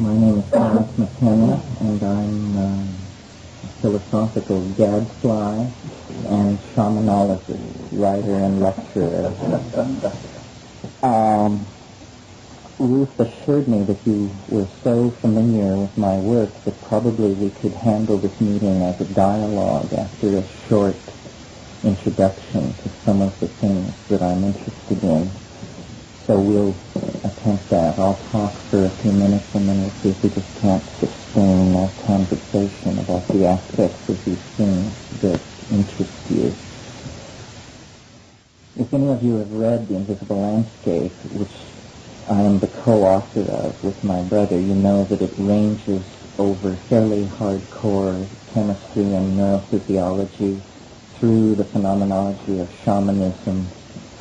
My name is Terence McKenna, and I'm uh, a philosophical gadfly and shamanologist, writer and lecturer. um, Ruth assured me that you were so familiar with my work that probably we could handle this meeting as a dialogue after a short introduction to some of the things that I'm interested in. So we'll attempt that. I'll talk for a few minutes and then we'll see if we just can't sustain a conversation about the aspects of these things that interest you. If any of you have read The Invisible Landscape, which I am the co-author of with my brother, you know that it ranges over fairly hardcore chemistry and neurophysiology through the phenomenology of shamanism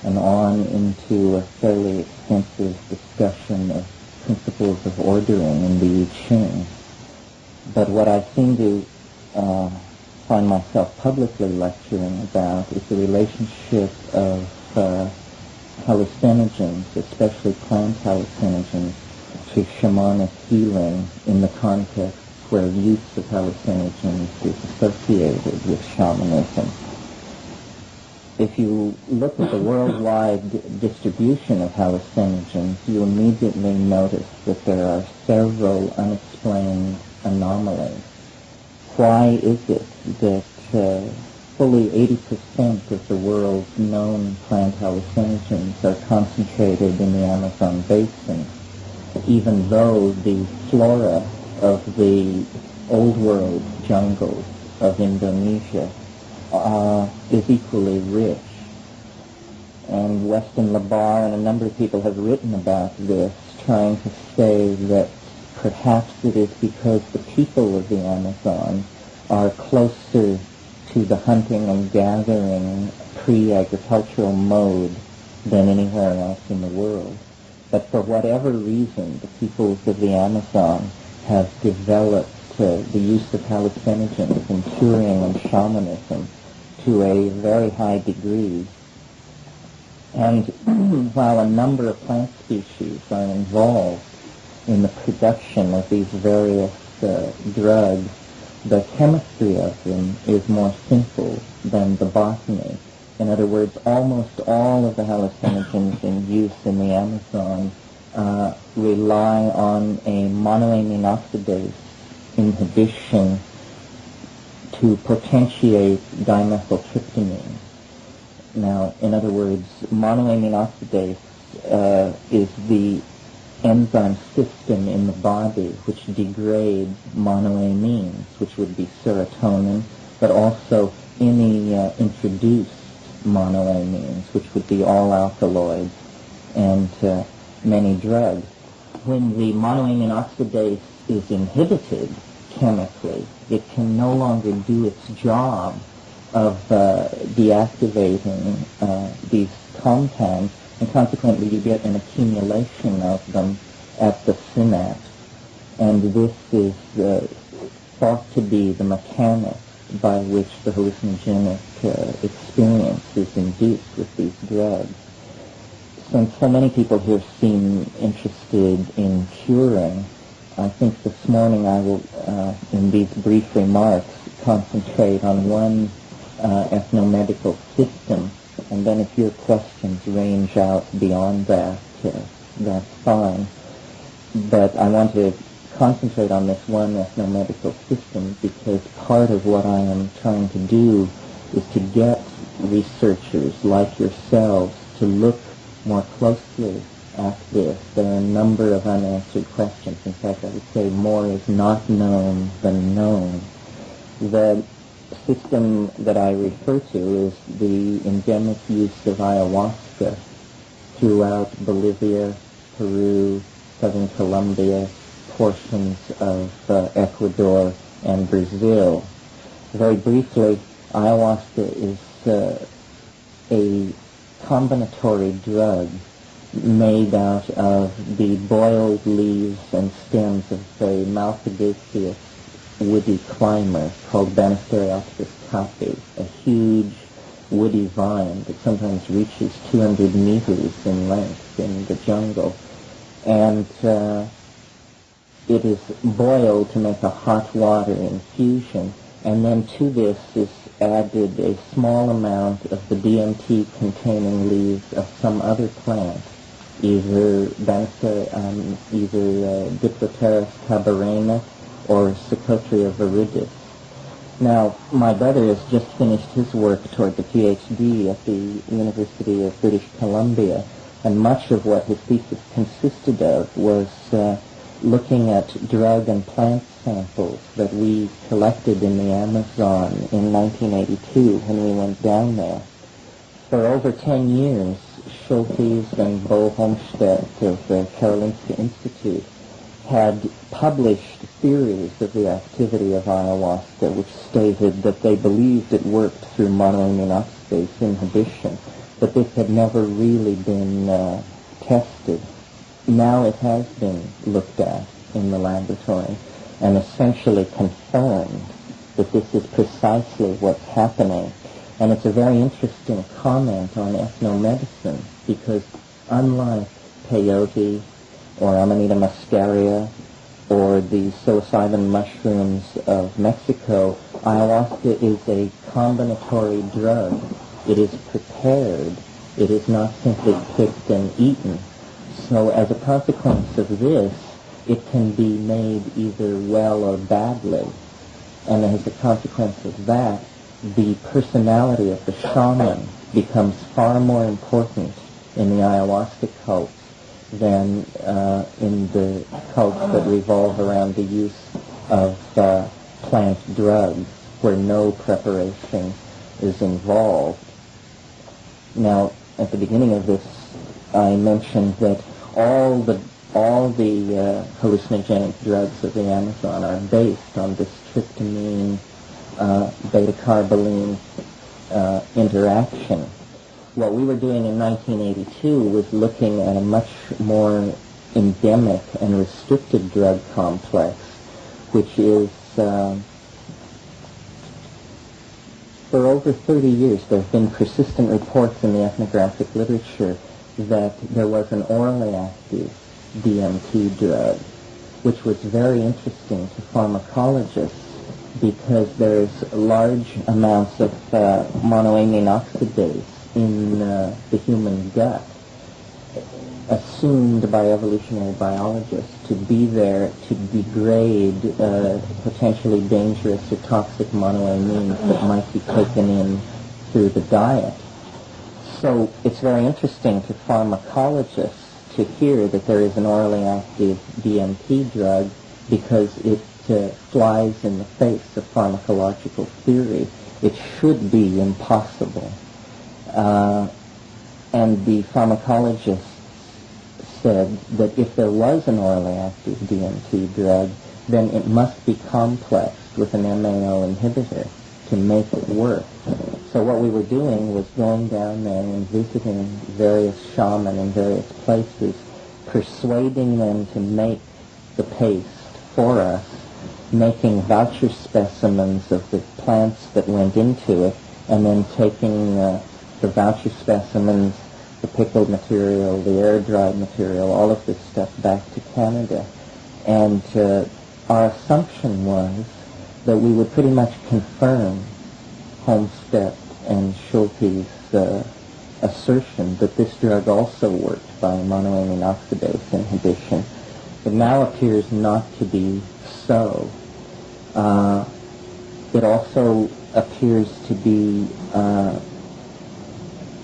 and on into a fairly extensive discussion of principles of ordering in the I Ching. But what I seem to uh, find myself publicly lecturing about is the relationship of uh, hallucinogens, especially plant hallucinogens, to shamanic healing in the context where use of hallucinogens is associated with shamanism if you look at the worldwide distribution of hallucinogens, you immediately notice that there are several unexplained anomalies. Why is it that uh, fully 80% of the world's known plant hallucinogens are concentrated in the Amazon basin, even though the flora of the old world jungles of Indonesia uh, is equally rich. And Weston La Barre and a number of people have written about this, trying to say that perhaps it is because the people of the Amazon are closer to the hunting and gathering pre-agricultural mode than anywhere else in the world. But for whatever reason, the peoples of the Amazon have developed uh, the use of hallucinogens and curing and shamanism to a very high degree. And while a number of plant species are involved in the production of these various uh, drugs, the chemistry of them is more simple than the botany. In other words, almost all of the hallucinogens in use in the Amazon uh, rely on a monoamine oxidase inhibition to potentiate dimethyltryptamine. Now, in other words, monoamine oxidase uh, is the enzyme system in the body which degrades monoamines, which would be serotonin, but also any uh, introduced monoamines, which would be all alkaloids and uh, many drugs. When the monoamine oxidase is inhibited chemically, it can no longer do its job of uh, deactivating uh, these compounds, and consequently you get an accumulation of them at the synapse. And this is uh, thought to be the mechanics by which the hallucinogenic uh, experience is induced with these drugs. Since so many people here seem interested in curing, I think this morning I will, uh, in these brief remarks, concentrate on one uh, ethnomedical system, and then if your questions range out beyond that, uh, that's fine. But I want to concentrate on this one ethnomedical system because part of what I am trying to do is to get researchers like yourselves to look more closely ask this. There are a number of unanswered questions. In fact, I would say more is not known than known. The system that I refer to is the endemic use of ayahuasca throughout Bolivia, Peru, southern Colombia, portions of uh, Ecuador, and Brazil. Very briefly, ayahuasca is uh, a combinatory drug made out of the boiled leaves and stems of a malpighiaceous woody climber called Banisteriopsis caapi, a huge woody vine that sometimes reaches 200 meters in length in the jungle. And uh, it is boiled to make a hot water infusion, and then to this is added a small amount of the DMT-containing leaves of some other plant, either Bansa, um, either uh, cabrerana or Psychotria viridis. Now, my brother has just finished his work toward the PhD at the University of British Columbia, and much of what his thesis consisted of was uh, looking at drug and plant samples that we collected in the Amazon in 1982 when we went down there. For over 10 years, Schultes and Bo Holmstedt of the Karolinska Institute had published theories of the activity of ayahuasca which stated that they believed it worked through monoamine oxidase inhibition, but this had never really been uh, tested. Now it has been looked at in the laboratory and essentially confirmed that this is precisely what's happening. And it's a very interesting comment on ethnomedicine because unlike peyote or Amanita muscaria or the psilocybin mushrooms of Mexico, ayahuasca is a combinatory drug. It is prepared. It is not simply picked and eaten. So as a consequence of this, it can be made either well or badly. And as a consequence of that, the personality of the shaman becomes far more important in the ayahuasca cult than uh, in the cults that revolve around the use of uh, plant drugs where no preparation is involved. Now, at the beginning of this, I mentioned that all the all the uh, hallucinogenic drugs of the Amazon are based on this tryptamine uh, beta-carboline uh, interaction. What we were doing in 1982 was looking at a much more endemic and restricted drug complex, which is um, for over 30 years there have been persistent reports in the ethnographic literature that there was an orally active DMT drug, which was very interesting to pharmacologists because there's large amounts of uh, monoamine oxidase in uh, the human gut assumed by evolutionary biologists to be there to degrade uh, potentially dangerous or toxic monoamines that might be taken in through the diet. So it's very interesting to pharmacologists to hear that there is an orally active DMT drug because it uh, flies in the face of pharmacological theory. It should be impossible. Uh, and the pharmacologists said that if there was an orally active DMT drug, then it must be complexed with an MAO inhibitor to make it work. So what we were doing was going down there and visiting various shamans in various places, persuading them to make the paste for us, making voucher specimens of the plants that went into it, and then taking uh, the voucher specimens, the pickled material, the air-dried material, all of this stuff back to Canada. And uh, our assumption was that we would pretty much confirm Holmstedt and Schultes' uh, assertion that this drug also worked by monoamine oxidase inhibition. It now appears not to be so. Uh, it also appears to be, uh,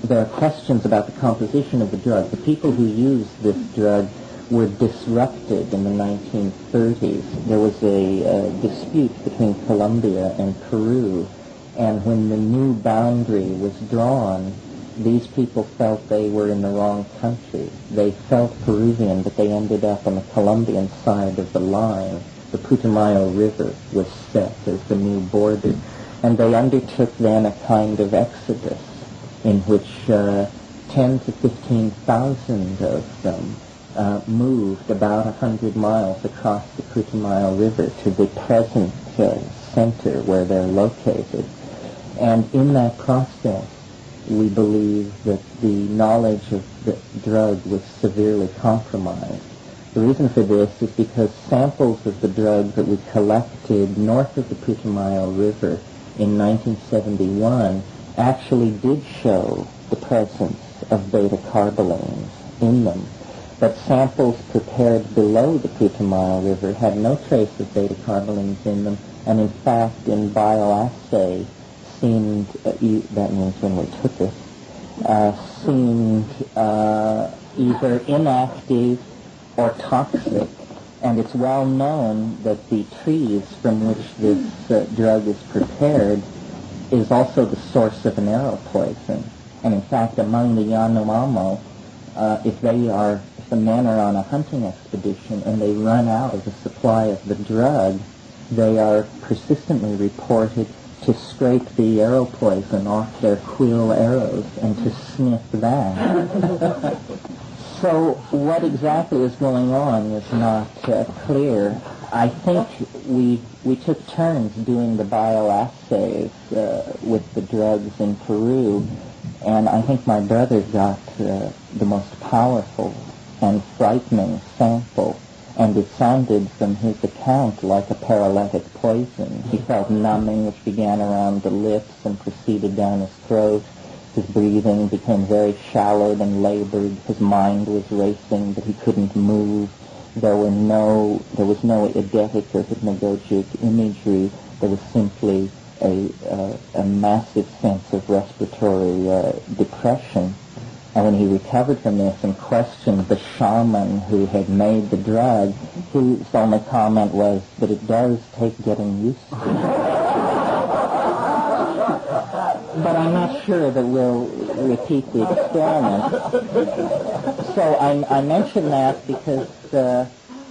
there are questions about the composition of the drug. The people who used this drug were disrupted in the 1930s. There was a uh, dispute between Colombia and Peru, and when the new boundary was drawn, these people felt they were in the wrong country. They felt Peruvian, but they ended up on the Colombian side of the line. The Putumayo River was set as the new border, and they undertook then a kind of exodus in which uh, 10 to 15,000 of them uh, moved about 100 miles across the Putumayo River to the present uh, center where they're located. And in that process, we believe that the knowledge of the drug was severely compromised The reason for this is because samples of the drug that we collected north of the Putumayo River in 1971 actually did show the presence of beta-carbolines in them. But samples prepared below the Putumayo River had no trace of beta-carbolines in them, and in fact, in bioassay, seemed, uh, e- that means when we took it, uh, seemed uh, either inactive or toxic. And it's well known that the trees from which this uh, drug is prepared is also the source of an arrow poison. And in fact, among the Yanomamo, uh, if they are, if the men are on a hunting expedition and they run out of the supply of the drug, they are persistently reported to scrape the arrow poison off their quill arrows and to sniff that. so what exactly is going on is not uh, clear. I think we we took turns doing the bioassays uh, with the drugs in Peru, and I think my brother got uh, the most powerful and frightening sample and it sounded from his account like a paralytic poison. He felt numbing which began around the lips and proceeded down his throat. His breathing became very shallowed and labored. His mind was racing, but he couldn't move. There were no, there was no eidetic or hypnagogic imagery. There was simply a, uh, a massive sense of respiratory uh, depression. And when he recovered from this and questioned the shaman who had made the drug, his only comment was that it does take getting used to. but I'm not sure that we'll repeat the experiment. So I, I mention that because uh,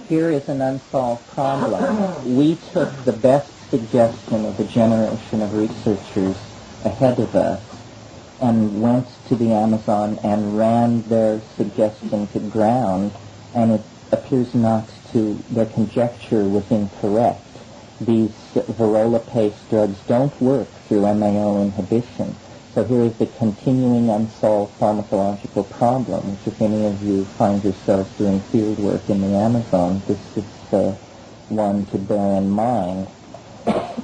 here is an unsolved problem. We took the best suggestion of a generation of researchers ahead of us and went to the Amazon and ran their suggestion to ground, and it appears not to, their conjecture was incorrect. These Virola-paste drugs don't work through MAO inhibition. So here is the continuing unsolved pharmacological problem, which if any of you find yourselves doing field work in the Amazon, this is uh, one to bear in mind.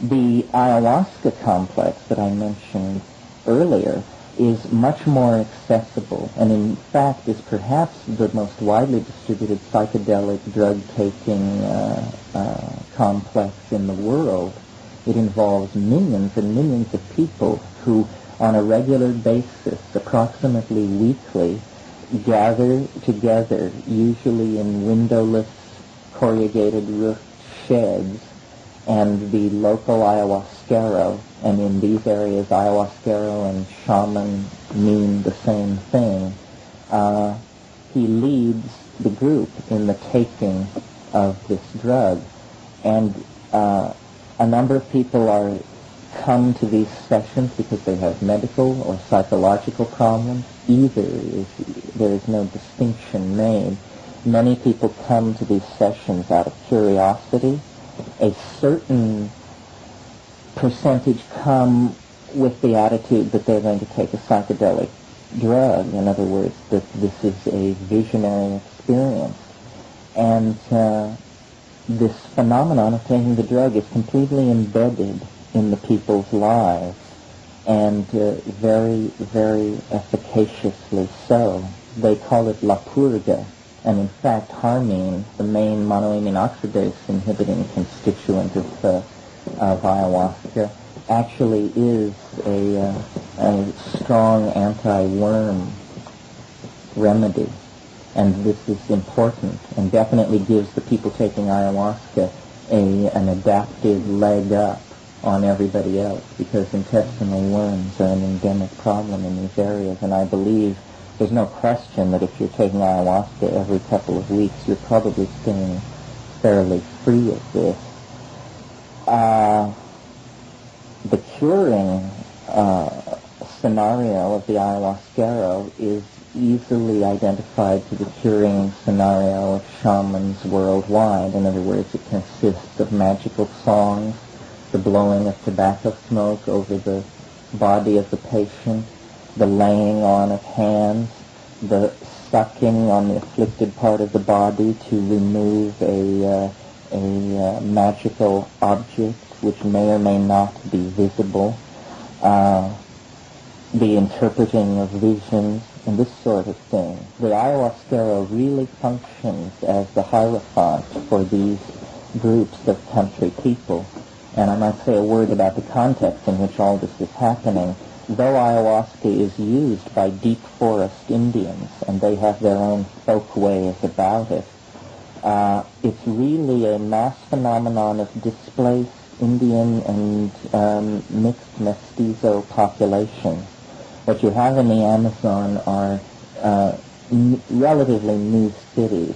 The ayahuasca complex that I mentioned earlier is much more accessible and in fact is perhaps the most widely distributed psychedelic drug-taking uh, uh, complex in the world. It involves millions and millions of people who on a regular basis, approximately weekly, gather together, usually in windowless corrugated roof sheds, and the local ayahuasquero and in these areas, ayahuasquero and shaman mean the same thing. Uh, he leads the group in the taking of this drug, and uh, a number of people are come to these sessions because they have medical or psychological problems. Either is there is no distinction made. Many people come to these sessions out of curiosity. A certain percentage come with the attitude that they're going to take a psychedelic drug. In other words, that this is a visionary experience. And uh, this phenomenon of taking the drug is completely embedded in the people's lives and uh, very, very efficaciously so. They call it la purga. And in fact, harmine, the main monoamine oxidase inhibiting constituent of uh, of ayahuasca actually is a, uh, a strong anti-worm remedy. And this is important and definitely gives the people taking ayahuasca a, an adaptive leg up on everybody else because intestinal worms are an endemic problem in these areas. And I believe there's no question that if you're taking ayahuasca every couple of weeks, you're probably staying fairly free of this uh, the curing uh, scenario of the ayahuasquero is easily identified to the curing scenario of shamans worldwide. In other words, it consists of magical songs, the blowing of tobacco smoke over the body of the patient, the laying on of hands, the sucking on the afflicted part of the body to remove a, uh, a uh, magical object which may or may not be visible, uh, the interpreting of visions, and this sort of thing. The ayahuasca really functions as the hierophant for these groups of country people. And I might say a word about the context in which all this is happening. Though ayahuasca is used by deep forest Indians, and they have their own folk ways about it, uh, it's really a mass phenomenon of displaced Indian and um, mixed mestizo populations what you have in the Amazon are uh, n- relatively new cities,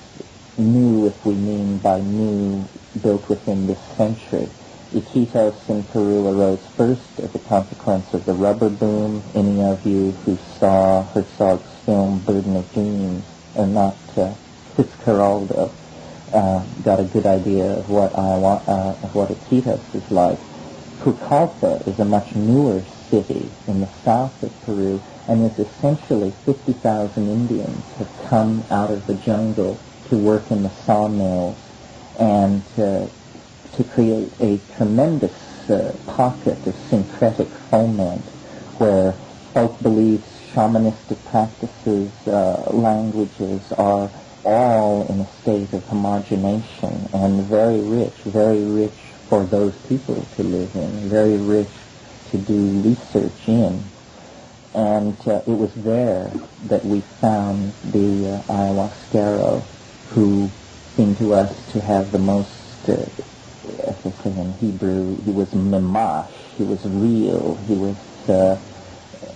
new if we mean by new, built within this century. Iquitos in Peru arose first as a consequence of the rubber boom. Any of you who saw Herzog's film Burden of Dreams, and not uh, Fitzcarraldo, uh, got a good idea of what Iowa, uh, of what Iquitos is like. Pucallpa is a much newer city in the south of Peru, and is essentially 50,000 Indians have come out of the jungle to work in the sawmills and uh, to create a tremendous uh, pocket of syncretic foment where folk beliefs, shamanistic practices, uh, languages are all in a state of homogenation and very rich, very rich for those people to live in, very rich to do research in. And uh, it was there that we found the uh, ayahuasquero who seemed to us to have the most, uh, as they say in Hebrew, he was mimash, he was real, he was, uh,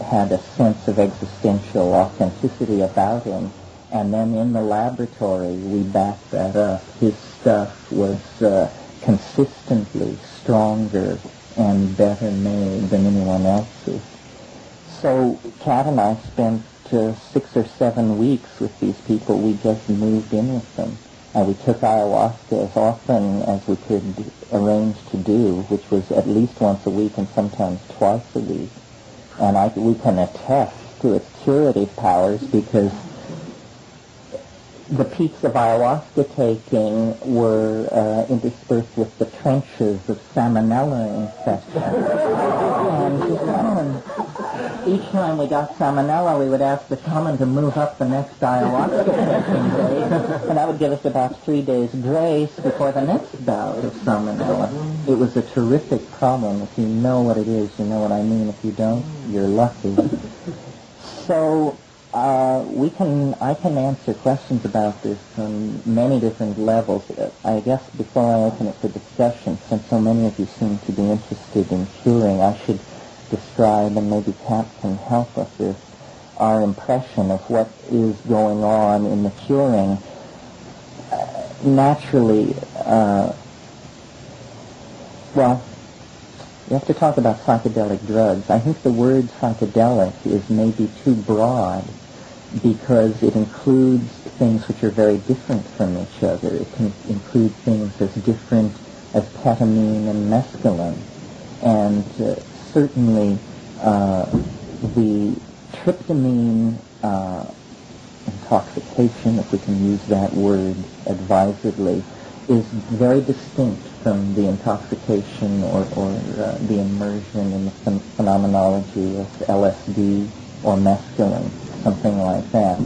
had a sense of existential authenticity about him. And then in the laboratory, we backed that up. His stuff was uh, consistently stronger and better made than anyone else's. So Kat and I spent uh, six or seven weeks with these people. We just moved in with them. And we took ayahuasca as often as we could arrange to do, which was at least once a week and sometimes twice a week. And I, we can attest to its curative powers because the peaks of ayahuasca taking were uh, interspersed with the trenches of salmonella infection. and um, each time we got salmonella, we would ask the shaman to move up the next ayahuasca taking day, and that would give us about three days grace before the next bout of salmonella. It was a terrific problem. If you know what it is, you know what I mean. If you don't, you're lucky. So uh, we can, I can answer questions about this from many different levels. I guess before I open it for discussion, since so many of you seem to be interested in curing, I should describe, and maybe Kat can help us with, our impression of what is going on in the curing. Uh, naturally, uh, well, you have to talk about psychedelic drugs. I think the word psychedelic is maybe too broad because it includes things which are very different from each other. It can include things as different as ketamine and mescaline. And uh, certainly uh, the tryptamine uh, intoxication, if we can use that word advisedly, is very distinct from the intoxication or, or uh, the immersion in the ph- phenomenology of LSD or mescaline something like that.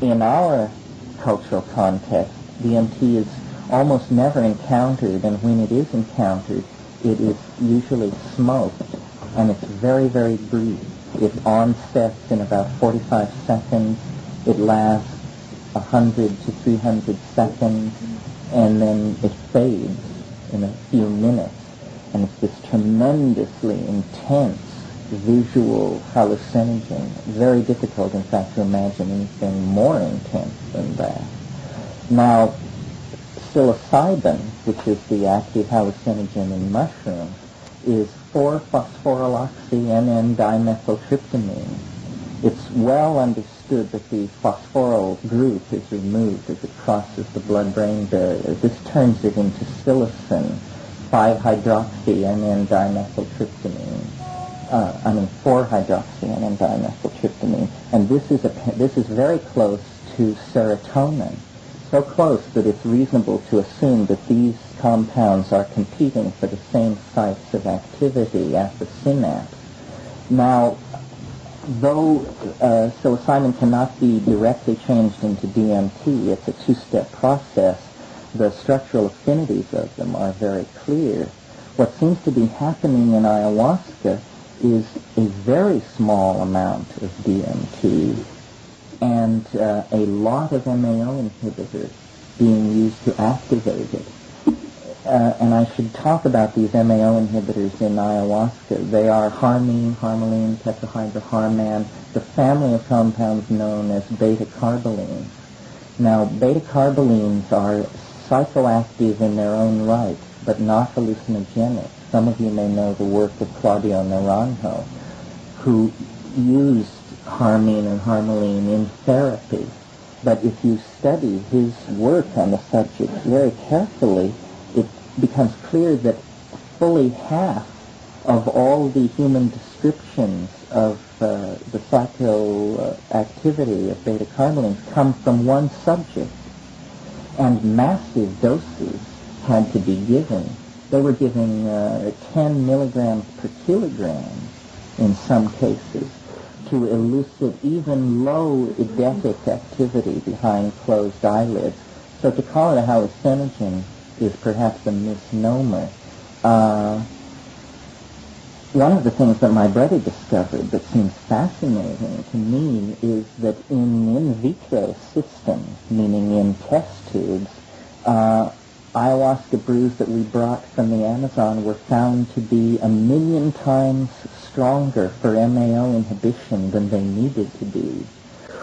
In our cultural context, DMT is almost never encountered, and when it is encountered, it is usually smoked, and it's very, very brief. It onsets in about 45 seconds. It lasts 100 to 300 seconds, and then it fades in a few minutes. And it's this tremendously intense visual hallucinogen. Very difficult, in fact, to imagine anything more intense than that. Now, psilocybin, which is the active hallucinogen in mushrooms, is 4-phosphoryloxy-NN-dimethyltryptamine. It's well understood that the phosphoryl group is removed as it crosses the blood-brain barrier. This turns it into psilocin, 5-hydroxy-NN-dimethyltryptamine uh, I mean 4-hydroxy and dimethyltryptamine. And this is, a, this is very close to serotonin, so close that it's reasonable to assume that these compounds are competing for the same sites of activity at the synapse. Now, though uh, psilocybin cannot be directly changed into DMT, it's a two-step process, the structural affinities of them are very clear. What seems to be happening in ayahuasca is a very small amount of DMT and uh, a lot of MAO inhibitors being used to activate it. Uh, and I should talk about these MAO inhibitors in ayahuasca. They are harmine, harmaline, tetrahydroharman, the family of compounds known as beta-carbolines. Now, beta-carbolines are psychoactive in their own right, but not hallucinogenic. Some of you may know the work of Claudio Naranjo, who used harmine and harmaline in therapy. But if you study his work on the subject very carefully, it becomes clear that fully half of all the human descriptions of uh, the psychoactivity of beta-carbolines come from one subject. And massive doses had to be given they were giving uh, 10 milligrams per kilogram in some cases to elicit even low eidetic activity behind closed eyelids. So to call it a hallucinogen is perhaps a misnomer. Uh, one of the things that my brother discovered that seems fascinating to me is that in in vitro systems, meaning in test tubes, uh, ayahuasca brews that we brought from the Amazon were found to be a million times stronger for MAO inhibition than they needed to be.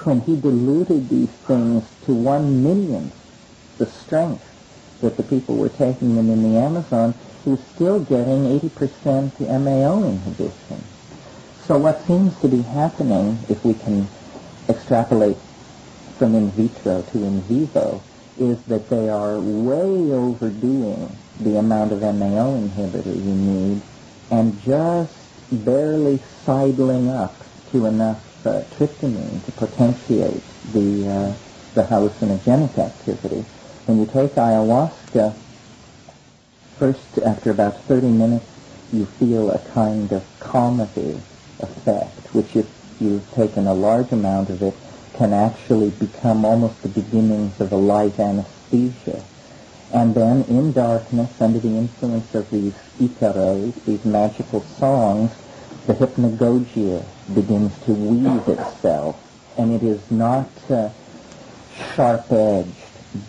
When he diluted these things to one millionth the strength that the people were taking them in the Amazon, he was still getting 80% MAO inhibition. So what seems to be happening, if we can extrapolate from in vitro to in vivo, is that they are way overdoing the amount of MAO inhibitor you need and just barely sidling up to enough uh, tryptamine to potentiate the, uh, the hallucinogenic activity. When you take ayahuasca, first after about 30 minutes, you feel a kind of calmative effect, which if you've taken a large amount of it, can actually become almost the beginnings of a light anesthesia. And then in darkness, under the influence of these icaros, these magical songs, the hypnagogia begins to weave itself. And it is not uh, sharp-edged,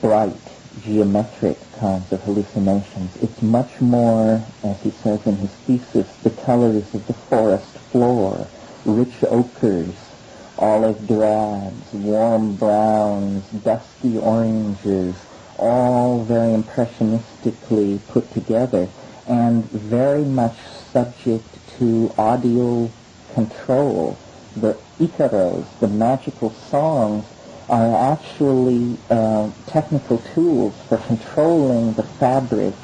bright, geometric kinds of hallucinations. It's much more, as he says in his thesis, the colors of the forest floor, rich ochres, olive drabs, warm browns, dusky oranges, all very impressionistically put together and very much subject to audio control. The icaros, the magical songs, are actually uh, technical tools for controlling the fabric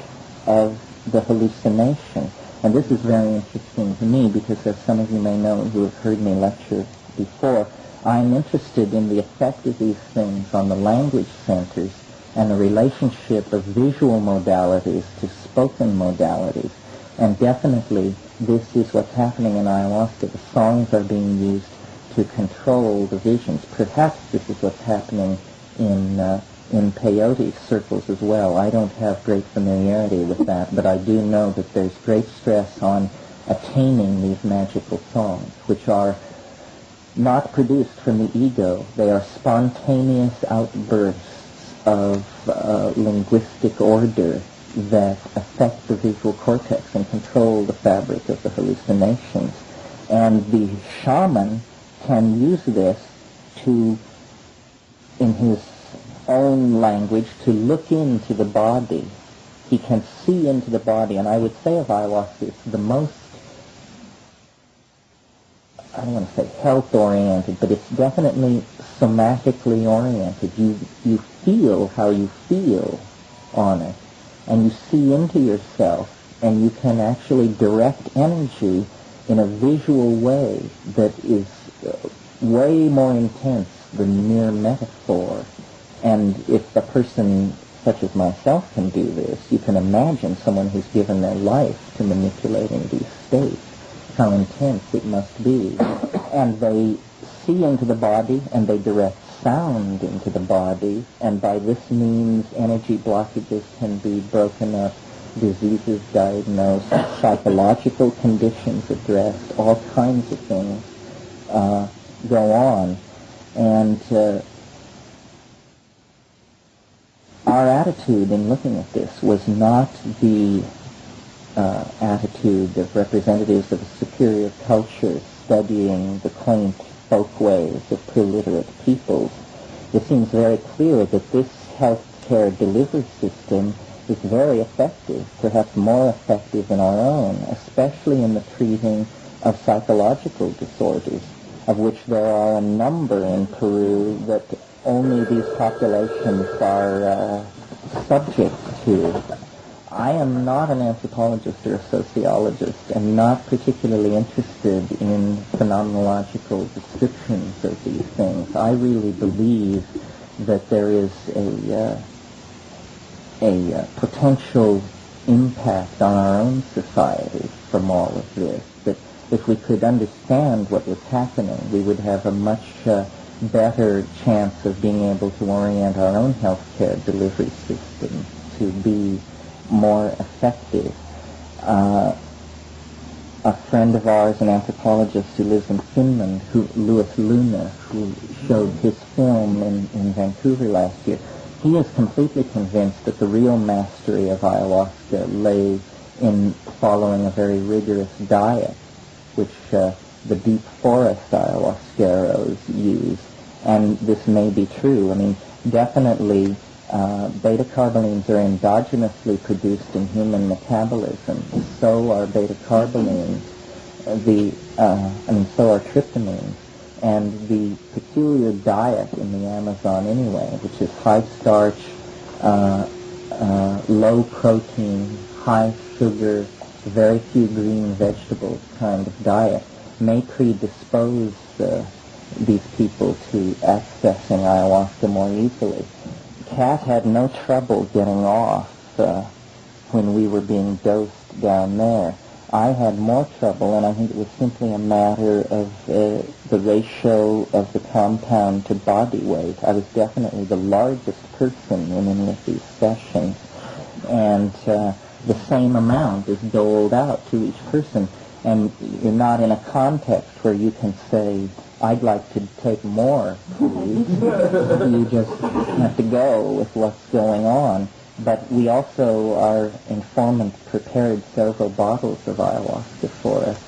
of the hallucination. And this is very interesting to me because as some of you may know who have heard me lecture before, I'm interested in the effect of these things on the language centers and the relationship of visual modalities to spoken modalities. And definitely this is what's happening in ayahuasca. The songs are being used to control the visions. Perhaps this is what's happening in uh, in peyote circles as well. I don't have great familiarity with that, but I do know that there's great stress on attaining these magical songs, which are not produced from the ego. They are spontaneous outbursts of uh, linguistic order that affect the visual cortex and control the fabric of the hallucinations. And the shaman can use this to, in his own language, to look into the body. He can see into the body, and I would say of ayahuasca, it's the most I don't want to say health oriented, but it's definitely somatically oriented. You you feel how you feel on it, and you see into yourself, and you can actually direct energy in a visual way that is uh, way more intense than mere metaphor. And if a person such as myself can do this, you can imagine someone who's given their life to manipulating these states, how intense it must be. And they see into the body and they direct sound into the body, and by this means energy blockages can be broken up, diseases diagnosed, psychological conditions addressed, all kinds of things uh, go on. And uh, our attitude in looking at this was not the uh, attitude of representatives of a superior culture studying the quaint folkways of preliterate peoples. It seems very clear that this healthcare delivery system is very effective, perhaps more effective than our own, especially in the treating of psychological disorders, of which there are a number in Peru that only these populations are uh, subject to. I am not an anthropologist or a sociologist and not particularly interested in phenomenological descriptions of these things. I really believe that there is a, uh, a uh, potential impact on our own society from all of this. That if we could understand what was happening, we would have a much uh, better chance of being able to orient our own healthcare delivery system to be more effective. Uh, a friend of ours, an anthropologist who lives in Finland, who, Louis Luna, who showed his film in, in Vancouver last year, he is completely convinced that the real mastery of ayahuasca lay in following a very rigorous diet, which uh, the deep forest ayahuasqueros use. And this may be true. I mean, definitely uh, beta-carbolines are endogenously produced in human metabolism. So are beta-carbolines. The, uh, I mean, so are tryptamines. And the peculiar diet in the Amazon anyway, which is high starch, uh, uh low protein, high sugar, very few green vegetables kind of diet, may predispose uh, these people to accessing ayahuasca more easily. Kat had no trouble getting off uh, when we were being dosed down there. I had more trouble, and I think it was simply a matter of uh, the ratio of the compound to body weight. I was definitely the largest person in any of these sessions, and uh, the same amount is doled out to each person, and you're not in a context where you can say, I'd like to take more, please. you just have to go with what's going on. But we also, our informant prepared several bottles of ayahuasca for us.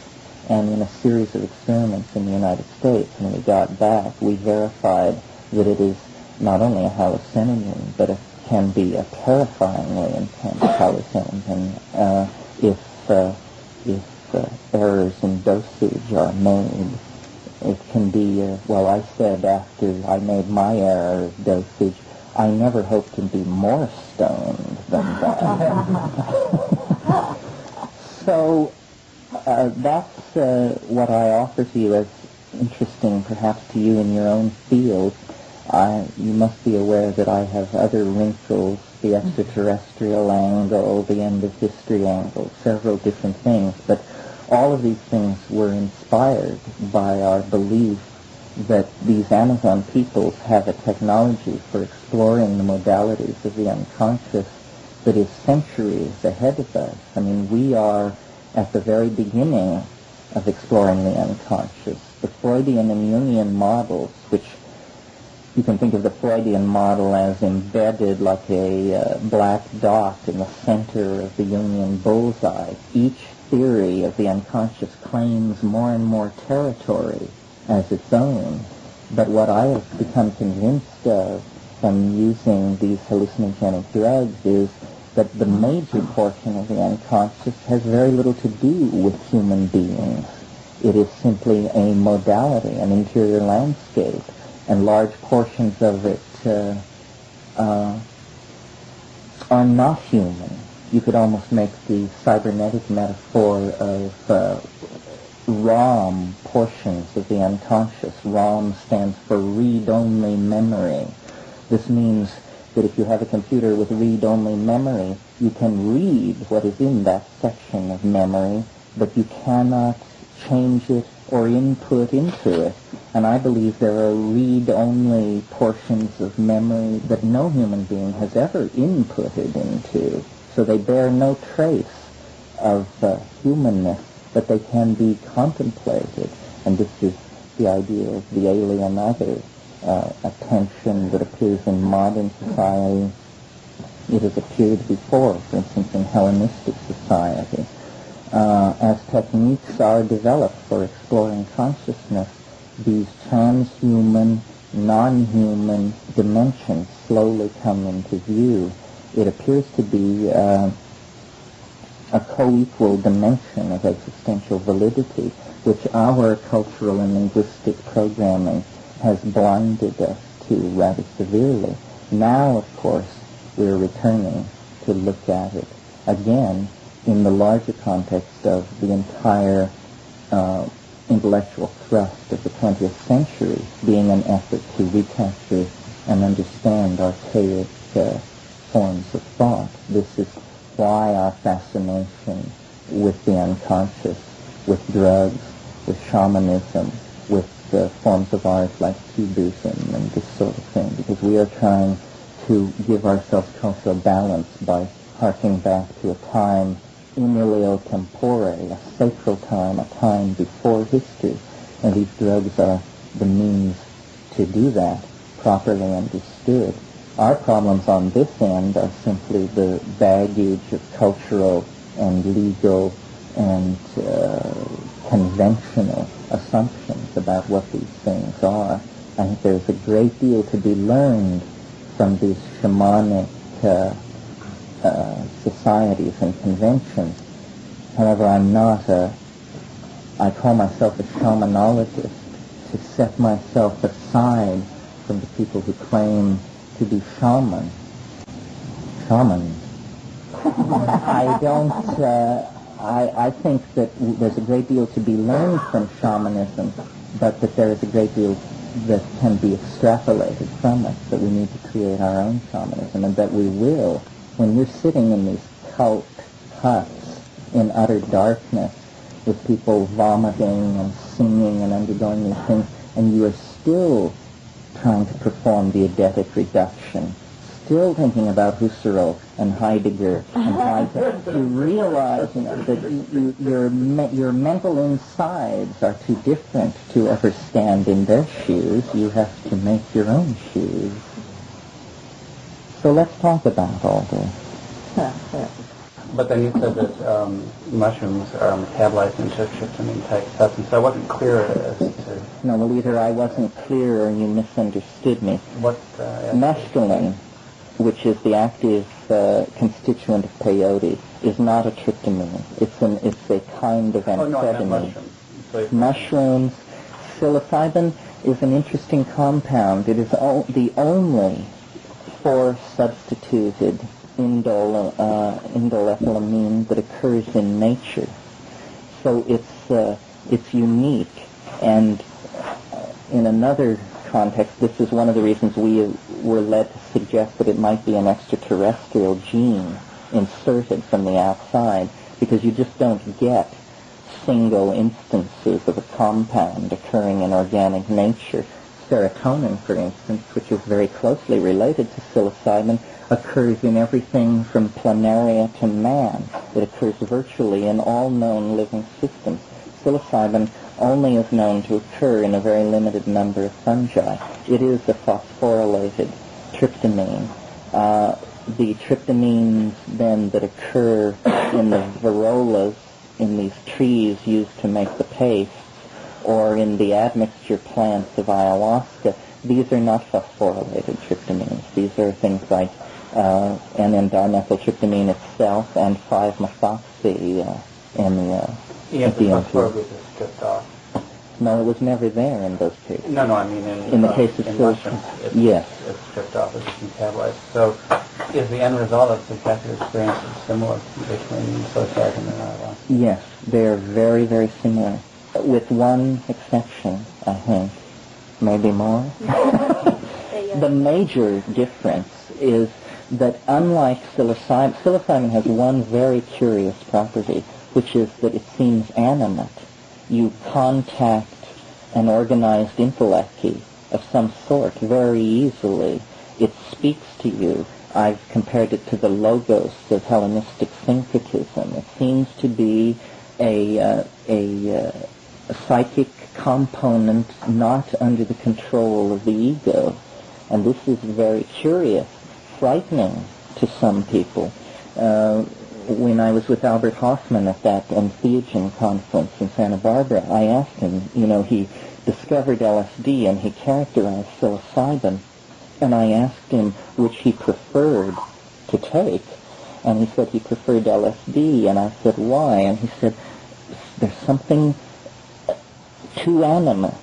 And in a series of experiments in the United States, when we got back, we verified that it is not only a hallucinogen, but it can be a terrifyingly intense hallucinogen uh, if, uh, if uh, errors in dosage are made it can be, uh, well, I said after I made my error of dosage, I never hope to be more stoned than that. so uh, that's uh, what I offer to you as interesting, perhaps to you in your own field. I, you must be aware that I have other wrinkles, the extraterrestrial angle, the end of history angle, several different things, but all of these things were inspired by our belief that these Amazon peoples have a technology for exploring the modalities of the unconscious that is centuries ahead of us. I mean, we are at the very beginning of exploring the unconscious. The Freudian and Jungian models, which you can think of the Freudian model as embedded like a uh, black dot in the center of the Jungian bullseye. Each theory of the unconscious claims more and more territory as its own. But what I have become convinced of from using these hallucinogenic drugs is that the major portion of the unconscious has very little to do with human beings. It is simply a modality, an interior landscape, and large portions of it uh, uh, are not human you could almost make the cybernetic metaphor of uh, ROM portions of the unconscious. ROM stands for read-only memory. This means that if you have a computer with read-only memory, you can read what is in that section of memory, but you cannot change it or input into it. And I believe there are read-only portions of memory that no human being has ever inputted into. So they bear no trace of uh, humanness, but they can be contemplated. And this is the idea of the alien other, uh, a tension that appears in modern society. It has appeared before, for instance, in Hellenistic society. Uh, as techniques are developed for exploring consciousness, these transhuman, non-human dimensions slowly come into view. It appears to be uh, a co-equal dimension of existential validity, which our cultural and linguistic programming has blinded us to rather severely. Now, of course, we're returning to look at it again in the larger context of the entire uh, intellectual thrust of the 20th century being an effort to recapture and understand archaic uh, forms of thought. This is why our fascination with the unconscious, with drugs, with shamanism, with uh, forms of art like cubism and this sort of thing, because we are trying to give ourselves cultural balance by harking back to a time in tempore, a sacral time, a time before history. And these drugs are the means to do that, properly understood. Our problems on this end are simply the baggage of cultural and legal and uh, conventional assumptions about what these things are. I think there's a great deal to be learned from these shamanic uh, uh, societies and conventions. However, I'm not a, I call myself a shamanologist to set myself aside from the people who claim to be shaman. Shaman. I don't, uh, I, I think that there's a great deal to be learned from shamanism, but that there is a great deal that can be extrapolated from it, that we need to create our own shamanism, and that we will when you're sitting in these cult huts in utter darkness with people vomiting and singing and undergoing these things, and you are still trying to perform the eidetic reduction, still thinking about Husserl and Heidegger and Heidegger, you realize you know, that you, you, your, me- your mental insides are too different to ever stand in their shoes. You have to make your own shoes. So let's talk about all this. But then you said that um, mushrooms are metabolized into tryptamine type substance. So I wasn't clear as to No, well, either I wasn't clear or you misunderstood me. what. Uh, Mescaline, which is the active uh, constituent of peyote, is not a tryptamine. It's an it's a kind of oh no, I mushrooms. So Mushrooms, psilocybin is an interesting compound. It is o- the only four substituted indole, uh, that occurs in nature. So it's uh, it's unique, and uh, in another context, this is one of the reasons we were led to suggest that it might be an extraterrestrial gene inserted from the outside, because you just don't get single instances of a compound occurring in organic nature. Serotonin, for instance, which is very closely related to psilocybin, occurs in everything from planaria to man. It occurs virtually in all known living systems. Psilocybin only is known to occur in a very limited number of fungi. It is a phosphorylated tryptamine. Uh, the tryptamines then that occur in the Virolas in these trees used to make the paste or in the admixture plants of ayahuasca, these are not phosphorylated tryptamines. These are things like uh, N-dimethyltryptamine itself and 5-methoxy uh, in the, yeah, the DMT. phosphor group is stripped off. No, it was never there in those cases. No, no, I mean in, In the uh, case of in mushrooms, it's, yes. it's stripped off, it's metabolized. So is the end result of subjective experience similar between psilocybin and ayahuasca? Yes, they are very, very similar. with one exception, I think, maybe more. the major difference is that unlike psilocybin, psilocybin has one very curious property, which is that it seems animate. You contact an organized intellect of some sort very easily. It speaks to you. I've compared it to the logos of Hellenistic syncretism. It seems to be a, uh, a, uh, a psychic component not under the control of the ego. And this is very curious, frightening to some people. Uh, when I was with Albert Hofmann at that Entheogen conference in Santa Barbara, I asked him, you know, he discovered LSD and he characterized psilocybin, and I asked him which he preferred to take, and he said he preferred LSD, and I said why, and he said there's something too animate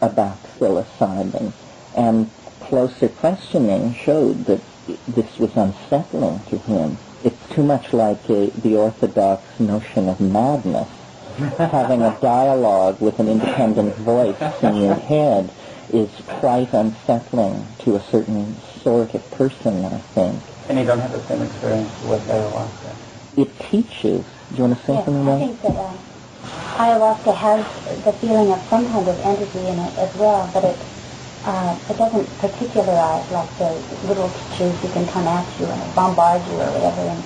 about psilocybin, and closer questioning showed that this was unsettling to him. It's too much like a, the orthodox notion of madness, having a dialogue with an independent voice in your head is quite unsettling to a certain sort of person, I think. And you don't have the same experience with ayahuasca? It teaches. Do you want to say yes, something I think that um, ayahuasca has the feeling of some kind of entity in it as well, but it uh, it doesn't particularize like the little teachers who can come at you and bombard you or whatever. And,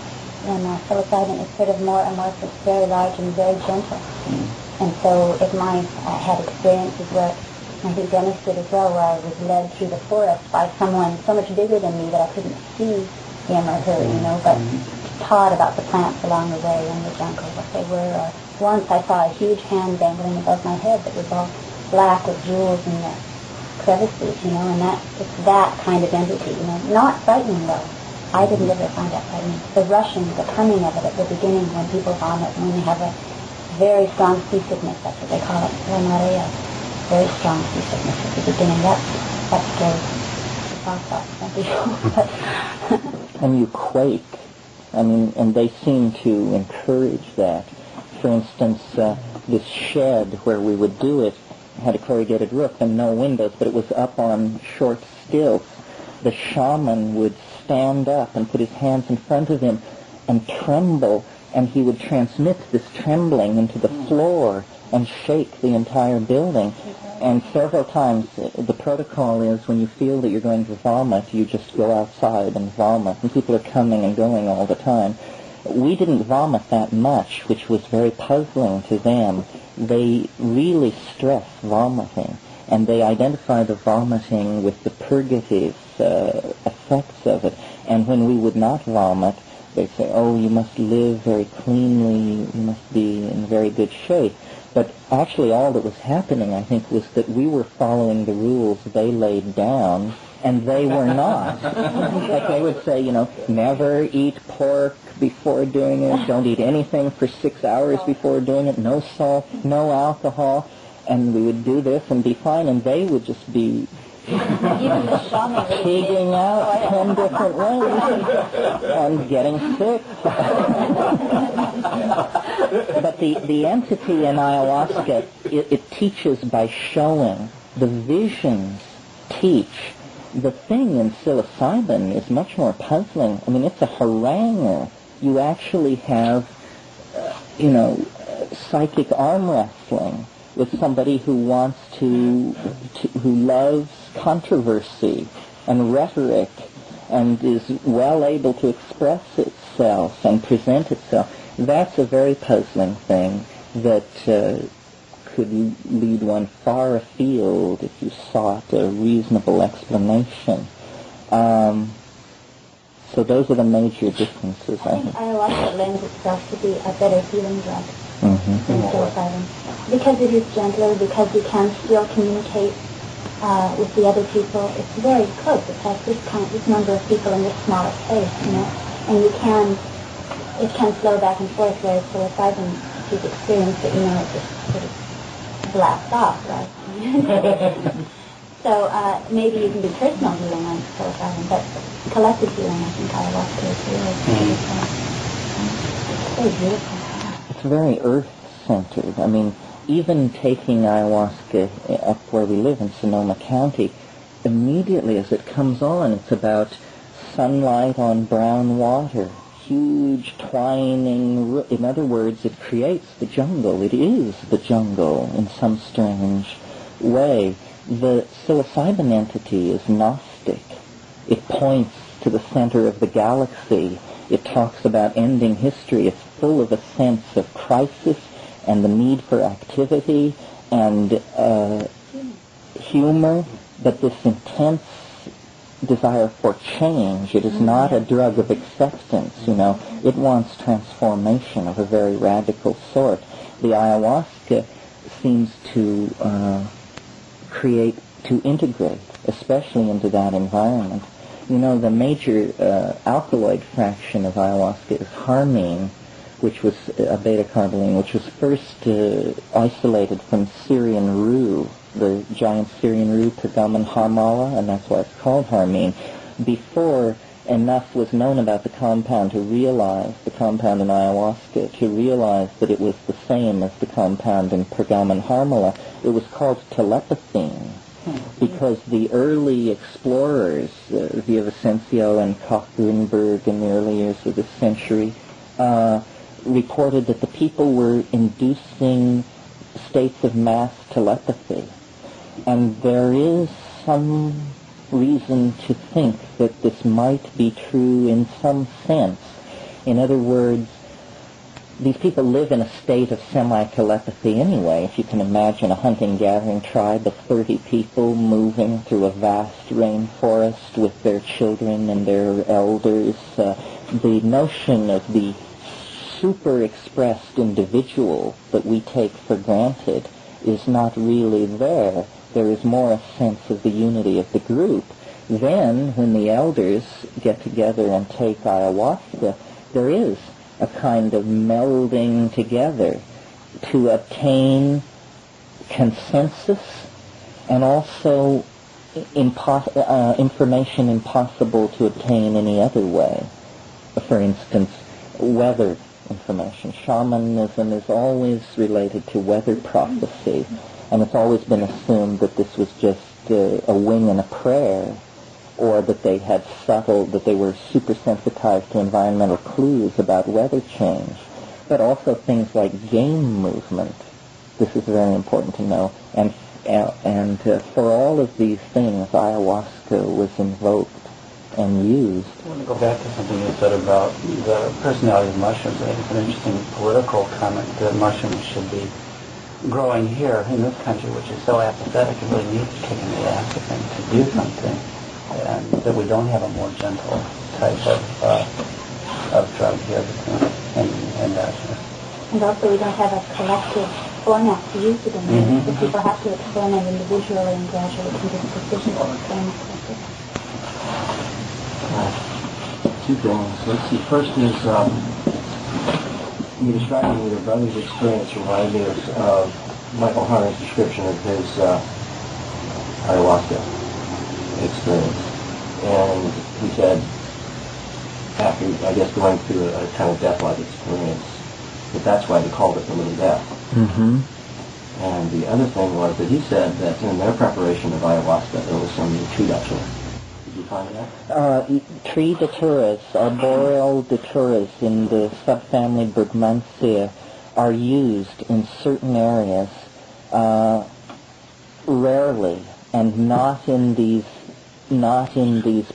and uh, psilocybin is sort of more amorphous, very large and very gentle. Mm. And so if my, I had experiences where I think Dennis did as well, where I was led through the forest by someone so much bigger than me that I couldn't see him or her, you know, but mm-hmm. taught about the plants along the way in the jungle, what they were. Or once I saw a huge hand dangling above my head that was all black with jewels in the crevices, you know, and that it's that kind of entity, you know, not frightening though. I didn't ever find that frightening. The rushing, the coming of it at the beginning when people vomit, when they have a very strong seasickness, that's what they call it, la marea, very strong seasickness at the beginning. That that scares and you quake. I mean, and they seem to encourage that. For instance, uh, this shed where we would do it had a corrugated roof and no windows, but it was up on short stilts. The shaman would stand up and put his hands in front of him and tremble, and he would transmit this trembling into the floor and shake the entire building. And several times, uh, the protocol is when you feel that you're going to vomit, you just go outside and vomit. And people are coming and going all the time. We didn't vomit that much, which was very puzzling to them they really stress vomiting, and they identify the vomiting with the purgative uh, effects of it. And when we would not vomit, they say, oh, you must live very cleanly, you must be in very good shape. But actually all that was happening, I think, was that we were following the rules they laid down, and they were not. like they would say, you know, never eat pork before doing it, don't eat anything for six hours before doing it, no salt, no alcohol, and we would do this and be fine, and they would just be pigging out ten different ways and getting sick. but the, the entity in ayahuasca, it, it teaches by showing. The visions teach the thing in psilocybin is much more puzzling. I mean, it's a harangue. You actually have, uh, you know, psychic arm wrestling with somebody who wants to, to, who loves controversy and rhetoric and is well able to express itself and present itself. That's a very puzzling thing that uh, could lead one far afield if you sought a reasonable explanation. Um, so those are the major differences. I, I think ayahuasca lends itself to be a better healing drug mm-hmm. than psilocybin because it is gentler, because you can still communicate uh, with the other people. It's very close. It has this kind, this number of people in this smaller space, you know, and you can it can flow back and forth. Whereas psilocybin, if you've experienced it, you know, it just sort of blast off, right? so uh, maybe you can do personal healing on psilocybin, but collective healing, I think ayahuasca is really mm. it's very beautiful. It's very earth-centered. I mean, even taking ayahuasca up where we live in Sonoma County, immediately as it comes on, it's about sunlight on brown water, huge twining. In other words, it creates the jungle. It is the jungle in some strange way. The psilocybin entity is Gnostic. It points to the center of the galaxy. It talks about ending history. It's full of a sense of crisis and the need for activity and uh, humor, but this intense desire for change. It is not a drug of acceptance, you know. It wants transformation of a very radical sort. The ayahuasca seems to uh, create, to integrate, especially into that environment. You know, the major uh, alkaloid fraction of ayahuasca is harmine, which was a beta-carboline, which was first uh, isolated from Syrian rue, the giant Syrian rue, Peganum harmala, and that's why it's called harmine. Before enough was known about the compound to realize, the compound in ayahuasca, to realize that it was the same as the compound in Peganum harmala, it was called telepathine because the early explorers, uh, and Koch Grünberg in the early years of this century, uh, reported that the people were inducing states of mass telepathy. And there is some reason to think that this might be true in some sense. In other words, these people live in a state of semi-telepathy anyway. If you can imagine a hunting-gathering tribe of 30 people moving through a vast rainforest with their children and their elders, uh, the notion of the super expressed individual that we take for granted is not really there. There is more a sense of the unity of the group. Then, when the elders get together and take ayahuasca, there is a kind of melding together to obtain consensus and also impo- uh, information impossible to obtain any other way. For instance, weather information. Shamanism is always related to weather prophecy, and it's always been assumed that this was just uh, a wing and a prayer, or that they had subtle, that they were super sensitized to environmental clues about weather change, but also things like game movement. This is very important to know, and uh, and uh, for all of these things, ayahuasca was invoked and used. I want to go back to something you said about the personality of mushrooms. I think it's an interesting political comment that mushrooms should be growing here in this country, which is so apathetic and really needs to kick in the ass, I think, to do something, and that we don't have a more gentle type of uh, of drug here in, in Bachelor. And also we don't have a collective format to use it in. Mhm. So people have to experiment individually and gradually come to decisions on collective. Two things. Let's see. First is um, you describing your brother's experience reminded me of, Michael Harner's description of his uh, ayahuasca experience. And he said, after, I guess, going through a, a kind of death-like experience, that that's why they called it the little death. Mm-hmm. And the other thing was that he said that in their preparation of ayahuasca, there was some introduction. Did Uh, tree daturas, arboreal daturas in the subfamily Brugmansia are used in certain areas, uh, rarely, and not in these, not in these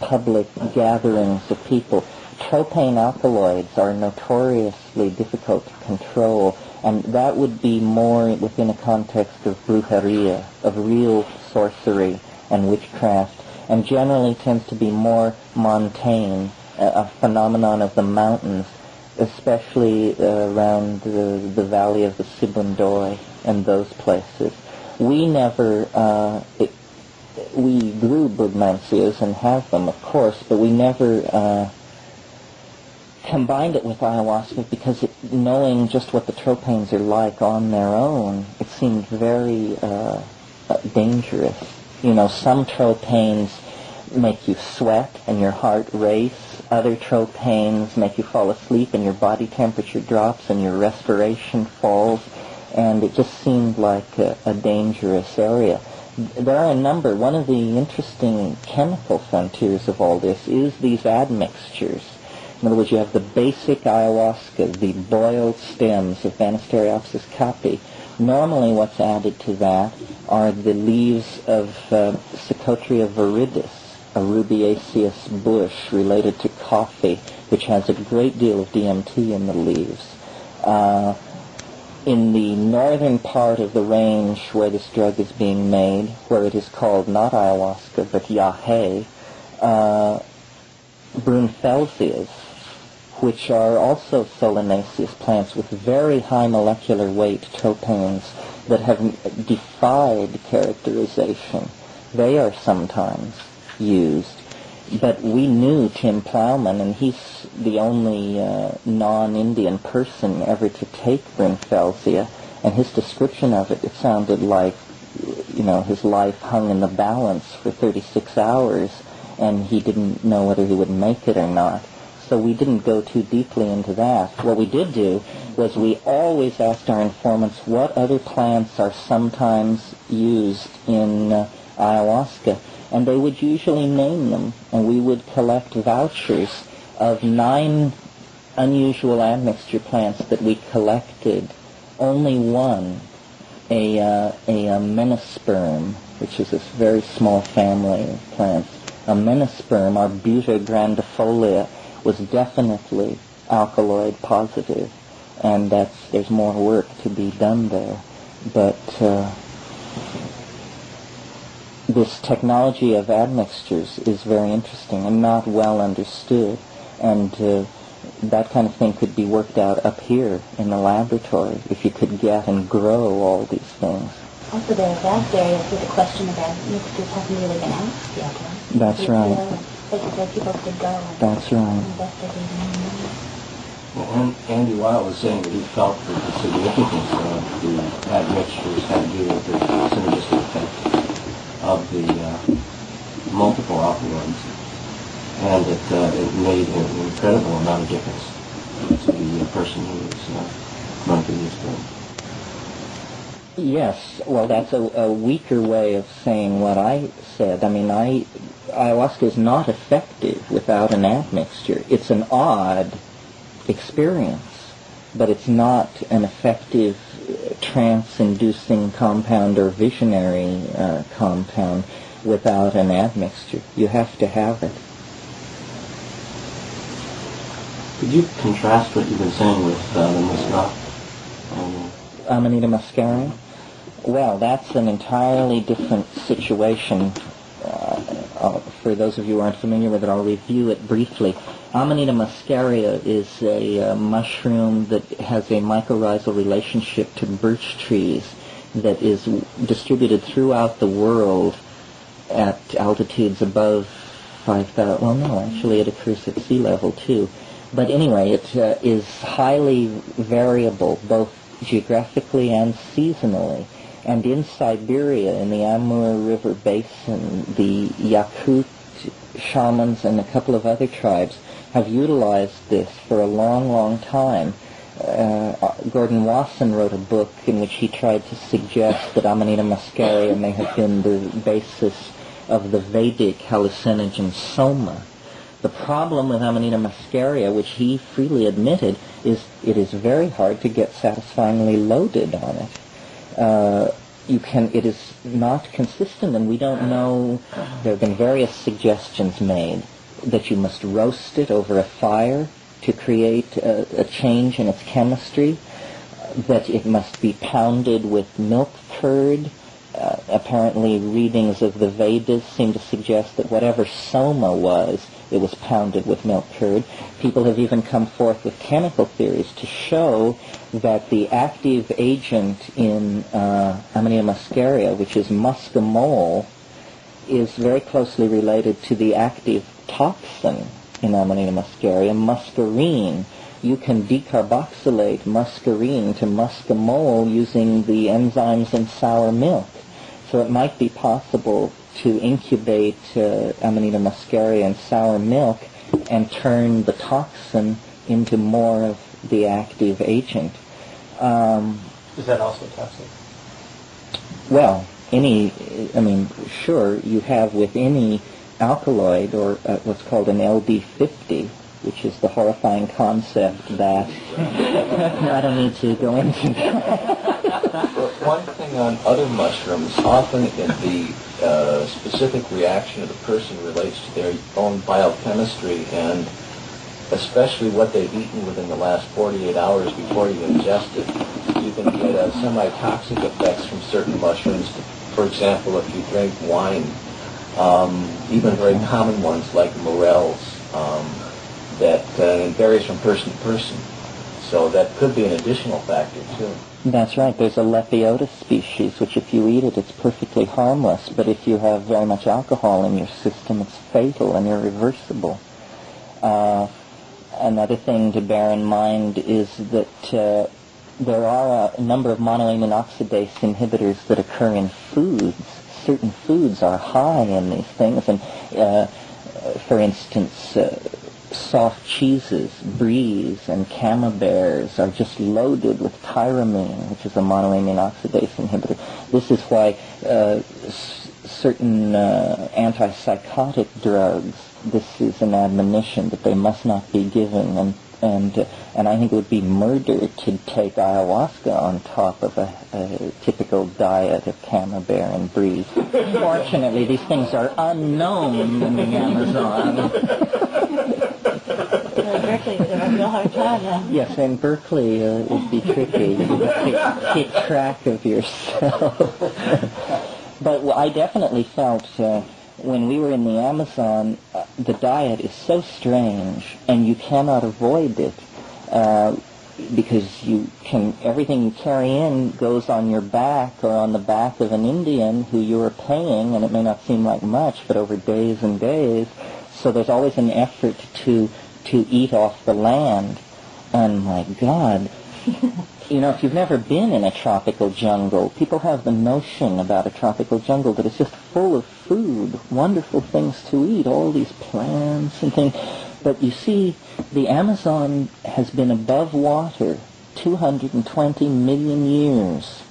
public gatherings of people. Tropane alkaloids are notoriously difficult to control, and that would be more within a context of brujeria, of real sorcery and witchcraft, and generally tends to be more montane, a, phenomenon of the mountains, especially uh, around the, the valley of the Sibundoy and those places. We never, uh, it, we grew Brugmansias and have them, of course, but we never uh, combined it with ayahuasca because it, knowing just what the tropanes are like on their own, it seemed very uh, dangerous. You know, some tropanes make you sweat and your heart race. Other tropanes make you fall asleep and your body temperature drops and your respiration falls. and it just seemed like a, a dangerous area. There are a number. One of the interesting chemical frontiers of all this is these admixtures. In other words, you have the basic ayahuasca, the boiled stems of Banisteriopsis caapi. Normally what's added to that are the leaves of uh, viridis, a rubiaceous bush related to coffee, which has a great deal of DMT in the leaves. Uh, in the northern part of the range where this drug is being made, where it is called not ayahuasca but yahe, uh, which are also solanaceous plants with very high molecular weight terpenes that have defied characterization. They are sometimes used. But we knew Tim Plowman, and he's the only uh, non-Indian person ever to take Brunfelsia, and his description of it, it sounded like, you know, his life hung in the balance for 36 hours, and he didn't know whether he would make it or not. So we didn't go too deeply into that. What we did do was we always asked our informants what other plants are sometimes used in uh, ayahuasca, and they would usually name them, and we would collect vouchers of nine unusual admixture plants that we collected. Only one, a, uh, a, a menisperm, which is this very small family of plants, a menisperm, Abuta grandifolia, was definitely alkaloid positive, and that's there's more work to be done there. But uh, this technology of admixtures is very interesting and not well understood, and uh, that kind of thing could be worked out up here in the laboratory if you could get and grow all these things. Also, the vast areas with the question of admixtures hasn't really been asked yet. Right? That's right. Places people could go and That's right. Well, Andy Weil was saying that he felt that the significance of the admixtures had to do with the synergistic effect of the uh, multiple alkaloids, and that uh, it made an incredible amount of difference to the uh, person who was uh, going through this thing. Yes, well, that's a, a weaker way of saying what I said. I mean, I ayahuasca is not effective without an admixture. It's an odd experience, but it's not an effective uh, trance-inducing compound or visionary uh, compound without an admixture. You have to have it. Could you contrast what you've been saying with uh, the Muscat? Um, Amanita muscaria? Well, that's an entirely different situation. Uh, uh, for those of you who aren't familiar with it, I'll review it briefly. Amanita muscaria is a uh, mushroom that has a mycorrhizal relationship to birch trees that is distributed throughout the world at altitudes above 5,000. Well, no, actually it occurs at sea level too. But anyway, it uh, is highly variable, both geographically and seasonally. And in Siberia, in the Amur River Basin, the Yakut shamans and a couple of other tribes have utilized this for a long, long time. Uh, Gordon Wasson wrote a book in which he tried to suggest that Amanita muscaria may have been the basis of the Vedic hallucinogen soma. The problem with Amanita muscaria, which he freely admitted, is it is very hard to get satisfyingly loaded on it. Uh, you can, it is not consistent, and we don't know. There have been various suggestions made that you must roast it over a fire to create a, a change in its chemistry, that it must be pounded with milk curd. Uh, apparently, readings of the Vedas seem to suggest that whatever soma was, it was pounded with milk curd. People have even come forth with chemical theories to show that the active agent in uh, Amanita muscaria, which is muscimol, is very closely related to the active toxin in Amanita muscaria, muscarine. You can decarboxylate muscarine to muscimol using the enzymes in sour milk. So it might be possible to incubate uh, Amanita muscaria in sour milk and turn the toxin into more of the active agent. Um, Is that also toxic? Well, any, I mean, sure, you have with any alkaloid or uh, what's called an LD50, which is the horrifying concept that I don't need to go into. One thing on other mushrooms, often in the uh, specific reaction of the person relates to their own biochemistry and especially what they've eaten within the last 48 hours before you ingest it. You can get uh, semi-toxic effects from certain mushrooms. For example, if you drink wine, um, even very common ones like morels, um, that uh, varies from person to person. So that could be an additional factor too. That's right. There's a Lepiotis species, which if you eat it, it's perfectly harmless. But if you have very much alcohol in your system, it's fatal and irreversible. Uh, another thing to bear in mind is that uh, there are a number of monoamine oxidase inhibitors that occur in foods. Certain foods are high in these things, and uh, for instance, uh, soft cheeses, bries, and camemberts are just loaded with tyramine, which is a monoamine oxidase inhibitor. This is why uh, s- certain uh, antipsychotic drugs, this is an admonition that they must not be given, and and uh, and I think it would be murder to take ayahuasca on top of a, a typical diet of camembert and brie. Fortunately, these things are unknown in the Amazon. Berkeley would a real hard time. Yes, in Berkeley uh, it'd be tricky. Keep, keep track of yourself. but I definitely felt uh, when we were in the Amazon, uh, the diet is so strange, and you cannot avoid it. Uh, because you can everything you carry in goes on your back or on the back of an Indian who you are paying, and it may not seem like much, but over days and days. So there's always an effort to to eat off the land. And my God, you know, if you've never been in a tropical jungle, people have the notion about a tropical jungle that it's just full of food, wonderful things to eat, all these plants and things. But you see, the Amazon has been above water 220 million years.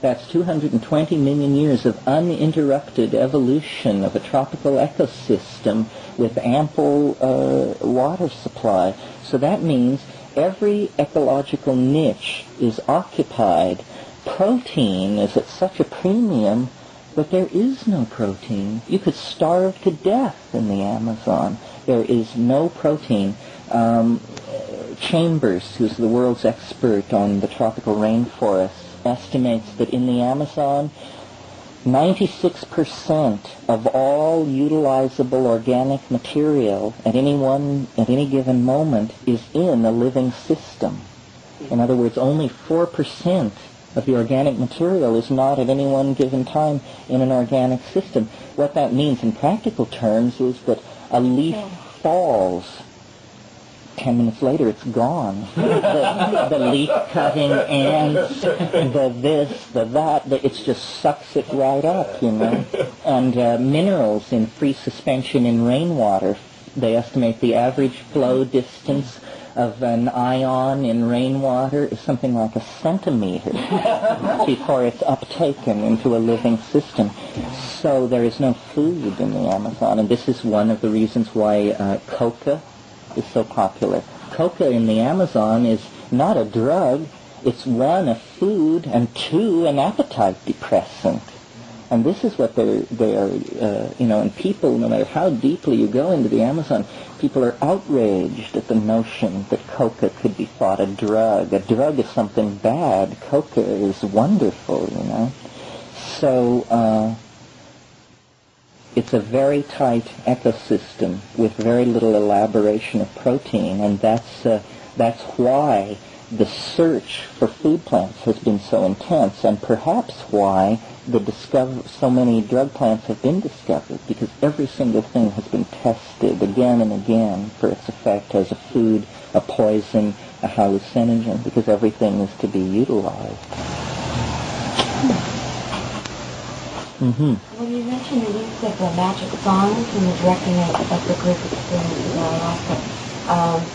That's 220 million years of uninterrupted evolution of a tropical ecosystem with ample uh, water supply. So that means every ecological niche is occupied. Protein is at such a premium, but there is no protein. You could starve to death in the Amazon. There is no protein. Um, Chambers, who's the world's expert on the tropical rainforests, estimates that in the Amazon, 96% of all utilizable organic material at any one, at any given moment is in a living system. In other words, only 4% of the organic material is not at any one given time in an organic system. What that means in practical terms is that a leaf falls ten minutes later it's gone. the, the leaf cutting ants, the this, the that, the, it just sucks it right up, you know. And uh, minerals in free suspension in rainwater, they estimate the average flow distance of an ion in rainwater is something like a centimeter before it's uptaken into a living system. So there is no food in the Amazon, and this is one of the reasons why uh, coca is so popular. Coca in the Amazon is not a drug. It's one, a food, and two, an appetite depressant. And this is what they're, they are, uh, you know, and people, no matter how deeply you go into the Amazon, people are outraged at the notion that coca could be thought a drug. A drug is something bad. Coca is wonderful, you know. So, uh, it's a very tight ecosystem with very little elaboration of protein, and that's uh, that's why the search for food plants has been so intense, and perhaps why the discover so many drug plants have been discovered because every single thing has been tested again and again for its effect as a food, a poison, a hallucinogen, because everything is to be utilized. Mm-hmm. Well, you mentioned the use of the magic songs in the directing of, of the group experience in Alaska. Um,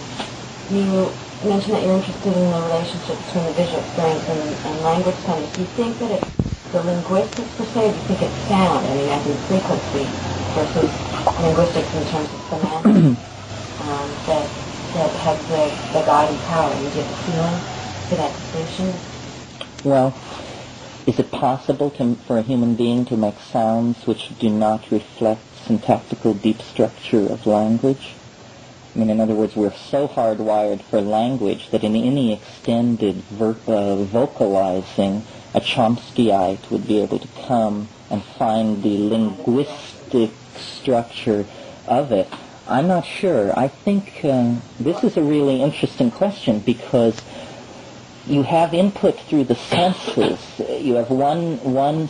you mentioned that you're interested in the relationship between the visual experience and, and language studies. Do you think that it's the linguistics per se, or do you think it's sound? I mean, as in frequency versus linguistics in terms of semantics um, that, that has the, the guiding power? And you have a feeling for that distinction? Well, is it possible to, for a human being to make sounds which do not reflect syntactical deep structure of language? I mean, in other words, we're so hardwired for language that in any extended ver- uh, vocalizing, a Chomskyite would be able to come and find the linguistic structure of it. I'm not sure. I think uh, this is a really interesting question because you have input through the senses. You have one one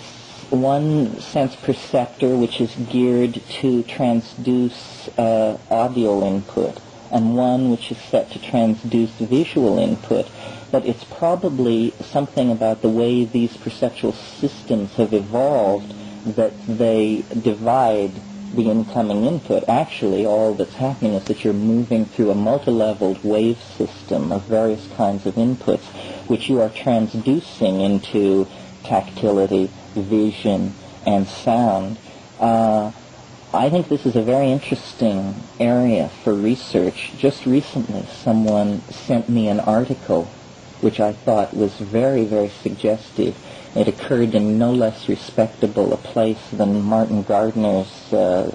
one sense perceptor which is geared to transduce uh, audio input, and one which is set to transduce visual input. But it's probably something about the way these perceptual systems have evolved that they divide the incoming input. Actually, all that's happening is that you're moving through a multi-leveled wave system of various kinds of inputs, which you are transducing into tactility, vision, and sound. Uh, I think this is a very interesting area for research. Just recently, someone sent me an article which I thought was very, very suggestive. It occurred in no less respectable a place than Martin Gardner's, uh,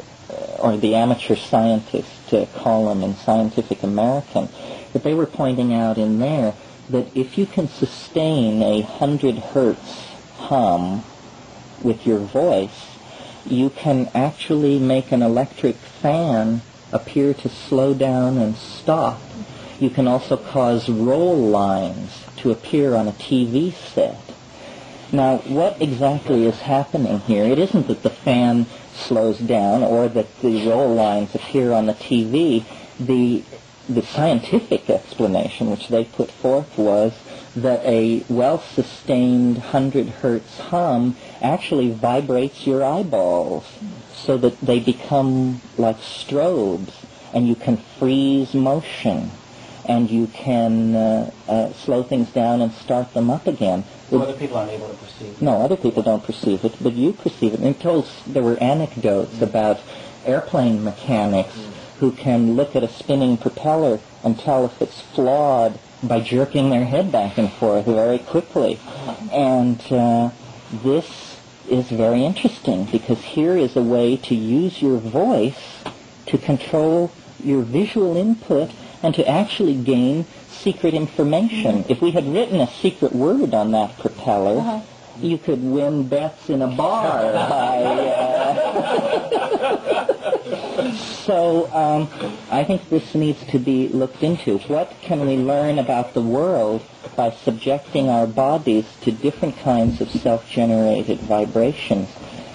or the amateur scientist uh, column in Scientific American. But they were pointing out in there that if you can sustain a 100 hertz hum with your voice, you can actually make an electric fan appear to slow down and stop. You can also cause roll lines to appear on a TV set. Now, what exactly is happening here? It isn't that the fan slows down or that the roll lines appear on the TV. The, the scientific explanation which they put forth was that a well-sustained 100 hertz hum actually vibrates your eyeballs so that they become like strobes and you can freeze motion and you can uh, uh, slow things down and start them up again. So other people aren't able to perceive. No, other people don't perceive it, but you perceive it. And it tells there were anecdotes about airplane mechanics who can look at a spinning propeller and tell if it's flawed by jerking their head back and forth very quickly. And uh, this is very interesting because here is a way to use your voice to control your visual input and to actually gain secret information. If we had written a secret word on that propeller, Uh-huh. you could win bets in a bar by. Uh... so um, I think this needs to be looked into. What can we learn about the world by subjecting our bodies to different kinds of self-generated vibrations?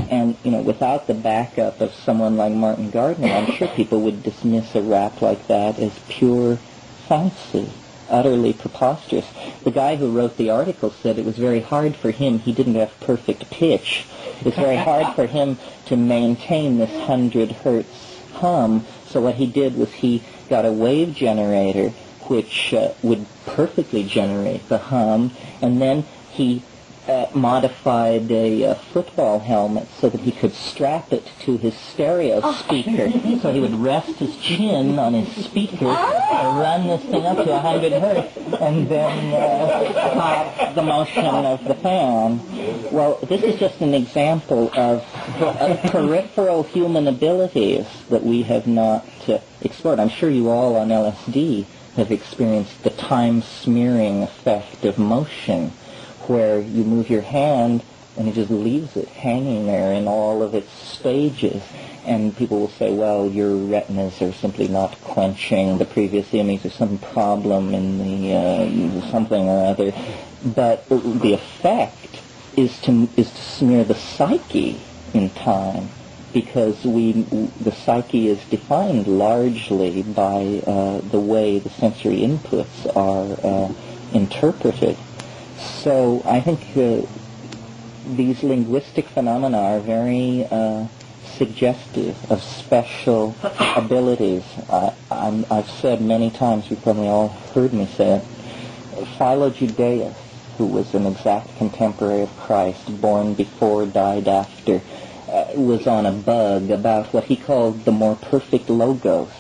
And you know, without the backup of someone like Martin Gardner, I'm sure people would dismiss a rap like that as pure fancy utterly preposterous. The guy who wrote the article said it was very hard for him. He didn't have perfect pitch. It was very hard for him to maintain this 100 hertz hum. So what he did was he got a wave generator which uh, would perfectly generate the hum, and then he uh, modified a, uh football helmet so that he could strap it to his stereo speaker. so he would rest his chin on his speaker, uh, run this thing up to 100 hertz, and then uh, pop the motion of the fan. Well, this is just an example of uh, peripheral human abilities that we have not uh, explored. I'm sure you all on LSD have experienced the time smearing effect of motion where you move your hand and it just leaves it hanging there in all of its stages. And people will say, well, your retinas are simply not quenching the previous image. There's some problem in the uh, something or other. But the effect is to is to smear the psyche in time because we the psyche is defined largely by uh, the way the sensory inputs are uh, interpreted. So I think uh, these linguistic phenomena are very uh, suggestive of special abilities. I, I've said many times, you've probably all heard me say it, Philo Judaeus, who was an exact contemporary of Christ, born before, died after, uh, was on a bug about what he called the more perfect logos.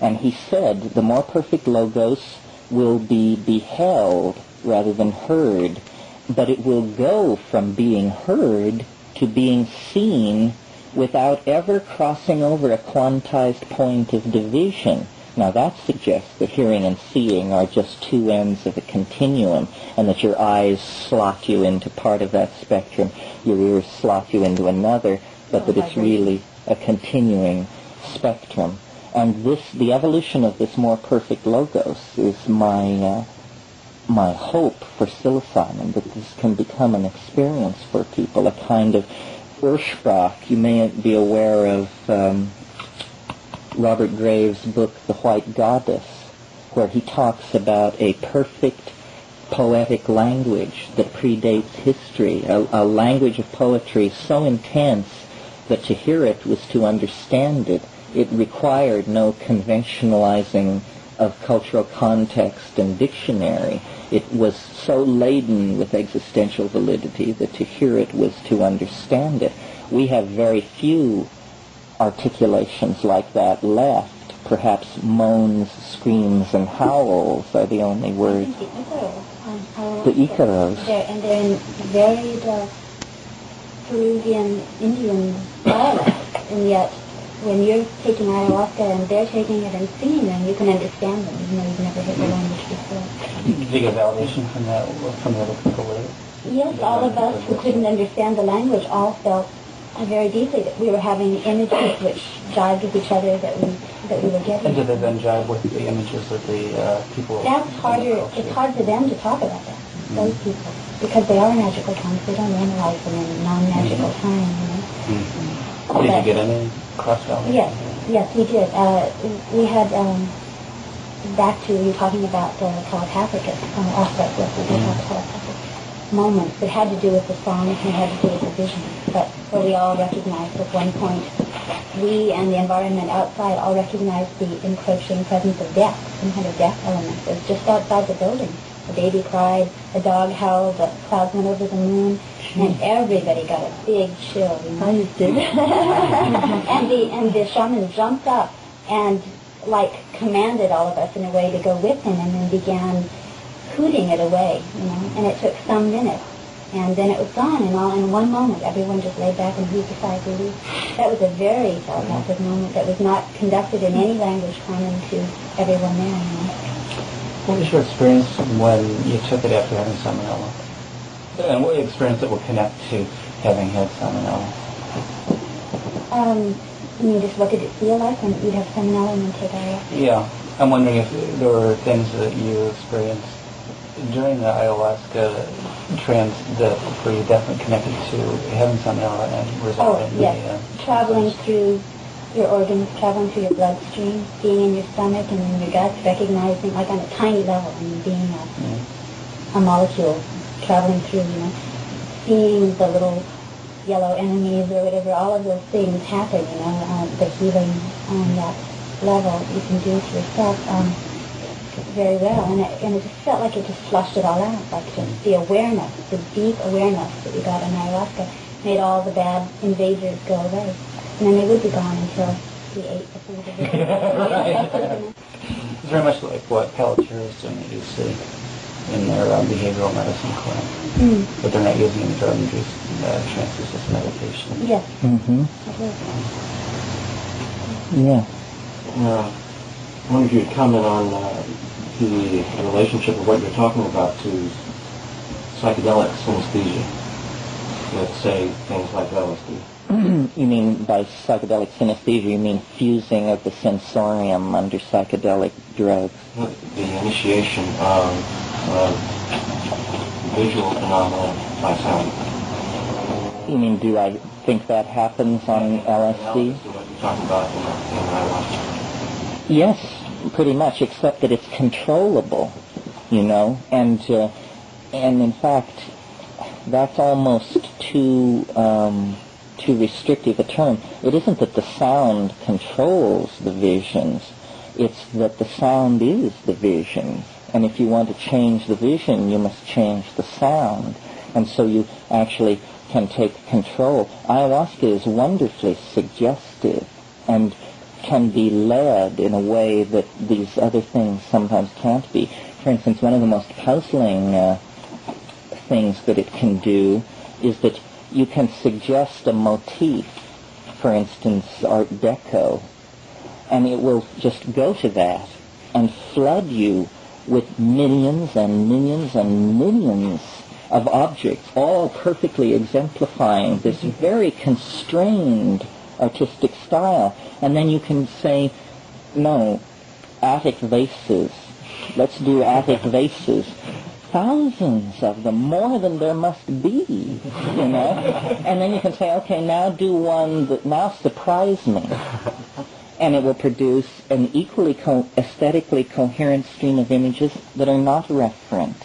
And he said the more perfect logos will be beheld rather than heard, but it will go from being heard to being seen without ever crossing over a quantized point of division. Now that suggests that hearing and seeing are just two ends of a continuum and that your eyes slot you into part of that spectrum, your ears slot you into another, but that it's really a continuing spectrum. And this, the evolution of this more perfect logos is my, uh, my hope for psilocybin, that this can become an experience for people, a kind of Ursprach. You may be aware of um, Robert Graves' book, The White Goddess, where he talks about a perfect poetic language that predates history, a, a language of poetry so intense that to hear it was to understand it. It required no conventionalizing of cultural context and dictionary. It was so laden with existential validity that to hear it was to understand it. We have very few articulations like that left. Perhaps moans, screams, and howls are the only words. The Icaros. Um, The Icaros. And they're in varied uh, Peruvian Indian dialect, and yet when you're taking ayahuasca and they're taking it and seeing them, you can understand them, even though you've never heard the language before. Did you get validation from that, from the other people later? Yes, all of us who couldn't understand the language all felt very deeply that we were having images which jived with each other that we that we were getting. And did they then jive with the images that the uh, people... That's harder. It's hard for them to talk about that. Those people, because they are magical times. They don't analyze them in non-magical time. You know. Hmm. Did you get any cross-validation? Yes, yes, we did. Uh, we had um, back to you talking about uh, telepathic uh, aspect. Did have telepathic moments that had to do with the song and it had to do with the vision. But where we all recognized at one point, we and the environment outside all recognized the encroaching presence of death, some kind of death element. It was just outside the building. A baby cried, a dog howled, the clouds went over the moon, and everybody got a big chill. You know? I did. and the and the shaman jumped up and like commanded all of us in a way to go with him, and then began hooting it away. You know, and it took some minutes. And then it was gone, and all in one moment, everyone just laid back and sigh of relief. That was a very telepathic moment that was not conducted in any language common to everyone there. You know? What was your experience when you took it after having salmonella? And what experience that will connect to having had salmonella? Um, you mean just what did it feel like when you'd have salmonella and then take ayahuasca? Yeah. I'm wondering if there were things that you experienced during the ayahuasca trance that were you definitely connected to having salmonella and Oh, resolving yes. the... Uh, Traveling through your organs, traveling through your bloodstream, being in your stomach and in your gut, recognizing, like on a tiny level, I mean, being a, a molecule traveling through, you know, seeing the little yellow enemies or whatever, all of those things happen, you know, um, the healing on that level you can do to yourself um, very well. And it, and it just felt like it just flushed it all out, like just the awareness, the deep awareness that we got in ayahuasca made all the bad invaders go away. And then they would be gone until we ate the food. of the- It's very much like what Pelletier is doing at UC in their uh, behavioral medicine clinic. Mm, But they're not using any drug-induced uh, trance, it's just meditation. yes, Mm-hmm. Yeah. Uh, I wonder if you'd comment on uh, the relationship of what you're talking about to psychedelic synesthesia. Let's say things like LSD. You mean by psychedelic synesthesia, you mean fusing of the sensorium under psychedelic drugs? The initiation of, of visual phenomena by sound. You mean, do I think that happens on LSD? What you're talking about in, in ayahuasca. Yes, pretty much, except that it's controllable, you know, and uh, and in fact, that's almost too um, too restrictive a term. It isn't that the sound controls the visions. It's that the sound is the vision. And if you want to change the vision, you must change the sound. And so you actually can take control. Ayahuasca is wonderfully suggestive and can be led in a way that these other things sometimes can't be. For instance, one of the most puzzling uh, things that it can do is that you can suggest a motif, for instance, Art Deco, and it will just go to that and flood you with millions and millions and millions of objects, all perfectly exemplifying this very constrained artistic style. And then you can say, no, attic vases. Let's do attic vases. Thousands of them, more than there must be, you know. And then you can say, okay, now do one that now surprise me. And it will produce an equally co- aesthetically coherent stream of images that are not referent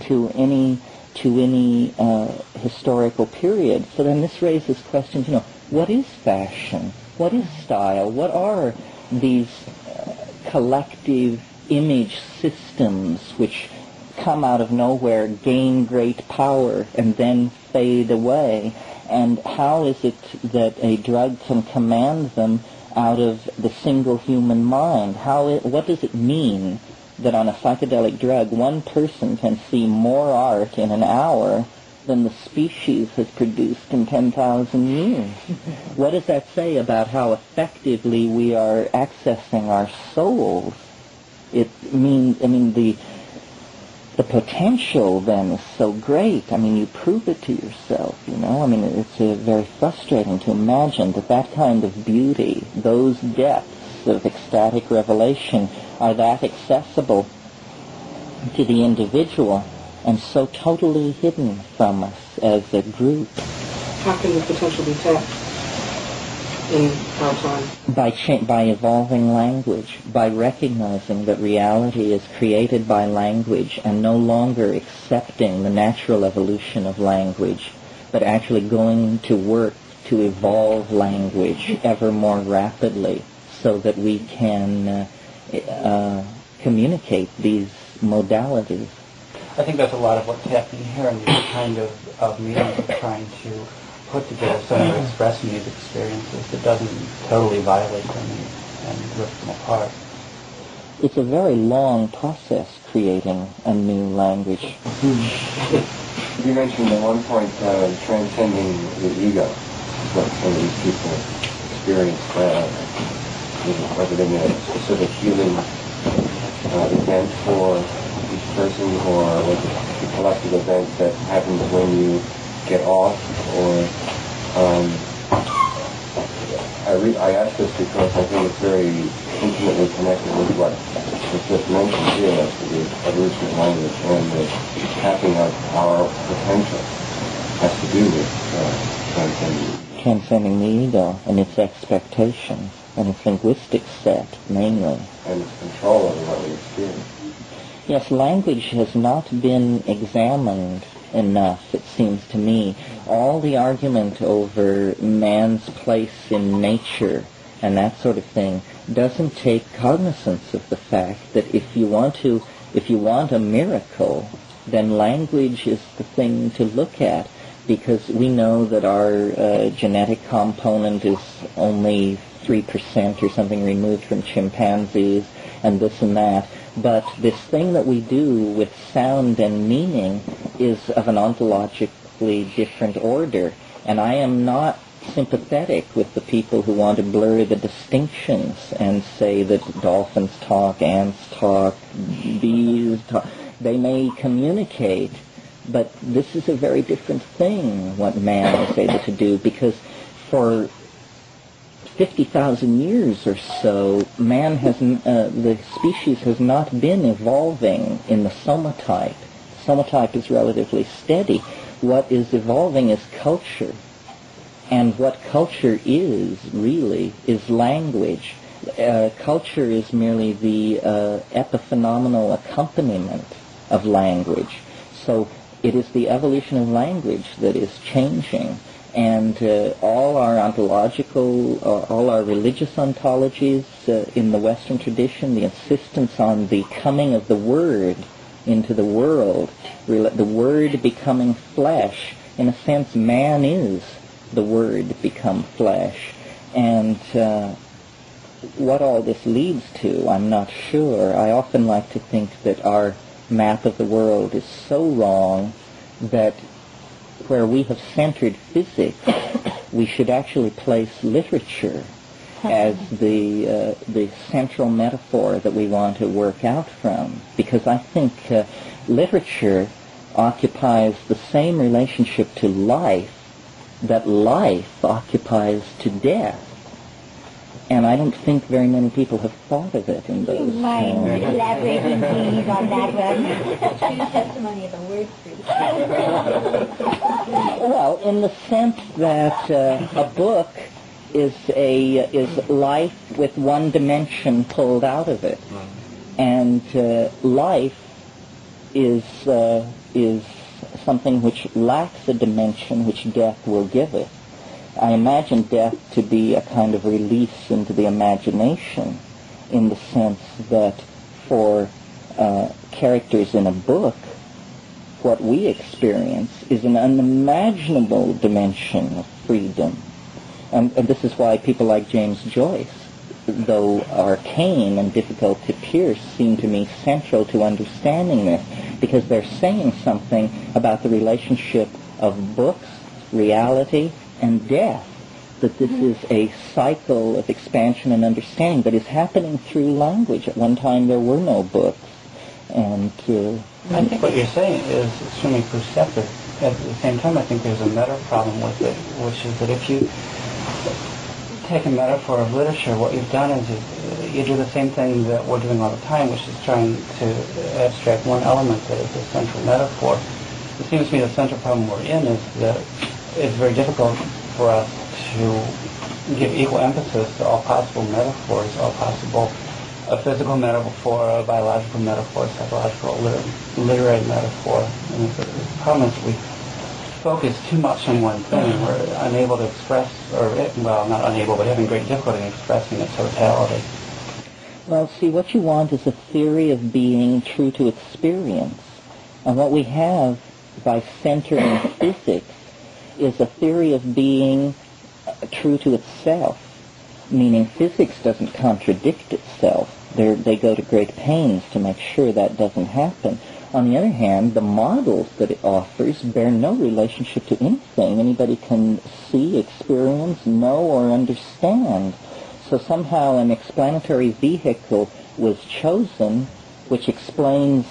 to any to any uh, historical period. So then this raises questions, you know, what is fashion? What is style? What are these uh, collective image systems which come out of nowhere, gain great power, and then fade away? And how is it that a drug can command them out of the single human mind? How it, what does it mean that on a psychedelic drug, one person can see more art in an hour than the species has produced in 10,000 years. what does that say about how effectively we are accessing our souls? It means, I mean, the, the potential then is so great. I mean, you prove it to yourself, you know? I mean, it's uh, very frustrating to imagine that that kind of beauty, those depths of ecstatic revelation are that accessible to the individual and so totally hidden from us as a group. How can the potential be tapped in our time? By, cha- by evolving language, by recognizing that reality is created by language and no longer accepting the natural evolution of language, but actually going to work to evolve language ever more rapidly so that we can uh, uh, communicate these modalities. I think that's a lot of what's happening here in these kind of, of meetings of trying to put together some of the express music experiences that doesn't totally violate them and, and rip them apart. It's a very long process creating a new language. You mentioned at one point uh, transcending the ego, what some of these people experience, uh, whether in a specific healing uh, event for each person or was it the collective event that happens when you get off or um, I, re- I ask this because I think it's very intimately connected with what was just mentioned here as to the evolution of language and the tapping of our potential has to do with uh, transcending. Transcending the ego and its expectations and its linguistic set, mainly. And its control over what we experience. Yes, language has not been examined enough, it seems to me. All the argument over man's place in nature and that sort of thing doesn't take cognizance of the fact that if you want to, if you want a miracle, then language is the thing to look at because we know that our uh, genetic component is only 3% or something removed from chimpanzees and this and that. But this thing that we do with sound and meaning is of an ontologically different order. And I am not sympathetic with the people who want to blur the distinctions and say that dolphins talk, ants talk, bees talk. They may communicate, but this is a very different thing, what man is able to do, because for 50,000 years or so, man has, uh, the species has not been evolving in the somatype. The somatype is relatively steady. What is evolving is culture. And what culture is, really, is language. Uh, culture is merely the uh, epiphenomenal accompaniment of language. So it is the evolution of language that is changing And uh, all our ontological, uh, all our religious ontologies uh, in the Western tradition, the insistence on the coming of the Word into the world, the Word becoming flesh. In a sense, man is the Word become flesh. And uh, what all this leads to, I'm not sure. I often like to think that our map of the world is so wrong that where we have centered physics, we should actually place literature as the uh, the central metaphor that we want to work out from, because I think uh, literature occupies the same relationship to life that life occupies to death. And I don't think very many people have thought of it in those Mind terms. elaborating please on that one? testimony of the word truth. Well, in the sense that uh, a book is a is life with one dimension pulled out of it, and uh, life is uh, is something which lacks a dimension which death will give it. I imagine death to be a kind of release into the imagination, in the sense that for uh, characters in a book, what we experience is an unimaginable dimension of freedom. And, and this is why people like James Joyce, though arcane and difficult to pierce, seem to me central to understanding this, because they're saying something about the relationship of books, reality, and death. That this is a cycle of expansion and understanding that is happening through language. At one time there were no books. And uh, I think what you're saying is extremely perceptive. At the same time, I think there's a meta problem with it, which is that if you take a metaphor of literature, what you've done is you, you do the same thing that we're doing all the time, which is trying to abstract one element that is the central metaphor. It seems to me the central problem we're in is that it's very difficult for us to give equal emphasis to all possible metaphors, all possible a physical metaphor, a biological metaphor, psychological, liter- literary metaphor. And the, the problem is we focus too much on one thing. Mm-hmm. We're unable to express, or well, not unable, but having great difficulty in expressing its totality. Well, see, what you want is a theory of being true to experience. And what we have by centering physics is a theory of being true to itself, meaning physics doesn't contradict itself. They're, they go to great pains to make sure that doesn't happen. On the other hand, the models that it offers bear no relationship to anything anybody can see, experience, know, or understand. So somehow an explanatory vehicle was chosen which explains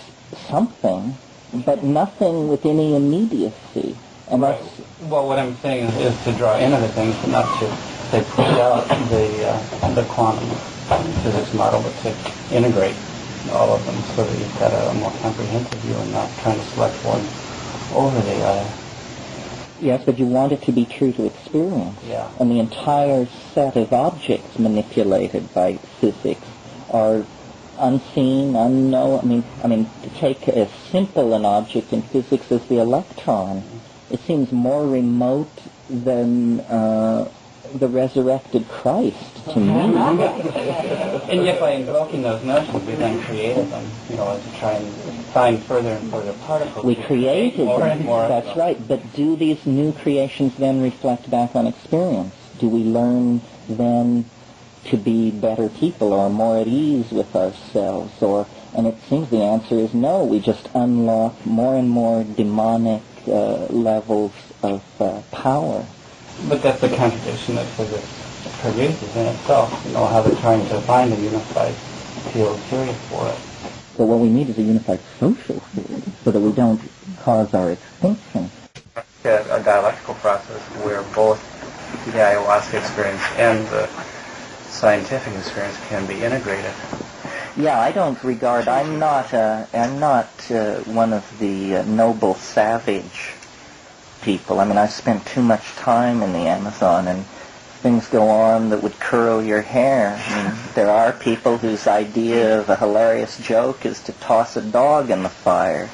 something, but nothing with any immediacy. And that's, Well, what I'm saying is, is to draw in the things, but not to say push out the uh, the quantum physics model, but to integrate all of them so that you've got a, more comprehensive view and not trying to select one over the other. yes, but you want it to be true to experience. Yeah. And the entire set of objects manipulated by physics are unseen, unknown. I mean, I mean, to take as simple an object in physics as the electron, seems more remote than uh, the resurrected Christ to me. And yet by invoking those notions, we then created them, you know, to try and find further and further particles. We created more them. and more of That's right. But do these new creations then reflect back on experience? Do we learn then to be better people or more at ease with ourselves? Or and it seems the answer is no. We just unlock more and more demonic levels of uh, power. But that's the contradiction that physics produces in itself. You know, how they're trying to find a unified field theory for it. So what we need is a unified social theory so that we don't cause our extinction. a, a dialectical process where both the ayahuasca experience and the scientific experience can be integrated. Yeah, I don't regard. I'm not. Uh, I'm not uh, one of the uh, noble savage people. I mean, I spent too much time in the Amazon, and things go on that would curl your hair. I mean, there are people whose idea of a hilarious joke is to toss a dog in the fire,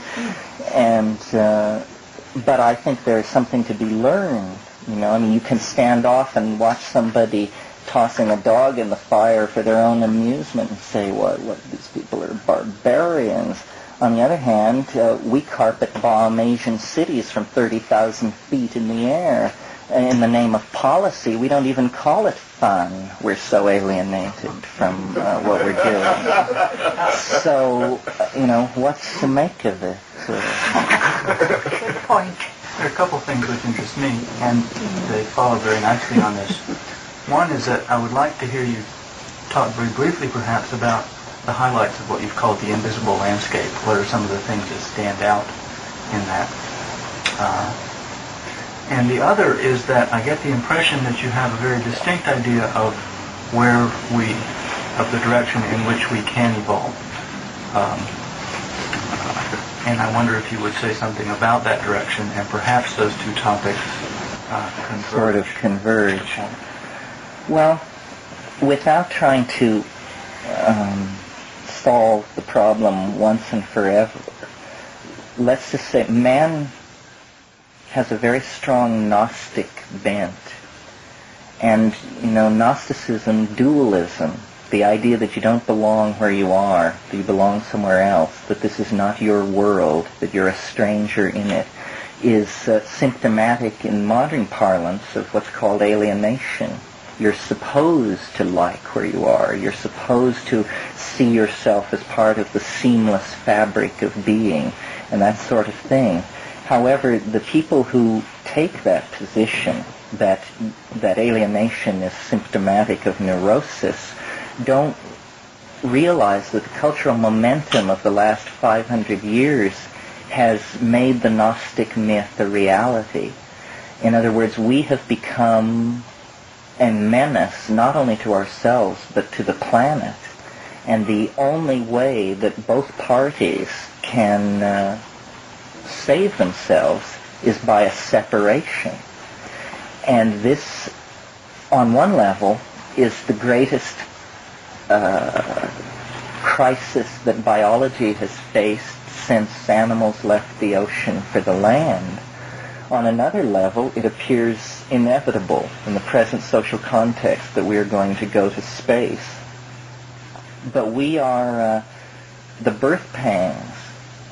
and uh, but I think there's something to be learned You know, I mean, you can stand off and watch somebody tossing a dog in the fire for their own amusement and say, what, what, these people are barbarians. On the other hand, uh, we carpet bomb Asian cities from 30,000 feet in the air. In the name of policy, we don't even call it fun. We're so alienated from uh, what we're doing. So, uh, you know, what's to make of it? Good point. There are a couple things which interest me, and they follow very nicely on this. One is that I would like to hear you talk very briefly, perhaps, about the highlights of what you've called the invisible landscape. What are some of the things that stand out in that? Uh, and the other is that I get the impression that you have a very distinct idea of where we, of the direction in which we can evolve. Um, and I wonder if you would say something about that direction and perhaps those two topics uh, converge. Sort of converge. Well, without trying to um, solve the problem once and forever. Let's just say man has a very strong Gnostic bent. And, you know, Gnosticism, dualism, the idea that you don't belong where you are, that you belong somewhere else, that this is not your world, that you're a stranger in it, is uh, symptomatic in modern parlance of what's called alienation you're supposed to like where you are. You're supposed to see yourself as part of the seamless fabric of being and that sort of thing. However, the people who take that position, that, that alienation is symptomatic of neurosis, don't realize that the cultural momentum of the last 500 years has made the Gnostic myth a reality. In other words, we have become and menace not only to ourselves but to the planet. And the only way that both parties can uh, save themselves is by a separation. And this, on one level, is the greatest uh, crisis that biology has faced since animals left the ocean for the land. On another level, it appears inevitable in the present social context that we are going to go to space. But we are, uh, the birth pangs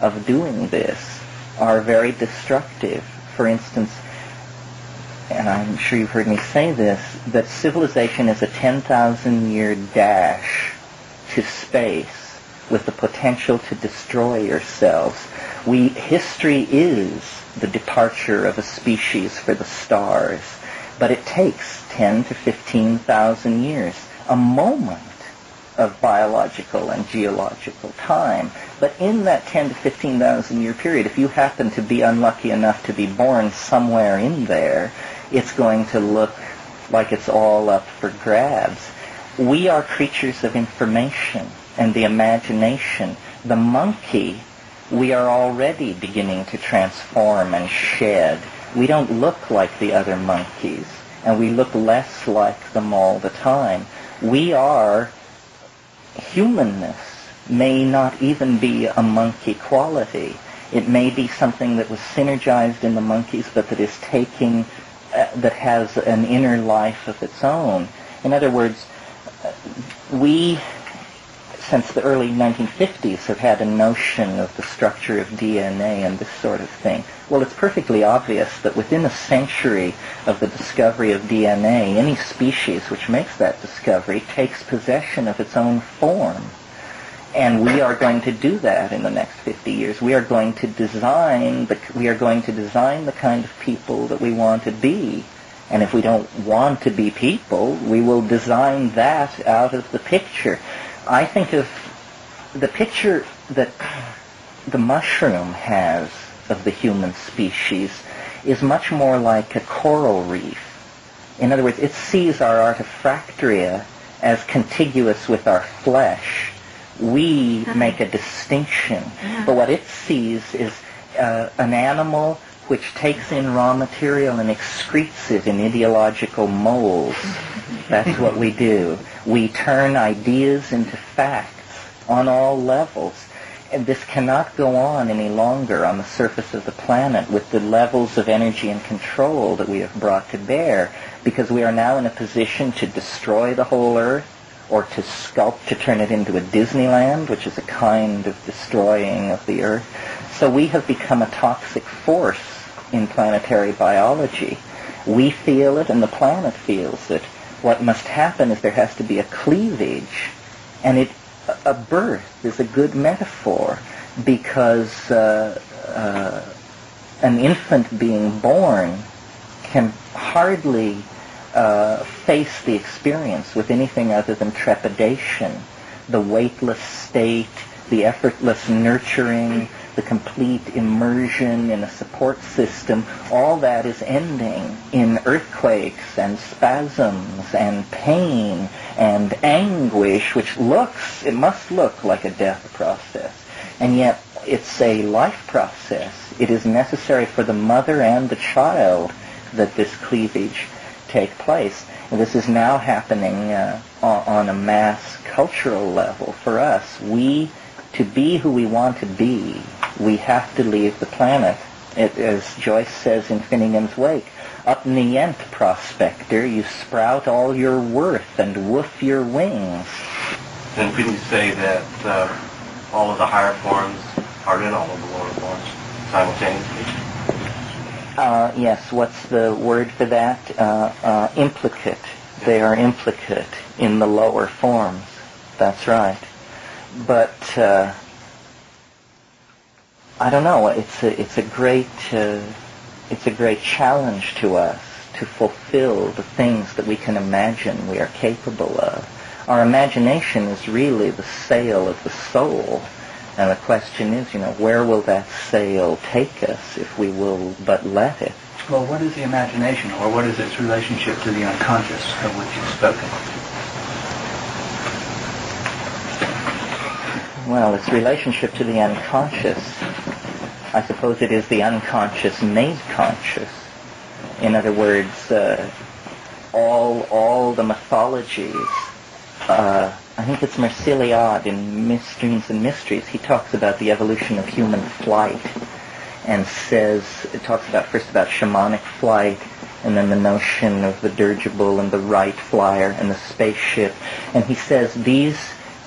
of doing this are very destructive. For instance, and I'm sure you've heard me say this, that civilization is a 10,000 year dash to space with the potential to destroy yourselves. We, history is the departure of a species for the stars. But it takes 10 to 15,000 years, a moment of biological and geological time. But in that 10 to 15,000 year period, if you happen to be unlucky enough to be born somewhere in there, it's going to look like it's all up for grabs. We are creatures of information and the imagination. The monkey we are already beginning to transform and shed. We don't look like the other monkeys, and we look less like them all the time. We are, humanness may not even be a monkey quality. It may be something that was synergized in the monkeys, but that is taking, uh, that has an inner life of its own. In other words, we since the early 1950s have had a notion of the structure of DNA and this sort of thing. Well, it's perfectly obvious that within a century of the discovery of DNA, any species which makes that discovery takes possession of its own form. And we are going to do that in the next 50 years. We are going to design the, we are going to design the kind of people that we want to be. And if we don't want to be people, we will design that out of the picture. I think of the picture that the mushroom has of the human species is much more like a coral reef. In other words, it sees our artifactoria as contiguous with our flesh. We uh-huh. make a distinction. Uh-huh. But what it sees is uh, an animal which takes in raw material and excretes it in ideological molds. That's what we do. We turn ideas into facts on all levels. and this cannot go on any longer on the surface of the planet with the levels of energy and control that we have brought to bear because we are now in a position to destroy the whole earth or to sculpt to turn it into a Disneyland, which is a kind of destroying of the earth. So we have become a toxic force in planetary biology. We feel it and the planet feels it. What must happen is there has to be a cleavage and it a birth is a good metaphor because uh, uh, an infant being born can hardly uh, face the experience with anything other than trepidation, the weightless state, the effortless nurturing, the complete immersion in a support system, all that is ending in earthquakes and spasms and pain and anguish, which looks, it must look like a death process. And yet it's a life process. It is necessary for the mother and the child that this cleavage take place. And this is now happening uh, on a mass cultural level for us. We, to be who we want to be, we have to leave the planet. It, as Joyce says in Finnegans Wake, up in the ent, prospector, you sprout all your worth and woof your wings. Then couldn't you say that uh, all of the higher forms are in all of the lower forms simultaneously? Uh, yes, what's the word for that? Uh, uh, implicate. They are implicate in the lower forms. That's right. But uh, I don't know. It's a it's a great uh, it's a great challenge to us to fulfill the things that we can imagine we are capable of. Our imagination is really the sail of the soul. And the question is, you know, where will that sail take us if we will but let it? Well, what is the imagination, or what is its relationship to the unconscious of which you've spoken? Well, its relationship to the unconscious, I suppose it is the unconscious made conscious. In other words, uh, all all the mythologies. Uh, I think it's Mircea Eliade in Dreams and Mysteries. He talks about the evolution of human flight and says it talks about first about shamanic flight and then the notion of the dirigible and the Wright flyer and the spaceship. And he says these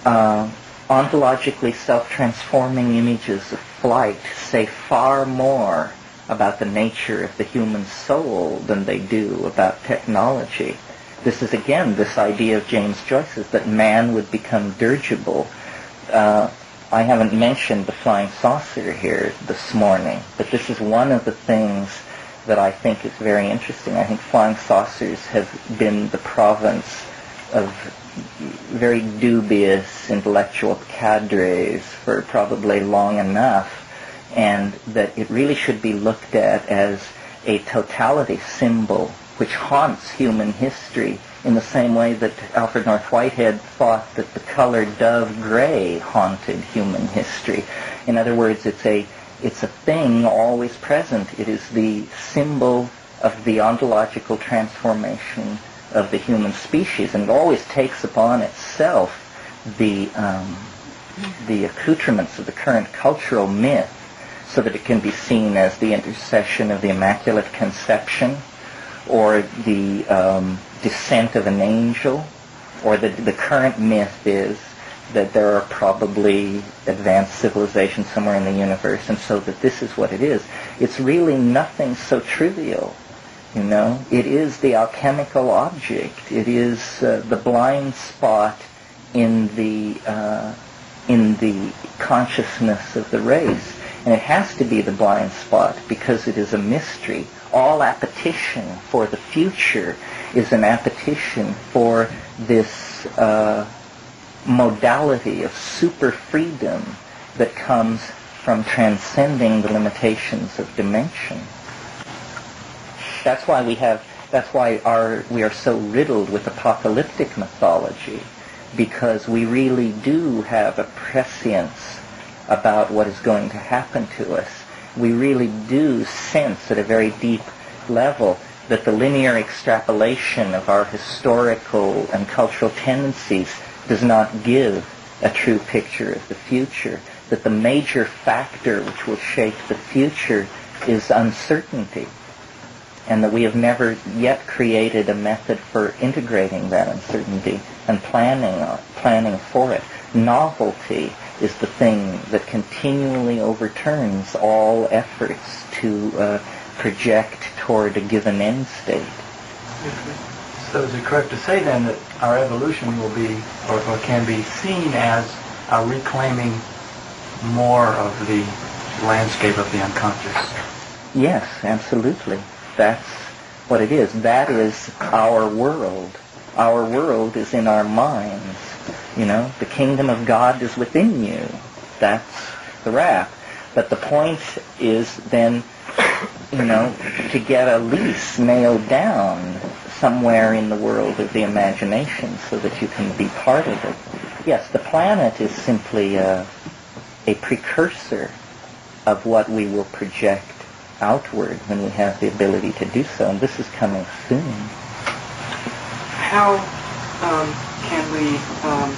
uh, ontologically self-transforming images of flight say far more about the nature of the human soul than they do about technology. This is again this idea of James Joyce's that man would become dirigible. Uh, I haven't mentioned the flying saucer here this morning, but this is one of the things that I think is very interesting. I think flying saucers have been the province of very dubious intellectual cadres for probably long enough, and that it really should be looked at as a totality symbol which haunts human history in the same way that Alfred North Whitehead thought that the color dove gray haunted human history. In other words, it's a it's a thing always present. It is the symbol of the ontological transformation of the human species, and it always takes upon itself the um, the accoutrements of the current cultural myth, so that it can be seen as the intercession of the Immaculate Conception, or the um, descent of an angel, or the the current myth is that there are probably advanced civilizations somewhere in the universe, and so that this is what it is. It's really nothing so trivial you know, it is the alchemical object. It is uh, the blind spot in the uh, in the consciousness of the race, and it has to be the blind spot because it is a mystery. All appetition for the future is an appetition for this uh, modality of super freedom that comes from transcending the limitations of dimension. That's why we have. That's why our we are so riddled with apocalyptic mythology, because we really do have a prescience about what is going to happen to us. We really do sense at a very deep level that the linear extrapolation of our historical and cultural tendencies does not give a true picture of the future, that the major factor which will shape the future is uncertainty, and that we have never yet created a method for integrating that uncertainty and planning planning for it. Novelty is the thing that continually overturns all efforts to uh, project toward a given end state. So is it correct to say then that our evolution will be, or, or can be seen as a reclaiming more of the landscape of the unconscious? Yes, absolutely. That's what it is. That is our world. Our world is in our minds. You know, the kingdom of God is within you. That's the rap. But the point is then, you know, to get a lease nailed down somewhere in the world of the imagination so that you can be part of it. Yes, the planet is simply a, a precursor of what we will project outward when we have the ability to do so, and this is coming soon. How um, can we, um,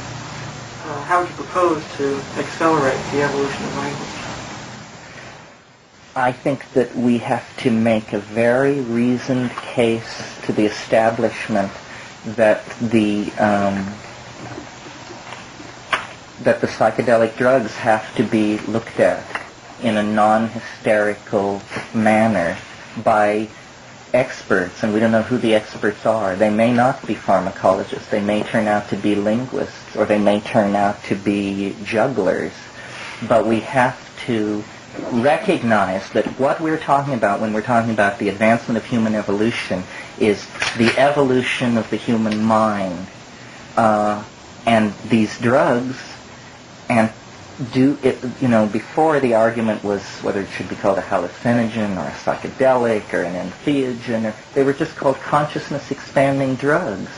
uh, how would you propose to accelerate the evolution of language? I think that we have to make a very reasoned case to the establishment that the um, that the psychedelic drugs have to be looked at in a non-hysterical manner by experts, and we don't know who the experts are. They may not be pharmacologists. They may turn out to be linguists, or they may turn out to be jugglers. But we have to recognize that what we're talking about when we're talking about the advancement of human evolution is the evolution of the human mind. Uh, and these drugs, and do it, you know, before the argument was whether it should be called a hallucinogen or a psychedelic or an entheogen, or, they were just called consciousness expanding drugs.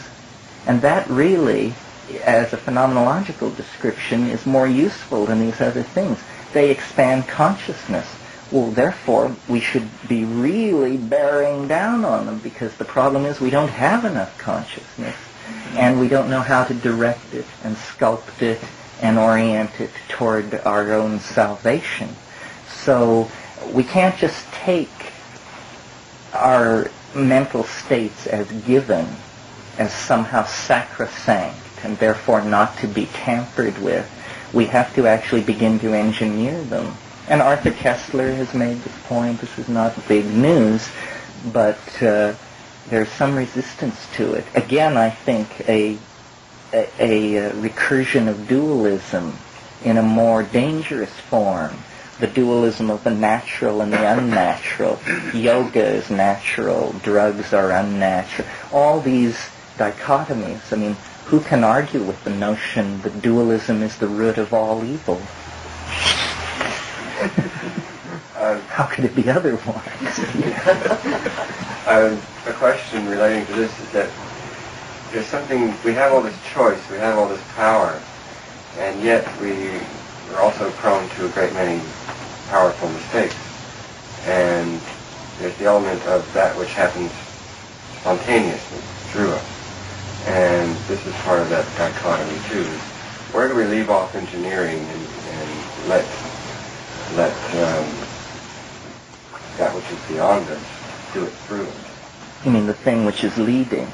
And that really, as a phenomenological description, is more useful than these other things. They expand consciousness. Well, therefore, we should be really bearing down on them because the problem is we don't have enough consciousness and we don't know how to direct it and sculpt it and orient it toward our own salvation. So we can't just take our mental states as given, as somehow sacrosanct, and therefore not to be tampered with. We have to actually begin to engineer them. And Arthur Koestler has made this point. This is not big news, but uh, there's some resistance to it. Again, I think a a, a recursion of dualism in a more dangerous form. The dualism of the natural and the unnatural. Yoga is natural, drugs are unnatural. All these dichotomies. I mean, who can argue with the notion that dualism is the root of all evil? Uh, How could it be otherwise? uh, a question relating to this is that there's something, we have all this choice, we have all this power, and yet we are also prone to a great many powerful mistakes. And there's the element of that which happens spontaneously through us. And this is part of that dichotomy too. Where do we leave off engineering and, and let let um, that which is beyond us do it through us? You mean the thing which is leading?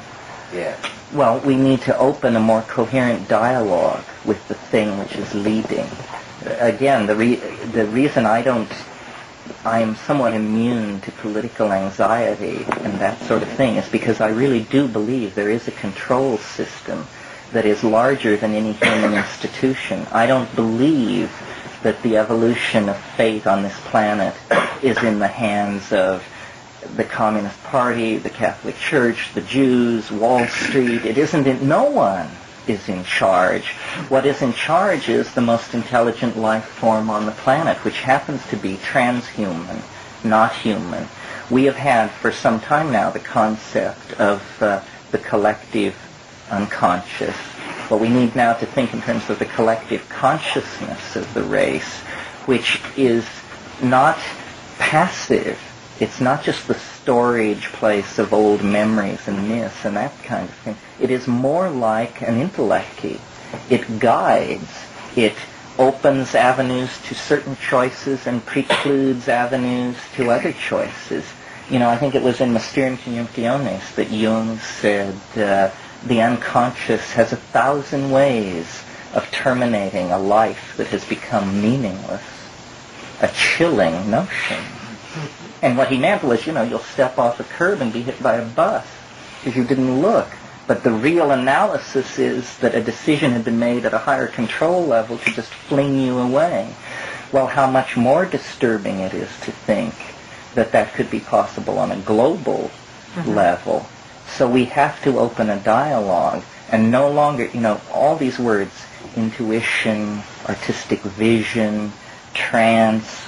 Yeah. Well, we need to open a more coherent dialogue with the thing which is leading. Again, the re- the reason I don't, I'm somewhat immune to political anxiety and that sort of thing is because I really do believe there is a control system that is larger than any human institution. I don't believe that the evolution of fate on this planet is in the hands of the Communist Party, the Catholic Church, the Jews, Wall Street. It isn't in, no one is in charge. What is in charge is the most intelligent life form on the planet, which happens to be transhuman, not human. We have had for some time now the concept of uh, the collective unconscious, but we need now to think in terms of the collective consciousness of the race, which is not passive it's not just the storage place of old memories and myths and that kind of thing. It is more like an intellect key. It guides. It opens avenues to certain choices and precludes avenues to other choices. You know, I think it was in Mysterium Conjunctionis that Jung said uh, the unconscious has a thousand ways of terminating a life that has become meaningless. A chilling notion. And what he meant was, you know, you'll step off a curb and be hit by a bus because you didn't look. But the real analysis is that a decision had been made at a higher control level to just fling you away. Well, how much more disturbing it is to think that that could be possible on a global mm-hmm. level. So we have to open a dialogue and no longer, you know, all these words, intuition, artistic vision, trance,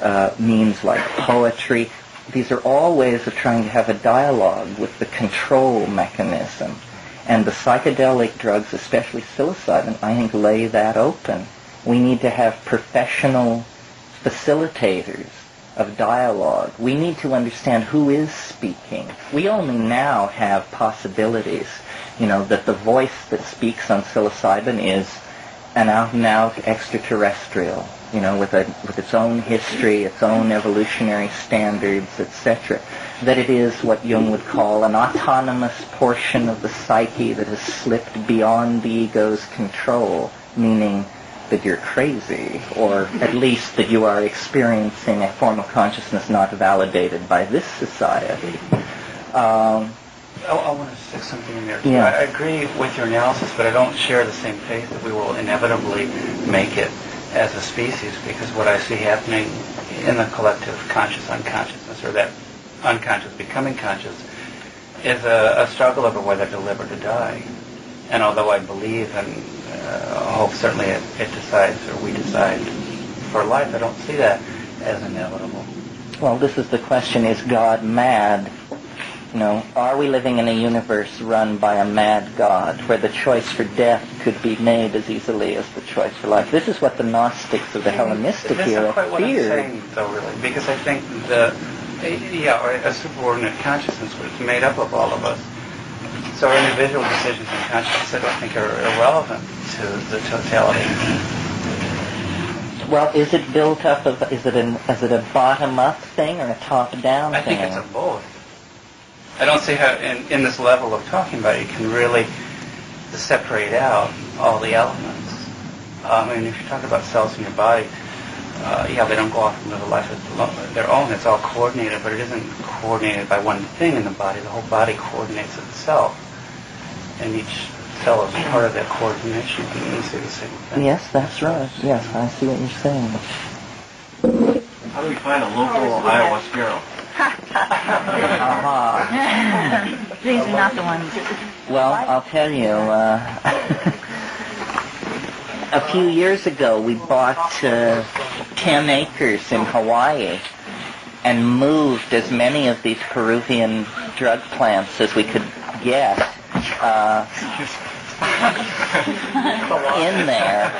uh, means like poetry. These are all ways of trying to have a dialogue with the control mechanism. And the psychedelic drugs, especially psilocybin, I think lay that open. We need to have professional facilitators of dialogue. We need to understand who is speaking. We only now have possibilities, you know, that the voice that speaks on psilocybin is an out and out extraterrestrial, you know, with a with its own history, its own evolutionary standards, etc. That it is what Jung would call an autonomous portion of the psyche that has slipped beyond the ego's control, meaning that you're crazy, or at least that you are experiencing a form of consciousness not validated by this society. Um, I, I want to stick something in there. Yeah. I I agree with your analysis, but I don't share the same faith that we will inevitably make it as a species because what I see happening in the collective conscious unconsciousness or that unconscious becoming conscious is a, a struggle over whether to live or to die. And although I believe and uh, hope certainly it, it decides or we decide for life, I don't see that as inevitable. Well, this is the question, is God mad? Know, are we living in a universe run by a mad God where the choice for death could be made as easily as the choice for life? This is what the Gnostics of the mm-hmm. Hellenistic That's era quite what I'm saying, though, really, because I think the yeah, a superordinate consciousness was made up of all of us. So our individual decisions and consciousness, I don't think, are irrelevant to the totality. Well, is it built up of, is it, an, is it a bottom-up thing or a top-down I thing? think it's a both. I don't see how, in, in this level of talking about it, you can really separate out all the elements. Um, I mean, if you talk about cells in your body, uh, yeah, they don't go off and live a life of their own. It's all coordinated, but it isn't coordinated by one thing in the body. The whole body coordinates itself, and each cell is part of that coordination. And you say the same thing. Yes, that's right. Yes, I see what you're saying. How do we find a local Iowa sparrow? Aha. These are not the ones. Well, I'll tell you, uh, a few years ago we bought uh, 10 acres in Hawaii and moved as many of these Peruvian drug plants as we could get uh, in there.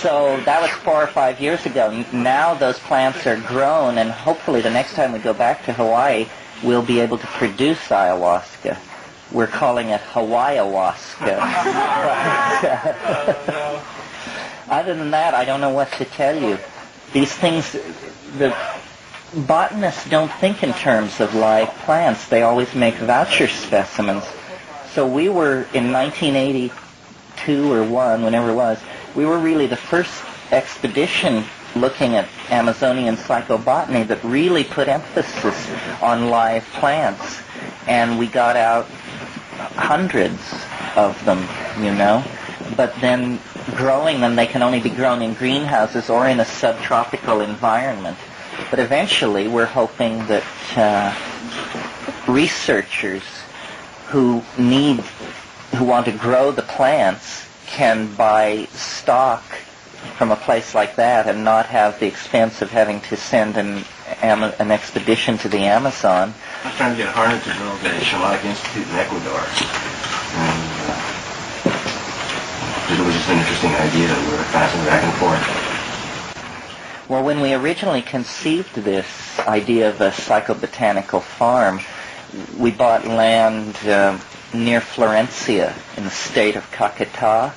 So that was four or five years ago. Now those plants are grown, and hopefully the next time we go back to Hawaii, we'll be able to produce ayahuasca. We're calling it Hawaiiawaska. Other than that, I don't know what to tell you. These things, the botanists don't think in terms of live plants. They always make voucher specimens. So we were in 1982 or 1, whenever it was, we were really the first expedition looking at Amazonian psychobotany that really put emphasis on live plants. And we got out hundreds of them, you know. But then growing them, they can only be grown in greenhouses or in a subtropical environment. But eventually, we're hoping that uh, researchers who need, who want to grow the plants, can buy stock from a place like that and not have the expense of having to send an an expedition to the Amazon. I was trying to get Harner to build a shamanic institute in Ecuador. And uh, it was just an interesting idea that we were passing back and forth. Well, when we originally conceived this idea of a psychobotanical farm, we bought land uh, near Florencia in the state of Caquetá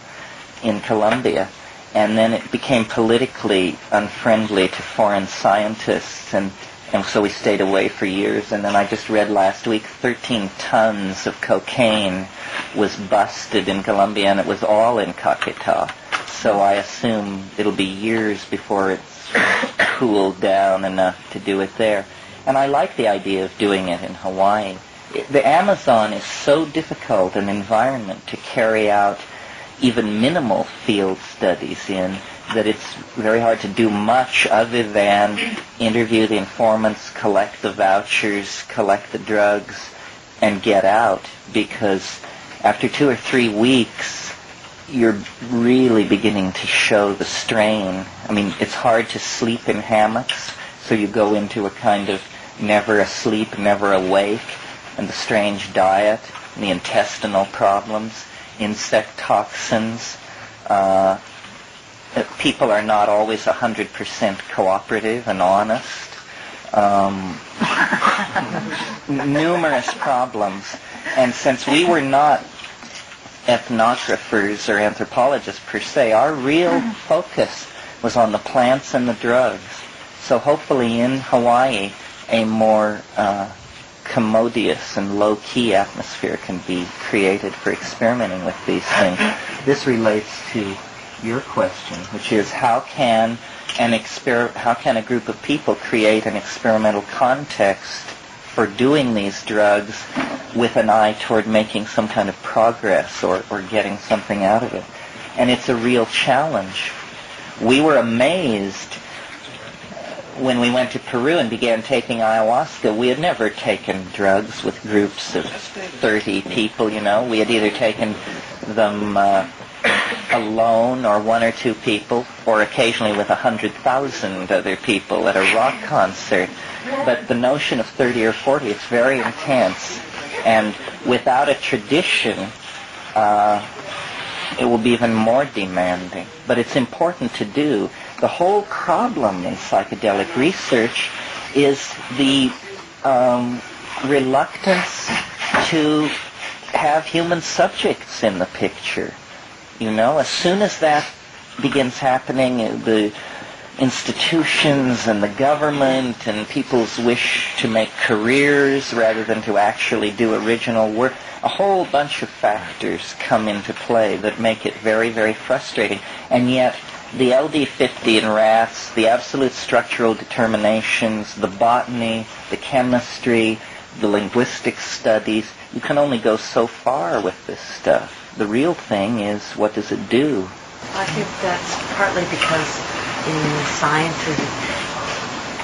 in Colombia. and then it became politically unfriendly to foreign scientists, and and so we stayed away for years. And then I just read last week 13 tons of cocaine was busted in Colombia, and it was all in Caquetá. So I assume it'll be years before it's cooled down enough to do it there. And I like the idea of doing it in Hawaii. The Amazon is so difficult an environment to carry out even minimal field studies in that it's very hard to do much other than interview the informants, collect the vouchers, collect the drugs, and get out because after two or three weeks, you're really beginning to show the strain. I mean, it's hard to sleep in hammocks, so you go into a kind of never asleep, never awake, and the strange diet, and the intestinal problems, insect toxins, uh, people are not always 100% cooperative and honest. Um, numerous problems. And since we were not ethnographers or anthropologists per se, our real focus was on the plants and the drugs. So hopefully in Hawaii, a more uh, commodious and low-key atmosphere can be created for experimenting with these things. This relates to your question, which is how can an exper- how can a group of people create an experimental context for doing these drugs with an eye toward making some kind of progress or, or getting something out of it. And it's a real challenge. We were amazed when we went to Peru and began taking ayahuasca, we had never taken drugs with groups of 30 people, you know. We had either taken them uh, alone or one or two people, or occasionally with hundred thousand other people at a rock concert. But the notion of 30 or 40, it's very intense. And without a tradition, uh, it will be even more demanding. But it's important to do. The whole problem in psychedelic research is the um, reluctance to have human subjects in the picture. You know, as soon as that begins happening, the institutions and the government and people's wish to make careers rather than to actually do original work, a whole bunch of factors come into play that make it very, very frustrating. And yet, the LD50 in rats, the absolute structural determinations, the botany, the chemistry, the linguistic studies, you can only go so far with this stuff the real thing is what does it do? I think that's partly because in sciences,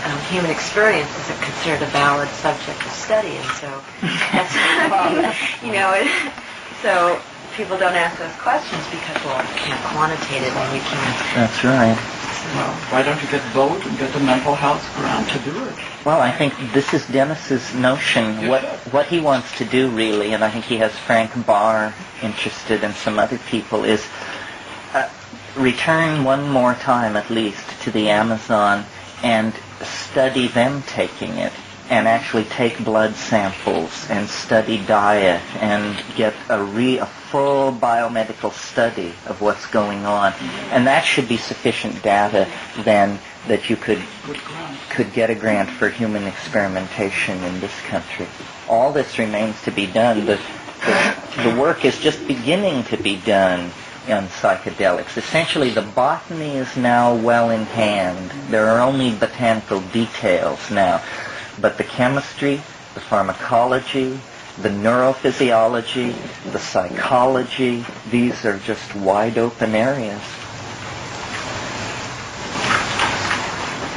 um, human experience is considered a valid subject of study, and so that's you know, it, so people don't ask those questions because well, you can't quantitate it and you can't. That's right. Well, why don't you get both and get the mental health grant to do it? Well, I think this is Dennis's notion. What what he wants to do really, and I think he has Frank Barr interested and some other people, is uh, return one more time at least to the Amazon and study them taking it and actually take blood samples and study diet and get a, re, a full biomedical study of what's going on. And that should be sufficient data then that you could could get a grant for human experimentation in this country. All this remains to be done. The, the, the work is just beginning to be done on psychedelics. Essentially, the botany is now well in hand. There are only botanical details now. But the chemistry, the pharmacology, the neurophysiology, the psychology, these are just wide open areas.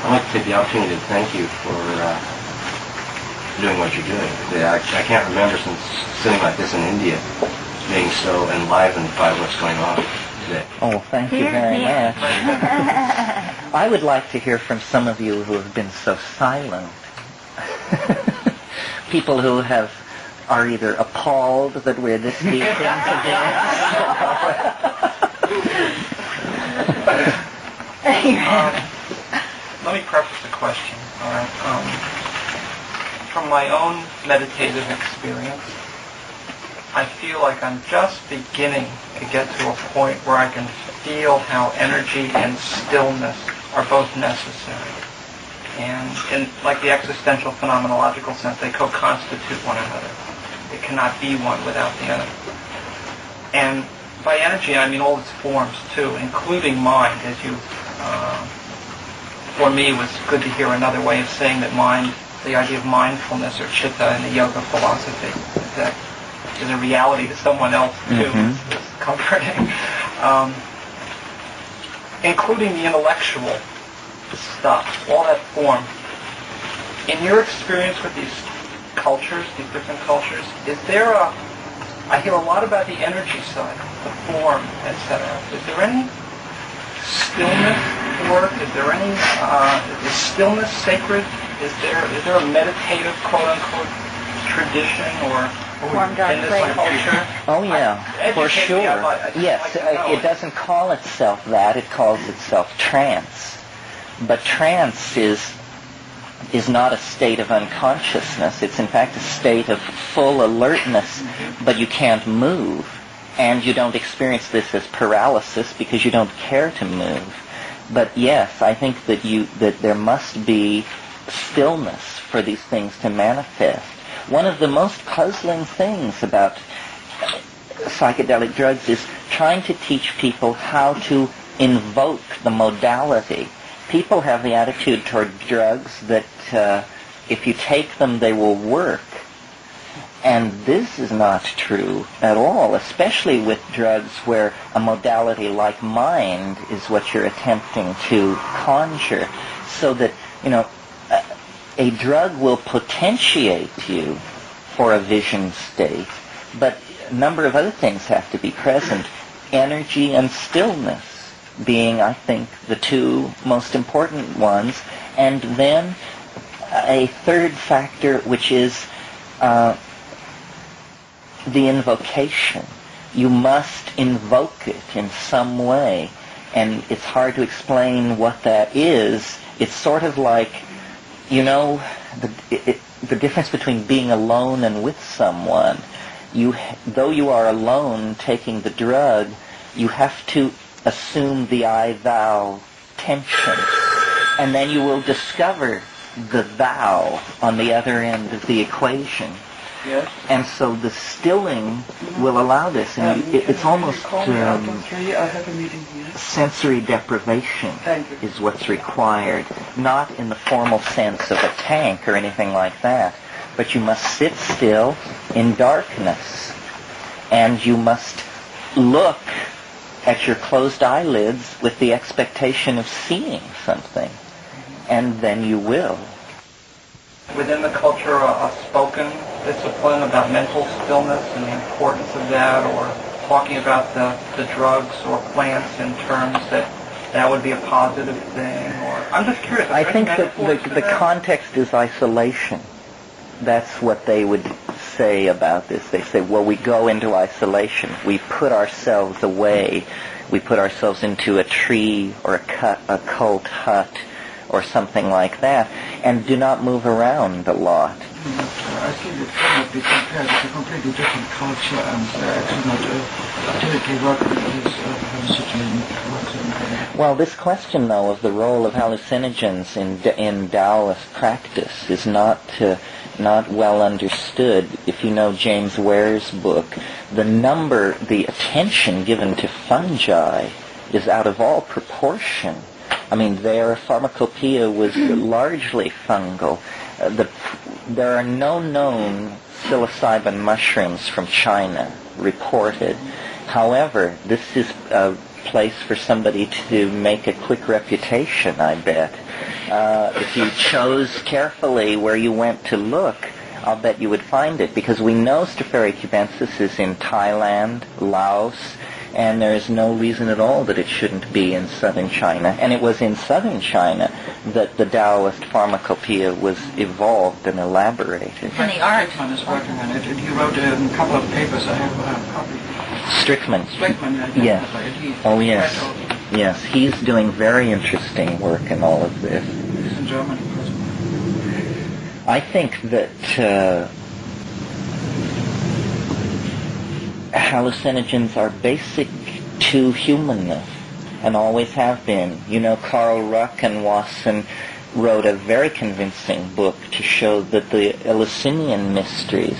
I'd like to take the opportunity to thank you for uh, doing what you're doing. I, I can't remember since sitting like this in India being so enlivened by what's going on today. Oh, thank you very much. I would like to hear from some of you who have been so silent. People who have are either appalled that we're this deep into um, let me preface the question. All right. Um, from my own meditative experience, I feel like I'm just beginning to get to a point where I can feel how energy and stillness are both necessary. And in like the existential phenomenological sense, they co-constitute one another. It cannot be one without the other. And by energy, I mean all its forms too, including mind, as you, uh, for me, was good to hear another way of saying that mind, the idea of mindfulness or chitta in the yoga philosophy, that is a reality to someone else too, Mhm. is, is comforting. Um, including the intellectual stuff, all that form. In your experience with these cultures, these different cultures, is there a, I hear a lot about the energy side, the form, etc. Is there any stillness work? Is there any, uh, is stillness sacred? Is there, is there a meditative, quote-unquote, tradition or Formed on in this prayer. culture? Oh yeah, for Educate me, sure. I'd I'd Yes, like to uh, it doesn't call itself that. It calls itself trance. But trance is is not a state of unconsciousness. It's in fact a state of full alertness, but you can't move. And you don't experience this as paralysis because you don't care to move. But yes, I think that you that there must be stillness for these things to manifest. One of the most puzzling things about psychedelic drugs is trying to teach people how to invoke the modality. People have the attitude toward drugs that uh, if you take them, they will work. And this is not true at all, especially with drugs where a modality like mind is what you're attempting to conjure. So that, you know, a, a drug will potentiate you for a vision state, but a number of other things have to be present. Energy and stillness being, I think, the two most important ones. And then a third factor, which is uh, the invocation. You must invoke it in some way. And it's hard to explain what that is. It's sort of like, you know, the, it, the difference between being alone and with someone. You, though you are alone taking the drug, you have to assume the I-thou tension. And then you will discover the thou on the other end of the equation. Yes. And so the stilling will allow this. And Um, it, it's almost call me out um, on three? I have a meeting here. sensory deprivation is what's required. Not in the formal sense of a tank or anything like that. But you must sit still in darkness. And you must look at your closed eyelids with the expectation of seeing something. And then you will. Within the culture, a, a spoken discipline about mental stillness and the importance of that, or talking about the, the drugs or plants in terms that that would be a positive thing, or I'm just curious. I think that the, the that? context is isolation. That's what they would say about this. They say, well, we go into isolation. We put ourselves away. We put ourselves into a tree or a, cut, a cult hut or something like that and do not move around a lot. I think it cannot be compared. It's a completely different culture and uh, uh, typically work with this uh, Well, this question, though, of the role of hallucinogens in in Taoist practice is not uh, not well understood. If you know James Ware's book, the number, the attention given to fungi is out of all proportion. I mean, their pharmacopoeia was largely fungal. Uh, the, there are no known psilocybin mushrooms from China reported. However, this is a place for somebody to make a quick reputation, I bet. Uh, if you chose carefully where you went to look, I'll bet you would find it because we know Stropharia cubensis is in Thailand, Laos, and there is no reason at all that it shouldn't be in southern China. And it was in southern China that the Taoist pharmacopoeia was evolved and elaborated. The art. Is working on it he wrote a couple of papers. I have a copy. Strickmann. Strickmann, I Yes. Oh, yes. Yes, he's doing very interesting work in all of this. He's in Germany. I think that uh, hallucinogens are basic to humanness and always have been. You know, Carl Ruck and Wasson wrote a very convincing book to show that the Eleusinian mysteries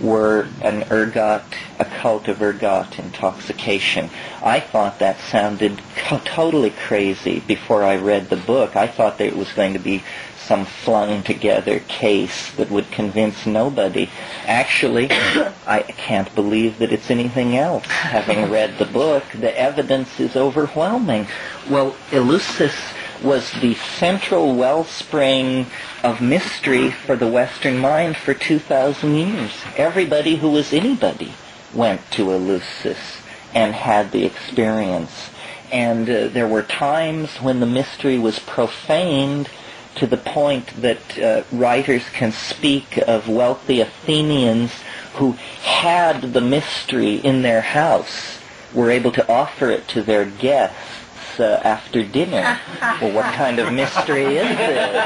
were an ergot, a cult of ergot intoxication. I thought that sounded co- totally crazy before I read the book. I thought that it was going to be some flung together case that would convince nobody. Actually, I can't believe that it's anything else. Having read the book, the evidence is overwhelming. Well, Eleusis was the central wellspring of mystery for the Western mind for 2,000 years. Everybody who was anybody went to Eleusis and had the experience. And uh, there were times when the mystery was profaned to the point that uh, writers can speak of wealthy Athenians who had the mystery in their house, were able to offer it to their guests uh, after dinner. well, what kind of mystery is this?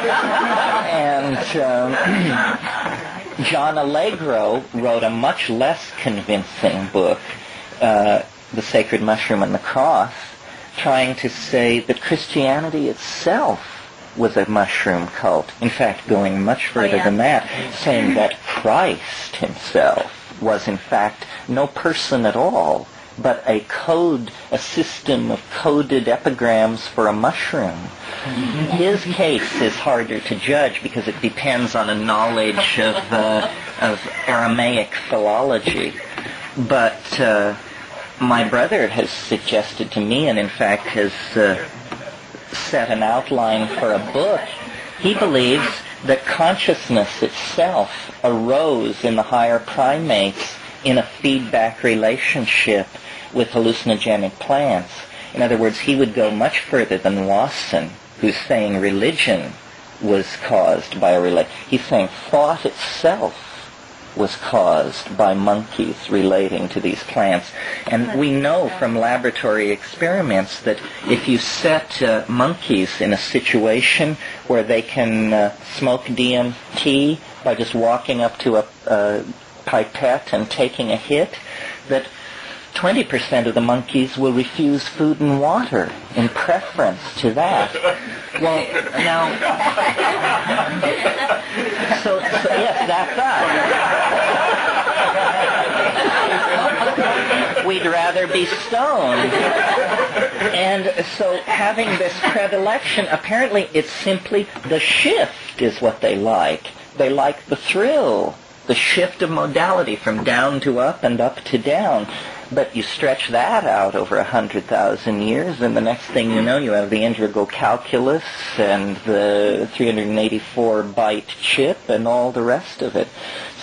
And um, John Allegro wrote a much less convincing book, uh, The Sacred Mushroom and the Cross, trying to say that Christianity itself was a mushroom cult. In fact, going much further yeah. than that, saying that Christ himself was in fact no person at all, but a code, a system of coded epigrams for a mushroom. His case is harder to judge because it depends on a knowledge of, uh, of Aramaic philology. But uh, my brother has suggested to me, and in fact has uh, set an outline for a book. He believes that consciousness itself arose in the higher primates in a feedback relationship with hallucinogenic plants. In other words, he would go much further than Wasson, who's saying religion was caused by a. He's saying thought itself was caused by monkeys relating to these plants. And we know from laboratory experiments that if you set uh, monkeys in a situation where they can uh, smoke DMT by just walking up to a, a pipette and taking a hit, that 20% of the monkeys will refuse food and water in preference to that. Well, now, so, so yes, that's us. We'd rather be stoned. And so having this predilection, apparently it's simply the shift is what they like. They like the thrill, the shift of modality from down to up and up to down. But you stretch that out over a hundred thousand years, and the next thing you know, you have the integral calculus and the 384 byte chip and all the rest of it.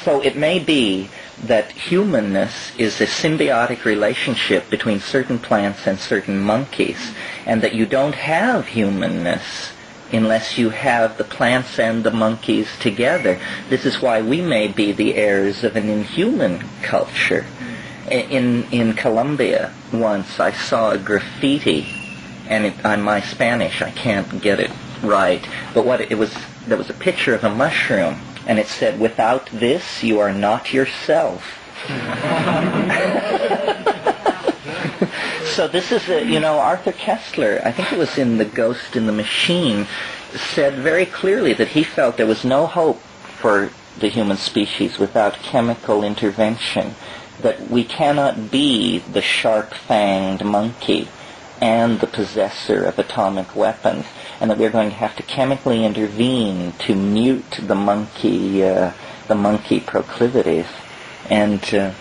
So it may be that humanness is a symbiotic relationship between certain plants and certain monkeys, and that you don't have humanness unless you have the plants and the monkeys together. This is why we may be the heirs of an inhuman culture in in Colombia once I saw a graffiti, and it, on my Spanish I can't get it right, but what it, was there was a picture of a mushroom, and it said, "Without this, you are not yourself." so this is a, you know Arthur Koestler. I think it was in The Ghost in the Machine, said very clearly that he felt there was no hope for the human species without chemical intervention that we cannot be the sharp-fanged monkey and the possessor of atomic weapons, and that we're going to have to chemically intervene to mute the monkey, uh, the monkey proclivities. And uh,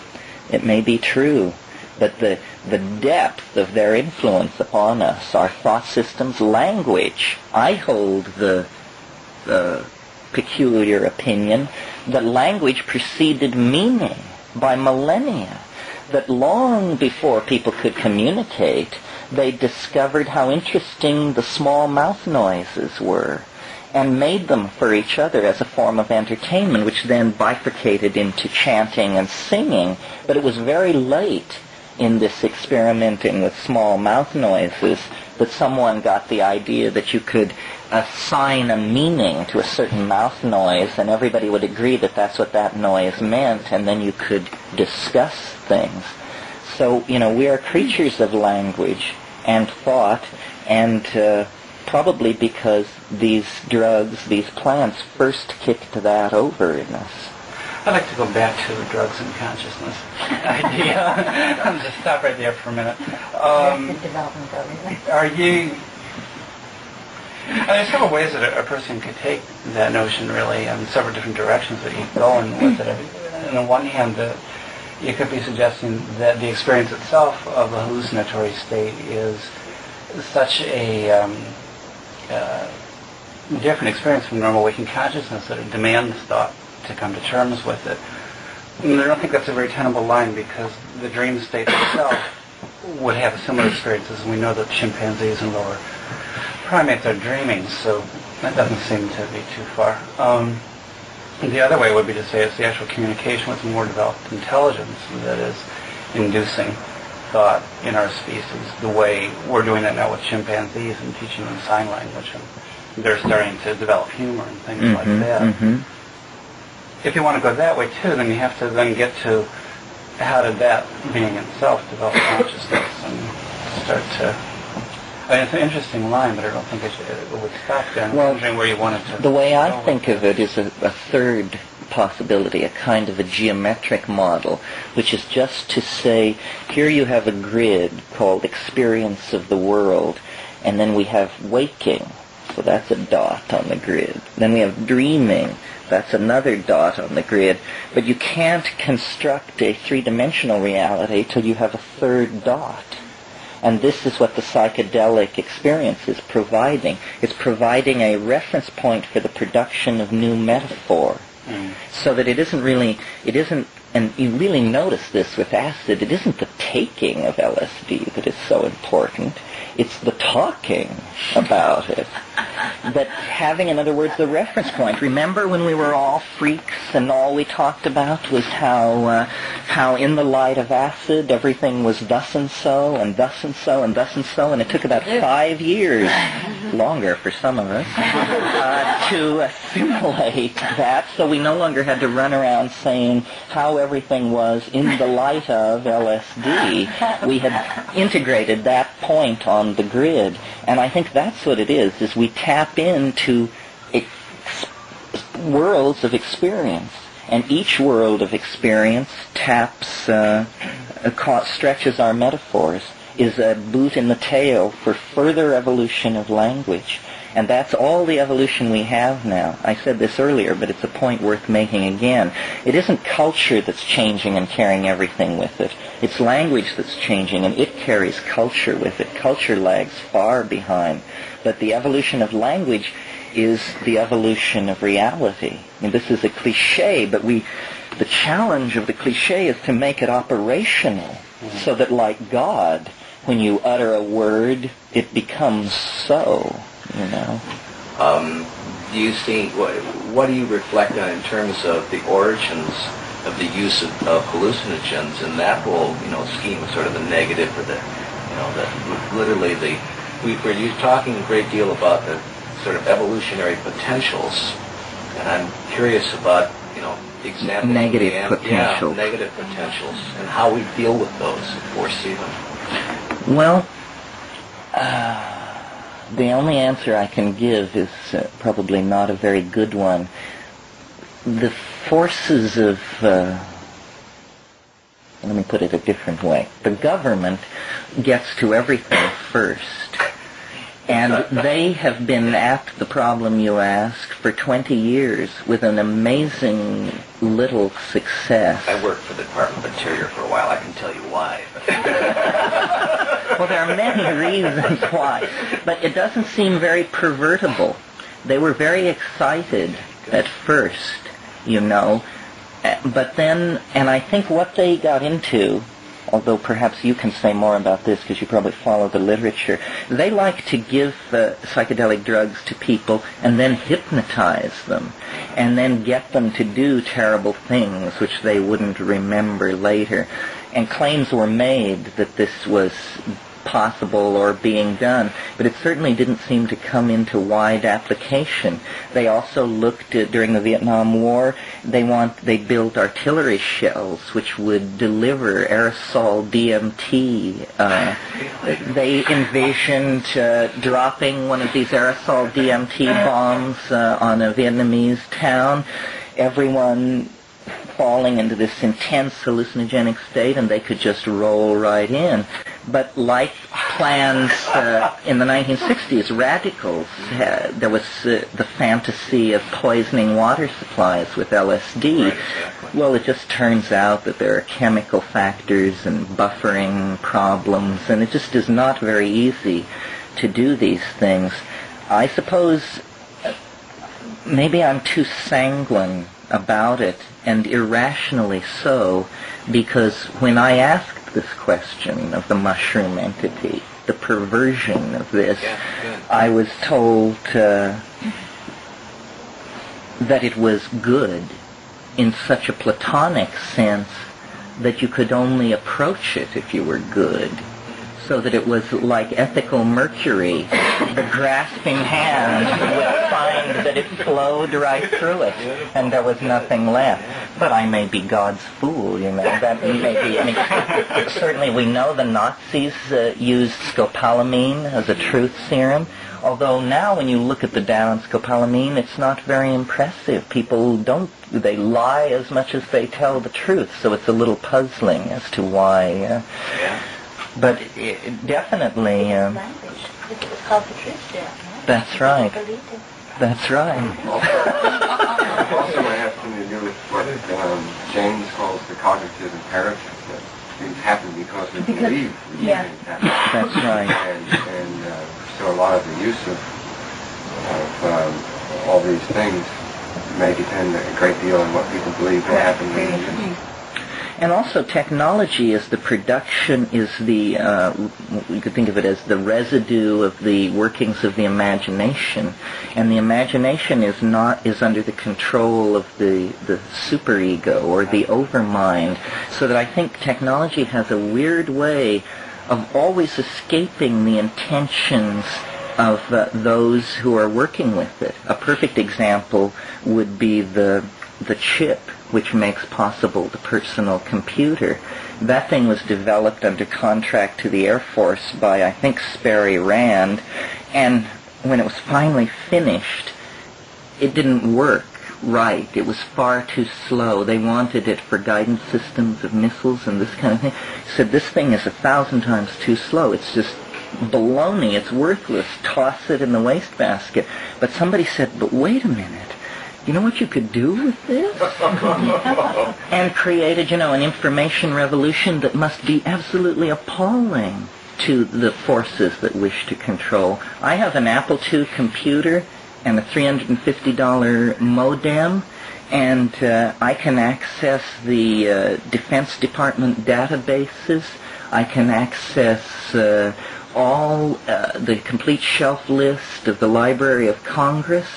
it may be true, but the the depth of their influence upon us, our thought systems, language. I hold the the peculiar opinion that language preceded meaning by millennia. That long before people could communicate, they discovered how interesting the small mouth noises were and made them for each other as a form of entertainment, which then bifurcated into chanting and singing. But it was very late in this experimenting with small mouth noises that someone got the idea that you could assign a meaning to a certain mouth noise, and everybody would agree that that's what that noise meant, and then you could discuss things. So, you know, we are creatures of language and thought, and uh, probably because these drugs, these plants, first kicked that over in us. I'd like to go back to the drugs and consciousness idea. I'm just stop right there for a minute. Um, Arrested development of it. are you? And there's several ways that a, a person could take that notion, really, and several different directions that you could go in with it. On the one hand, the, you could be suggesting that the experience itself of a hallucinatory state is such a um, uh, different experience from normal waking consciousness that it demands thought to come to terms with it. And I don't think that's a very tenable line because the dream state itself would have similar experiences, and we know that chimpanzees and lower primates are dreaming, so that doesn't seem to be too far. Um, the other way would be to say it's the actual communication with more developed intelligence that is inducing thought in our species, the way we're doing that now with chimpanzees and teaching them sign language, and they're starting to develop humor and things like Mhm, that mhm. if you want to go that way too, then you have to then get to how did that being itself develop consciousness and start to. It's an interesting line, but I don't think it, should, it would stop there. I'm Well, wondering where you wanted to. The way I go think of it is a, a third possibility, a kind of a geometric model, which is just to say, here you have a grid called experience of the world, and then we have waking, so that's a dot on the grid. Then we have dreaming, that's another dot on the grid. But you can't construct a three-dimensional reality till you have a third dot. And this is what the psychedelic experience is providing. It's providing a reference point for the production of new metaphor. Mm. So that it isn't really, it isn't, and you really notice this with acid, it isn't the taking of LSD that is so important. It's the talking about it. But having, in other words, the reference point. Remember when we were all freaks and all we talked about was how, uh, how in the light of acid everything was thus and so and thus and so and thus and so, and it took about five years, longer for some of us, uh, to assimilate that. So we no longer had to run around saying how everything was in the light of LSD. We had integrated that point on the grid, and I think that's what it is: is we tap into ex- worlds of experience, and each world of experience taps, uh, uh, stretches our metaphors, is a boot in the tail for further evolution of language. And that's all the evolution we have now. I said this earlier, but it's a point worth making again. It isn't culture that's changing and carrying everything with it. It's language that's changing, and it carries culture with it. Culture lags far behind. But the evolution of language is the evolution of reality. I mean, this is a cliche, but we, the challenge of the cliche is to make it operational, so that like God, when you utter a word, it becomes so. You know. Um, do you see what, what do you reflect on in terms of the origins of the use of, of hallucinogens and that whole you know scheme, sort of the negative or the you know the literally the we, we're you talking a great deal about the sort of evolutionary potentials, and I'm curious about you know examples Negative of the, potentials. yeah, negative potentials, and how we deal with those and foresee them. Well, uh, the only answer I can give is uh, probably not a very good one. The forces of, uh, let me put it a different way. The government gets to everything first. And they have been at the problem you ask for 20 years with an amazing little success. I worked for the Department of Interior for a while. I can tell you why. Well, there are many reasons why, but it doesn't seem very pervertible. They were very excited at first, you know, uh, but then, and I think what they got into, although perhaps you can say more about this because you probably follow the literature, they like to give uh, psychedelic drugs to people and then hypnotize them and then get them to do terrible things which they wouldn't remember later. And claims were made that this was possible or being done, but it certainly didn't seem to come into wide application. They also looked at, during the Vietnam War, they want they built artillery shells which would deliver aerosol DMT. Uh, they envisioned uh, dropping one of these aerosol DMT bombs uh, on a Vietnamese town. Everyone falling into this intense hallucinogenic state and they could just roll right in. But like plans uh, in the 1960s, radicals, had, there was uh, the fantasy of poisoning water supplies with LSD. Well, it just turns out that there are chemical factors and buffering problems, and it just is not very easy to do these things. I suppose uh, maybe I'm too sanguine about it, and irrationally so, because when I asked this question of the mushroom entity, the perversion of this, I was told uh, that it was good in such a platonic sense that you could only approach it if you were good so that it was like ethical mercury. The grasping hand would find that it flowed right through it, and there was nothing left. But I may be God's fool, you know. That may be. I mean, certainly, we know the Nazis uh, used scopolamine as a truth serum. Although now, when you look at the data on scopolamine, it's not very impressive. People don't, they lie as much as they tell the truth, so it's a little puzzling as to why. Uh, but it, definitely. Um, It's called the truth serum. that's right. That's right. Also, it has something to do with what um, James calls the cognitive imperative, that things happen because we Because- believe these yeah. things happen. That's right. And, and uh, so a lot of the use of, of um, all these things may depend a great deal on what people believe will happen when you use it. And also, technology is the production, is the, uh, you could think of it as the residue of the workings of the imagination. And the imagination is not, is under the control of the, the superego or the overmind. So that I think technology has a weird way of always escaping the intentions of uh, those who are working with it. A perfect example would be the the chip which makes possible the personal computer. That thing was developed under contract to the Air Force by I think Sperry Rand and when it was finally finished it didn't work right. It was far too slow. They wanted it for guidance systems of missiles and this kind of thing. Said this thing is a thousand times too slow. It's just baloney. It's worthless. Toss it in the wastebasket. But somebody said, but wait a minute. You know what you could do with this? and created, you know, an information revolution that must be absolutely appalling to the forces that wish to control. I have an Apple II computer and a $350 modem, and uh, I can access the uh, Defense Department databases. I can access uh, all uh, the complete shelf list of the Library of Congress,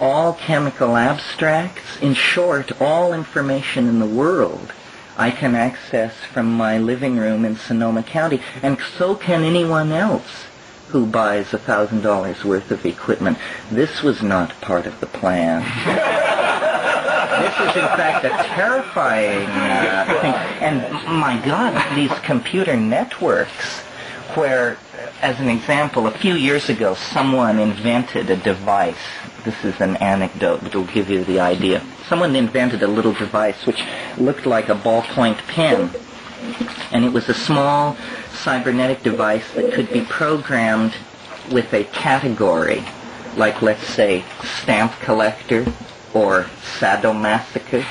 all chemical abstracts, in short, all information in the world. I can access from my living room in Sonoma County, and so can anyone else who buys a thousand dollars worth of equipment. This was not part of the plan. this is in fact a terrifying uh, thing. And my God, these computer networks, where, as an example, a few years ago, someone invented a device. This is an anecdote, but it'll give you the idea. Someone invented a little device which looked like a ballpoint pen, and it was a small cybernetic device that could be programmed with a category, like let's say stamp collector or sadomasochist.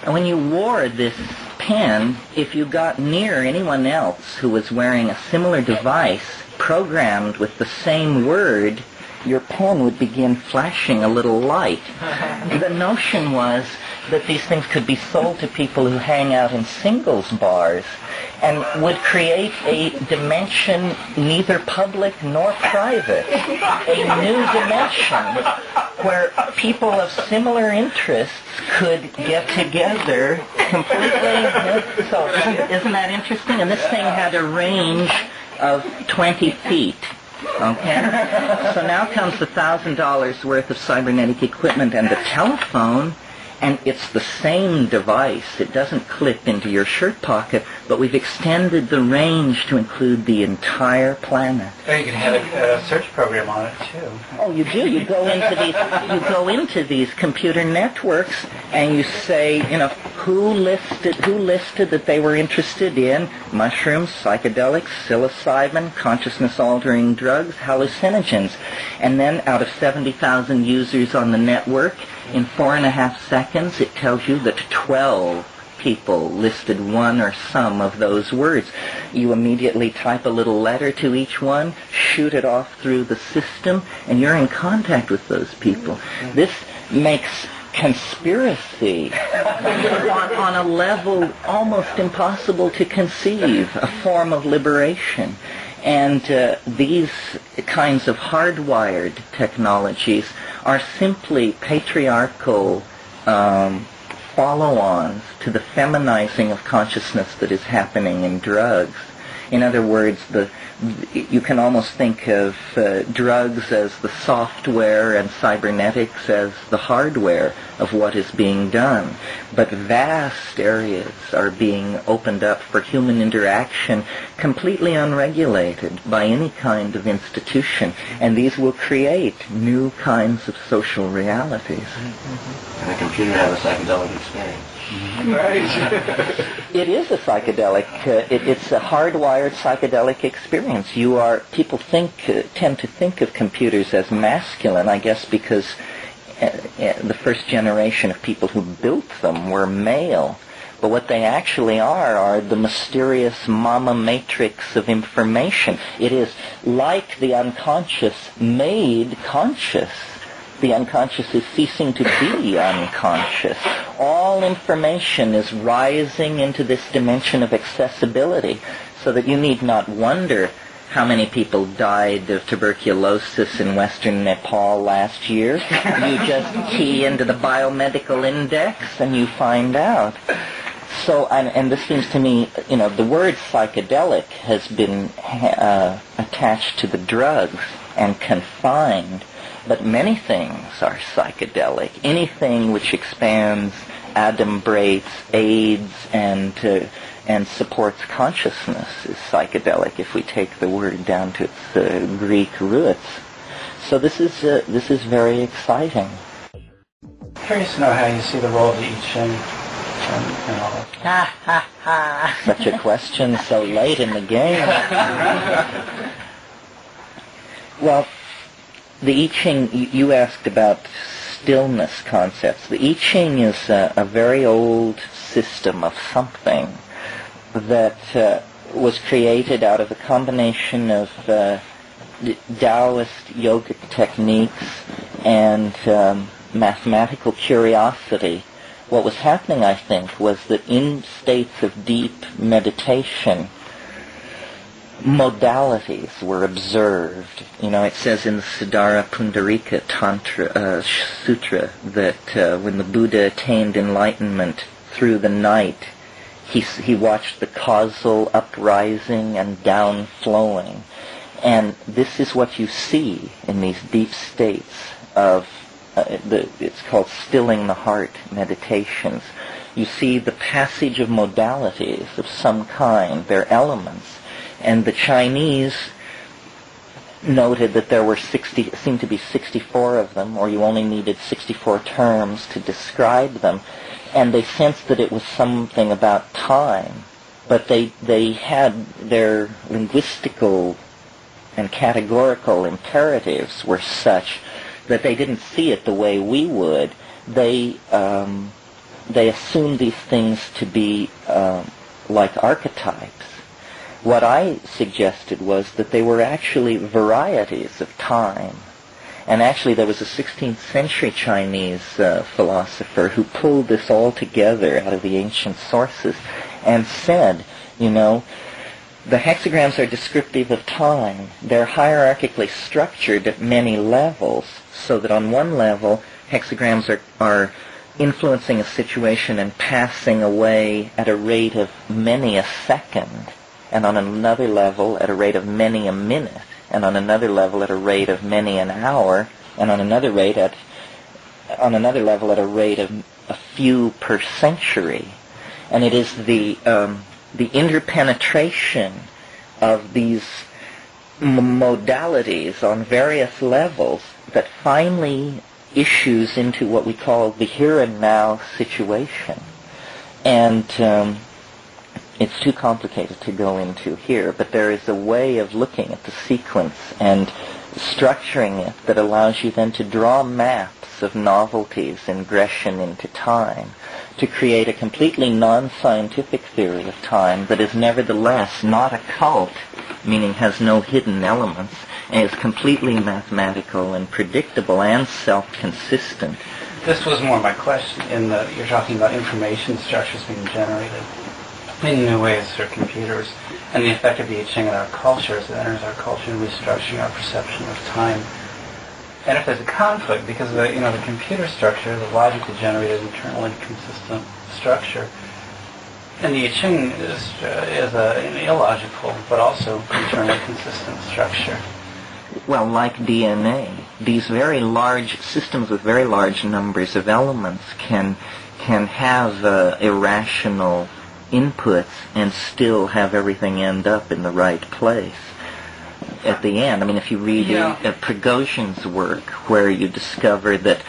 and when you wore this pen, if you got near anyone else who was wearing a similar device programmed with the same word, your pen would begin flashing a little light. the notion was that these things could be sold to people who hang out in singles bars and would create a dimension neither public nor private, a new dimension where people of similar interests could get together completely. So isn't, isn't that interesting? And this thing had a range of 20 feet. Okay? So now comes the $1,000 worth of cybernetic equipment and the telephone, and it's the same device. It doesn't clip into your shirt pocket, but we've extended the range to include the entire planet. Or you can have a, a search program on it too. Oh, you do. You go into these. You go into these computer networks, and you say, you know, who listed who listed that they were interested in mushrooms, psychedelics, psilocybin, consciousness-altering drugs, hallucinogens, and then out of seventy thousand users on the network, in four and a half seconds, it tells you that twelve people listed one or some of those words. You immediately type a little letter to each one, shoot it off through the system, and you're in contact with those people. This makes conspiracy on, on a level almost impossible to conceive, a form of liberation. And uh, these kinds of hardwired technologies are simply patriarchal um, follow-ons to the feminizing of consciousness that is happening in drugs. In other words, the, you can almost think of uh, drugs as the software and cybernetics as the hardware of what is being done. But vast areas are being opened up for human interaction completely unregulated by any kind of institution. And these will create new kinds of social realities. And the computer have a psychedelic experience. It is a psychedelic. Uh, it, it's a hardwired psychedelic experience. You are people think uh, tend to think of computers as masculine, I guess, because uh, uh, the first generation of people who built them were male. But what they actually are are the mysterious mama matrix of information. It is like the unconscious made conscious the unconscious is ceasing to be unconscious. All information is rising into this dimension of accessibility so that you need not wonder how many people died of tuberculosis in western Nepal last year. You just key into the biomedical index and you find out. So, and, and this seems to me, you know, the word psychedelic has been uh, attached to the drugs and confined but many things are psychedelic. Anything which expands, adumbrates, aids, and uh, and supports consciousness is psychedelic if we take the word down to its uh, Greek roots. So this is uh, this is very exciting. Curious to know how you see the role of the I Ching and, and all that. Ha ha ha! Such a question so late in the game. well, the I Ching, you asked about stillness concepts. The I Ching is a, a very old system of something that uh, was created out of a combination of uh, Taoist yogic techniques and um, mathematical curiosity. What was happening, I think, was that in states of deep meditation, modalities were observed. You know, it says in the Saddharma Pundarika Tantra uh, Sutra that uh, when the Buddha attained enlightenment through the night, he, he watched the causal uprising and downflowing. And this is what you see in these deep states of, uh, the, it's called stilling the heart meditations. You see the passage of modalities of some kind, their elements, and the Chinese noted that there were 60, seemed to be 64 of them, or you only needed 64 terms to describe them, and they sensed that it was something about time, but they, they had their linguistical and categorical imperatives were such that they didn't see it the way we would. They, um, they assumed these things to be uh, like archetypes what I suggested was that they were actually varieties of time. And actually there was a 16th century Chinese uh, philosopher who pulled this all together out of the ancient sources and said, you know, the hexagrams are descriptive of time. They're hierarchically structured at many levels, so that on one level, hexagrams are, are influencing a situation and passing away at a rate of many a second and on another level at a rate of many a minute, and on another level at a rate of many an hour, and on another rate at on another level at a rate of a few per century. And it is the um, the interpenetration of these m- modalities on various levels that finally issues into what we call the here and now situation. And um, it's too complicated to go into here, but there is a way of looking at the sequence and structuring it that allows you then to draw maps of novelty's ingression into time, to create a completely non-scientific theory of time that is nevertheless not occult, meaning has no hidden elements, and is completely mathematical and predictable and self-consistent. This was more my question in that you're talking about information structures being generated in new ways through computers and the effect of the I Ching in our culture as it enters our culture and restructuring our perception of time. And if there's a conflict, because of the, you know, the computer structure, the logically generated, internally consistent structure, and the I Ching is, uh, is a, an illogical but also internally consistent structure. Well, like DNA, these very large systems with very large numbers of elements can can have uh, irrational inputs and still have everything end up in the right place at the end. I mean, if you read Yeah. uh, Prigogine's work, where you discover that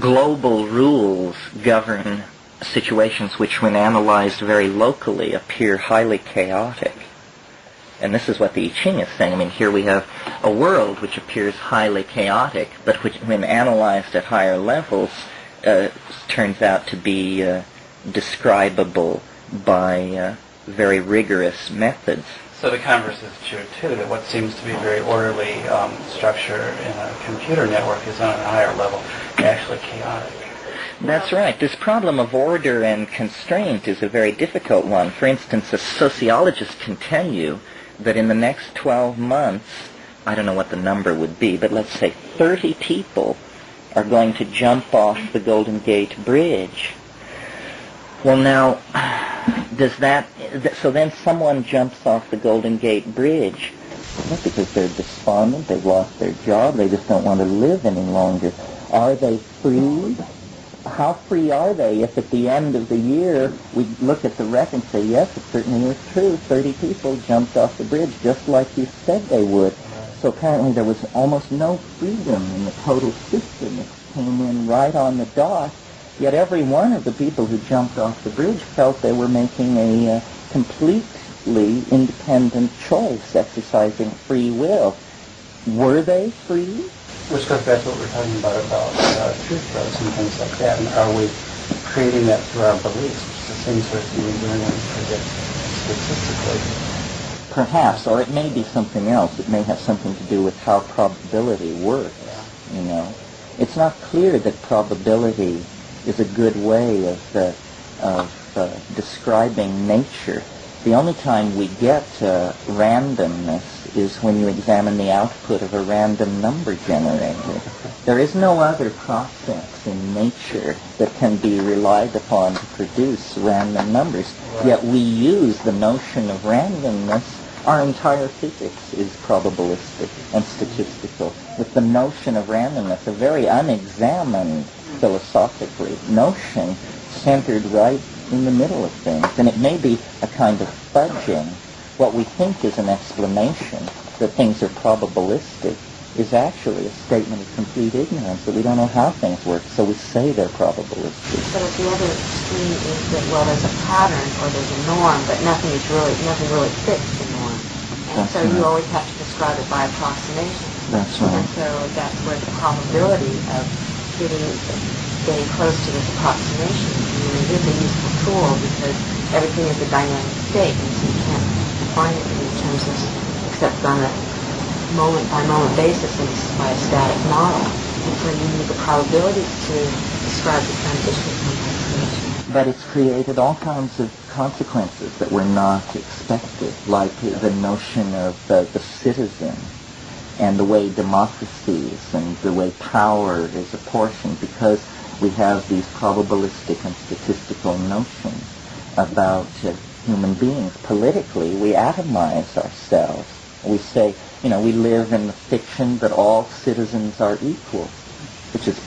global rules govern situations which, when analyzed very locally, appear highly chaotic. And this is what the I Ching is saying. I mean, here we have a world which appears highly chaotic, but which, when analyzed at higher levels, uh, turns out to be uh, describable by uh, very rigorous methods. So the converse is true too, that what seems to be a very orderly um, structure in a computer network is on a higher level actually chaotic. That's right. This problem of order and constraint is a very difficult one. For instance, a sociologist can tell you that in the next 12 months, I don't know what the number would be, but let's say 30 people are going to jump off the Golden Gate Bridge. Well, now, does that, so then someone jumps off the Golden Gate Bridge, not because they're despondent, they've lost their job, they just don't want to live any longer. Are they free? How free are they if at the end of the year we look at the wreck and say, yes, it certainly is true, 30 people jumped off the bridge just like you said they would. So apparently there was almost no freedom in the total system. It came in right on the dot. Yet every one of the people who jumped off the bridge felt they were making a uh, completely independent choice, exercising free will. Were they free? Which goes back to what we we're talking about about uh, truth throws and things like that. And are we creating that through our beliefs? It's the same sort of thing we're doing when we predict statistically. Perhaps, or it may be something else. It may have something to do with how probability works. You know, it's not clear that probability is a good way of uh, of uh, describing nature. The only time we get uh, randomness is when you examine the output of a random number generator. There is no other process in nature that can be relied upon to produce random numbers. Yet we use the notion of randomness. Our entire physics is probabilistic and statistical. With the notion of randomness, a very unexamined philosophically notion centered right in the middle of things. And it may be a kind of fudging. What we think is an explanation that things are probabilistic is actually a statement of complete ignorance that we don't know how things work, so we say they're probabilistic. But at the other extreme is that, well, there's a pattern or there's a norm, but nothing is really, nothing really fits the norm. And That's so you always have to describe it by approximation. That's right. And right. so that's where the probability of getting, getting close to this approximation really is a useful tool because everything is a dynamic state and so you can't define it in terms of, except on a moment-by-moment basis and by a static model. And so you need the probabilities to describe the transition from one approximation. But it's created all kinds of consequences that were not expected, like the notion of uh, the citizen and the way democracies and the way power is apportioned because we have these probabilistic and statistical notions about uh, human beings. Politically, we atomize ourselves. We say, you know, we live in the fiction that all citizens are equal, which is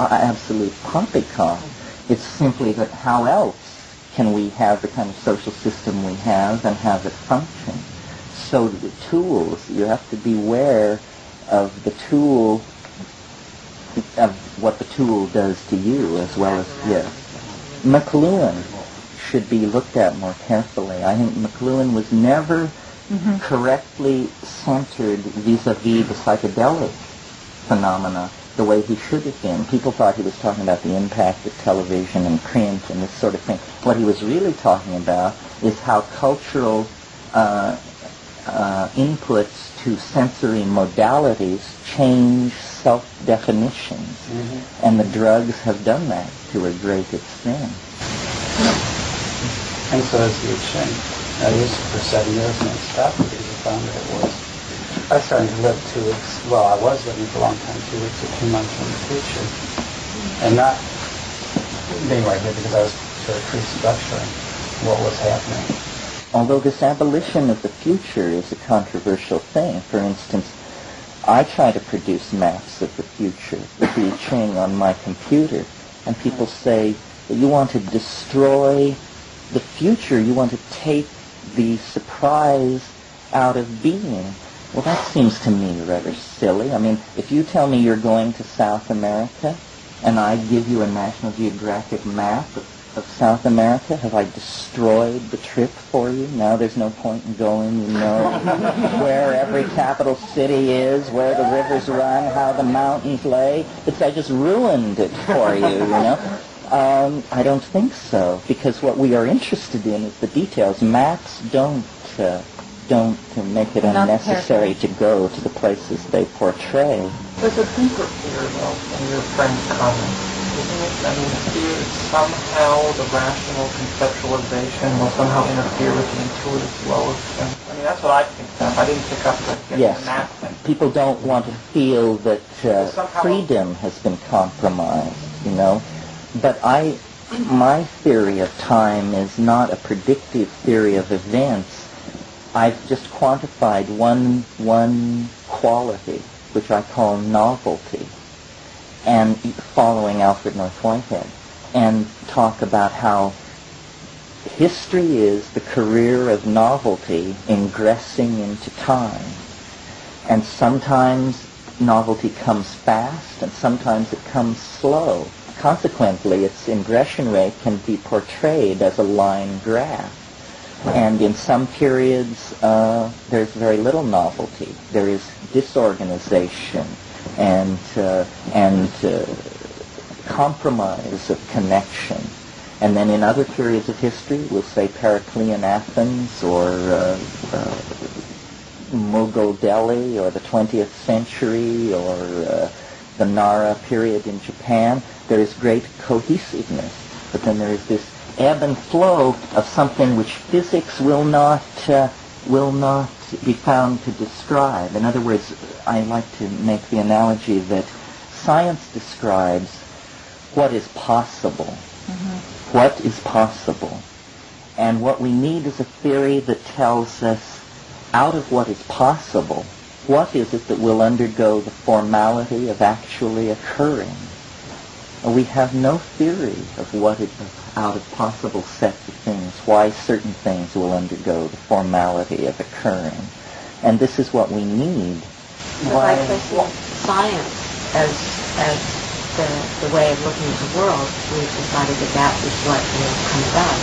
absolute poppycock. It's simply that how else can we have the kind of social system we have and have it function? So the tools, you have to beware of the tool, of what the tool does to you as well as, yes. McLuhan should be looked at more carefully. I think McLuhan was never mm-hmm. correctly centered vis-a-vis the psychedelic phenomena the way he should have been. People thought he was talking about the impact of television and print and this sort of thing. What he was really talking about is how cultural uh, uh, inputs to sensory modalities change self-definitions. Mm-hmm. And the drugs have done that to a great extent. And so as you change. I used it for seven years and I stopped because I found that it was I was starting to live two weeks, well, I was living for a long time, two weeks or two months in the future. And not being right here because I was sort of pre-structuring what was happening. Although this abolition of the future is a controversial thing, for instance, I try to produce maps of the future with the Ching on my computer, and people say that you want to destroy the future, you want to take the surprise out of being. Well, that seems to me rather silly. I mean, if you tell me you're going to South America and I give you a National Geographic map of, of South America, have I destroyed the trip for you? Now there's no point in going. You know where every capital city is, where the rivers run, how the mountains lay. It's I just ruined it for you, you know. Um, I don't think so, because what we are interested in is the details. Maps don't uh, don't make it unnecessary to go to the places they portray. There's a deeper fear, though, in your friend's comment, isn't it? I mean, fear somehow the rational conceptualization will somehow interfere with the intuitive flow of things. I mean, that's what I think. Of. I didn't pick up the, yes. People don't want to feel that uh, freedom has been compromised, you know. But I, my theory of time is not a predictive theory of events I've just quantified one, one quality, which I call novelty, and following Alfred North Whitehead, and talk about how history is the career of novelty ingressing into time. And sometimes novelty comes fast, and sometimes it comes slow. Consequently, its ingression rate can be portrayed as a line graph. And in some periods, uh, there's very little novelty. There is disorganization and uh, and uh, compromise of connection. And then in other periods of history, we'll say Periclean Athens or uh, uh, Mughal Delhi or the 20th century or uh, the Nara period in Japan, there is great cohesiveness. But then there is this ebb and flow of something which physics will not uh, will not be found to describe. In other words, I like to make the analogy that science describes what is possible. Mm-hmm. What is possible. And what we need is a theory that tells us out of what is possible, what is it that will undergo the formality of actually occurring. We have no theory of what it, out of possible sets of things, why certain things will undergo the formality of occurring. And this is what we need. Why? science as, as the, the way of looking at the world, we've decided that that is what will come about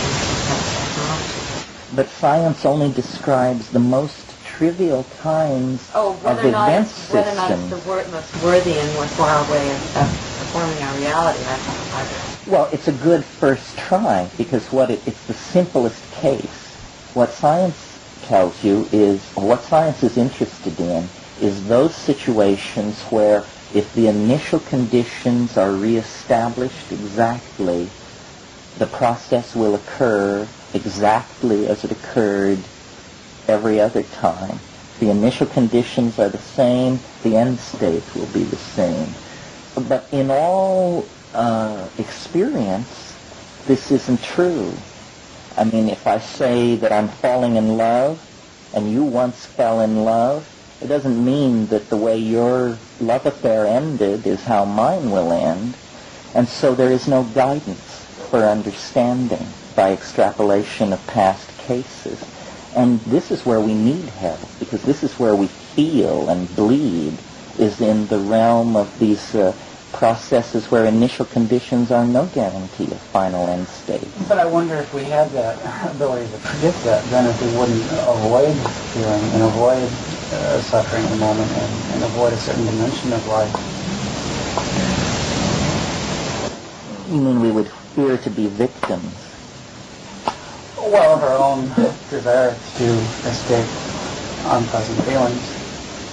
But science only describes the most trivial kinds oh, of event systems. Whether or not it's the wor- most worthy and worthwhile way of, of forming our reality, I, I well, it's a good first try because what it, it's the simplest case. What science tells you is, what science is interested in is those situations where if the initial conditions are reestablished exactly, the process will occur exactly as it occurred every other time. The initial conditions are the same, the end state will be the same. But in all uh, experience, this isn't true. I mean, if I say that I'm falling in love and you once fell in love, it doesn't mean that the way your love affair ended is how mine will end. And so there is no guidance for understanding by extrapolation of past cases. And this is where we need help, because this is where we feel and bleed, is in the realm of these uh, processes where initial conditions are no guarantee of final end state. But I wonder if we had that ability to predict that, then if we wouldn't avoid feeling and avoid uh, suffering in the moment and, and avoid a certain dimension of life. You mean we would fear to be victims? Well, of our own desire to escape unpleasant feelings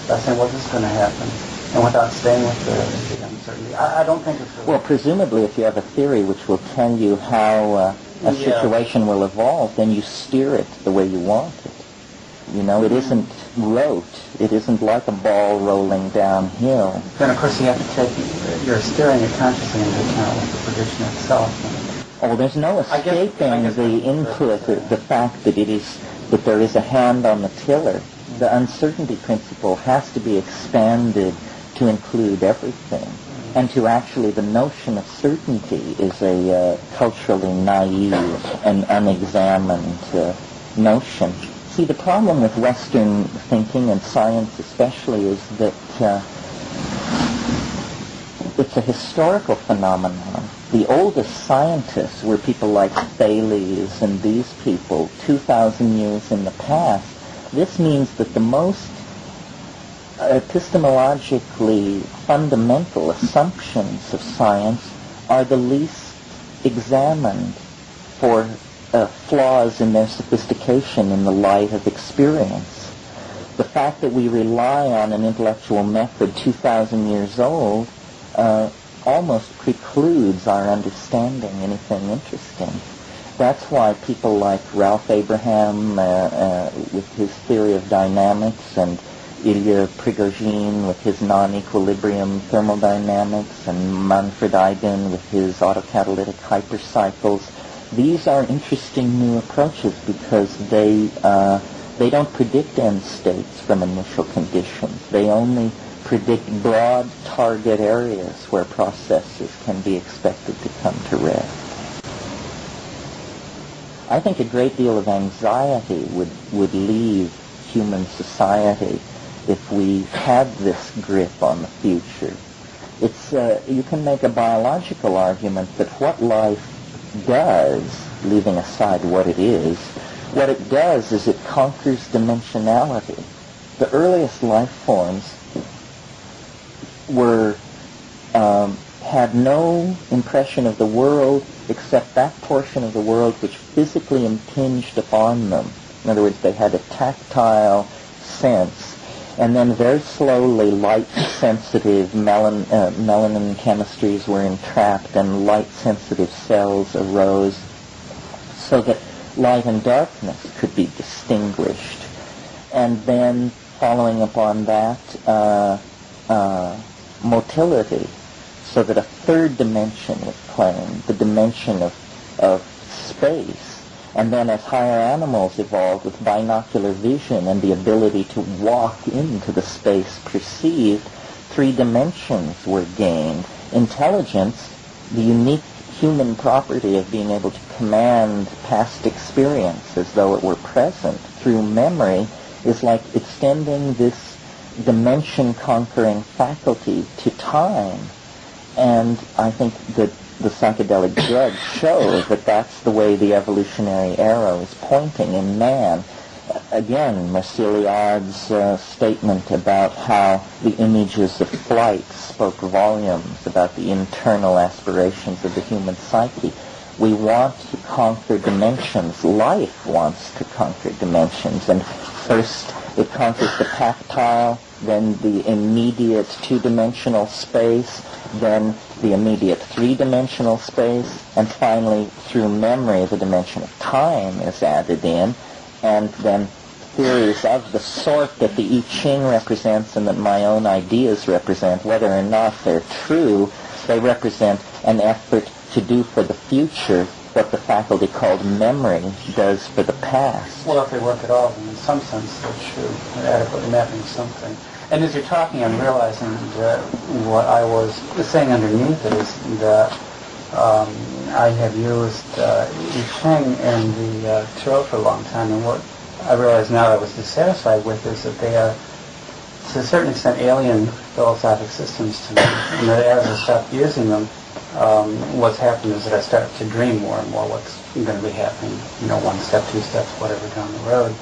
well, this is going to happen, and without staying with the, the uncertainty. I, I don't think it's really... Well, presumably if you have a theory which will tell you how uh, a Yeah. situation will evolve, then you steer it the way you want it. You know, it isn't rote. It isn't like a ball rolling downhill. Then, of course, you have to take your steering it consciously into account with the prediction itself. Oh, there's no I guess- I escaping guess the input, the, the fact that it is that there is a hand on the tiller. The uncertainty principle has to be expanded to include everything. And to actually, the notion of certainty is a uh, culturally naive and unexamined uh, notion. See, the problem with Western thinking and science especially is that uh, it's a historical phenomenon. The oldest scientists were people like Thales and these people 2,000 years in the past. This means that the most epistemologically fundamental assumptions of science are the least examined for uh, flaws in their sophistication in the light of experience. The fact that we rely on an intellectual method 2,000 years old uh, almost precludes our understanding anything interesting. That's why people like Ralph Abraham uh, uh, with his theory of dynamics and Ilya Prigogine with his non-equilibrium thermodynamics and Manfred Eigen with his autocatalytic hypercycles, these are interesting new approaches because they uh, they don't predict end states from initial conditions. They only predict broad target areas where processes can be expected to come to rest. I think a great deal of anxiety would, would leave human society if we had this grip on the future. It's, uh, you can make a biological argument that what life does, leaving aside what it is, what it does is it conquers dimensionality. The earliest life forms were um, had no impression of the world except that portion of the world which physically impinged upon them. In other words, they had a tactile sense. And then very slowly light-sensitive melan- uh, melanin chemistries were entrapped and light-sensitive cells arose so that light and darkness could be distinguished. And then following upon that, uh, uh, motility, so that a third dimension was claimed, the dimension of, of space. And then as higher animals evolved with binocular vision and the ability to walk into the space perceived, three dimensions were gained. Intelligence, the unique human property of being able to command past experience as though it were present through memory, is like extending this dimension-conquering faculty to time. And I think that the psychedelic drugs show that that's the way the evolutionary arrow is pointing in man. Again, Mircea Eliade's uh, statement about how the images of flight spoke volumes about the internal aspirations of the human psyche. We want to conquer dimensions. Life wants to conquer dimensions. And first it conquers the tactile, then the immediate two-dimensional space, then the immediate three-dimensional space, and finally, through memory, the dimension of time is added in, and then theories of the sort that the I Ching represents and that my own ideas represent, whether or not they're true, they represent an effort to do for the future what the faculty called memory does for the past. Well, if they work at all, then in some sense they're true. They're adequately mapping something. And as you're talking, I'm realizing that what I was saying underneath it is that um, I have used uh, I in the uh, for a long time, and what I realize now I was dissatisfied with is that they are, to a certain extent, alien philosophic systems to me. And that as I stopped using them, um, what's happened is that I start to dream more and more what's going to be happening, you know, one step, two steps, whatever down the road.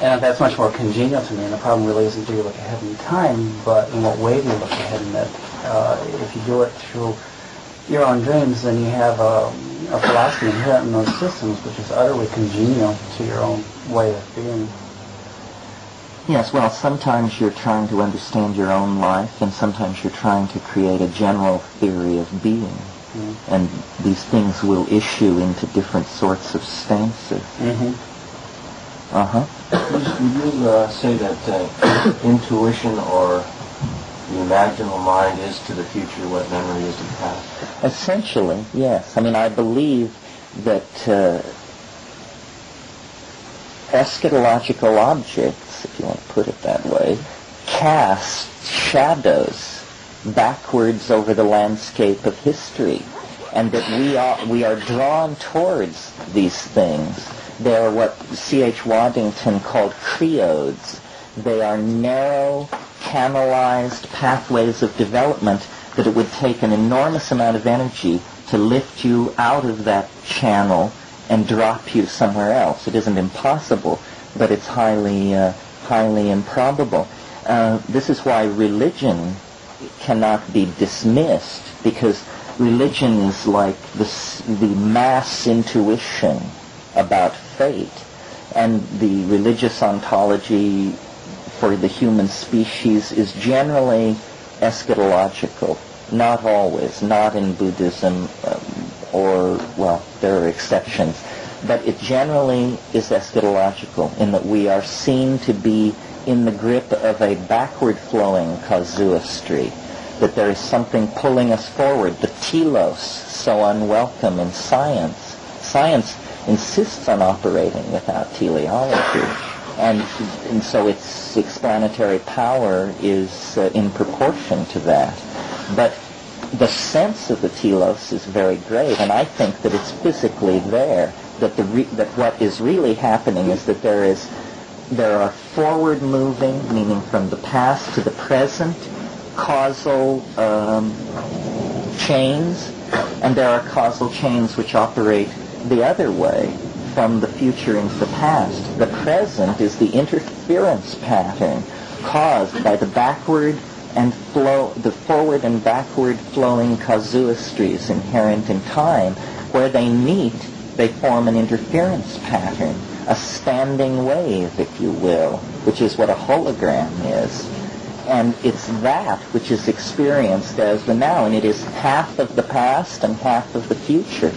And that's much more congenial to me. And the problem really isn't do you look ahead in time, but in what way do you look ahead in that? Uh, if you do it through your own dreams, then you have a, a philosophy inherent in those systems, which is utterly congenial to your own way of being. Yes, well, sometimes you're trying to understand your own life, and sometimes you're trying to create a general theory of being. Mm. And these things will issue into different sorts of stances. Mm-hmm. Uh-huh. Would you uh, say that uh, intuition or the imaginal mind is to the future what memory is to the past? Essentially, yes. I mean, I believe that uh, eschatological objects, if you want to put it that way, cast shadows backwards over the landscape of history, and that we are we are drawn towards these things. They are what C.H. Waddington called chreodes. They are narrow, canalized pathways of development that it would take an enormous amount of energy to lift you out of that channel and drop you somewhere else. It isn't impossible, but it's highly, uh, highly improbable. Uh, this is why religion cannot be dismissed because religion is like the, the mass intuition about fate and the religious ontology for the human species is generally eschatological. Not always, not in Buddhism um, or, well, there are exceptions, but it generally is eschatological in that we are seen to be in the grip of a backward flowing casuistry, that there is something pulling us forward, the telos, so unwelcome in science. Science insists on operating without teleology. And, and so its explanatory power is uh, in proportion to that. But the sense of the telos is very great, and I think that it's physically there. That the re- that what is really happening is that there is there are forward moving, meaning from the past to the present, causal um, chains, and there are causal chains which operate the other way from the future into the past. The present is the interference pattern caused by the backward and flow, the forward and backward flowing casuistries inherent in time. Where they meet, they form an interference pattern, a standing wave, if you will, which is what a hologram is. And it's that which is experienced as the now, and it is half of the past and half of the future.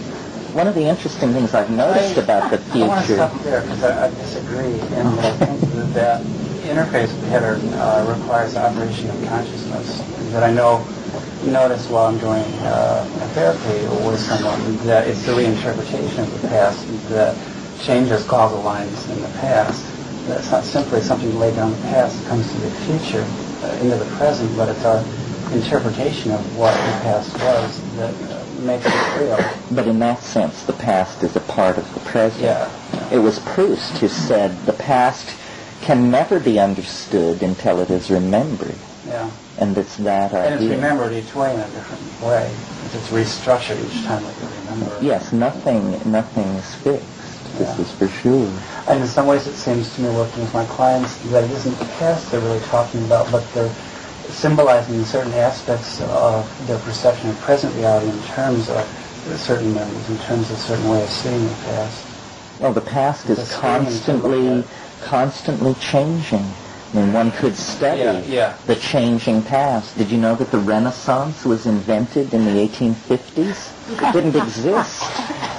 One of the interesting things I've noticed about the future. I want to stop there because I, I disagree, and I think that that interface pattern uh, requires operation of consciousness. That I know, notice while I'm doing uh, therapy with someone that it's the reinterpretation of the past that changes causal lines in the past. That's not simply something laid down in the past that comes to the future, uh, into the present, but it's our interpretation of what the past was that makes it real. But in that sense, the past is a part of the present. Yeah. It was Proust who said the past can never be understood until it is remembered. Yeah. And it's that I And it's remembered each way in a different way. It's restructured each time that you remember. Yes, nothing, nothing is fixed. This Yeah. is for sure. And in some ways it seems to me working with my clients that it isn't the past they're really talking about, but they're symbolizing certain aspects of their perception of present reality in terms of certain memories, in terms of certain way of seeing the past. Well, the past is The screen is something constantly, constantly changing. I mean, one could study Yeah, yeah. the changing past. Did you know that the Renaissance was invented in the 1850s? It didn't exist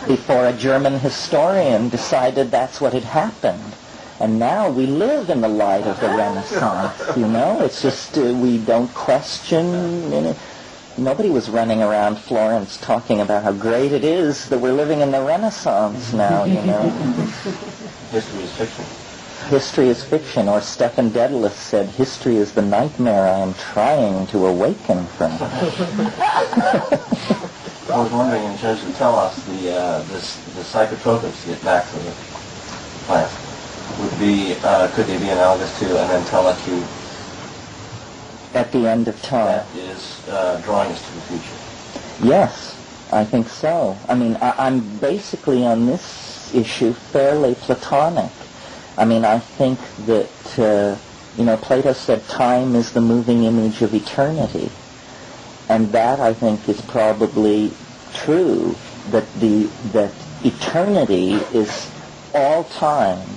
before a German historian decided that's what had happened. And now we live in the light of the Renaissance, you know? It's just uh, we don't question. any- nobody was running around Florence talking about how great it is that we're living in the Renaissance now, you know. History is fiction. history is fiction, or Stephen Dedalus said, history is the nightmare I am trying to awaken from. I was wondering, in terms of telos, the, uh, the, the psychotropics, to get back to the plant, would be, uh, could they be analogous to an entelechy At the end of time. that is uh, drawing us to the future? Yes, I think so. I mean, I, I'm basically on this issue fairly platonic. I mean, I think that, uh, you know, Plato said time is the moving image of eternity. And that, I think, is probably true, that the, that eternity is all time.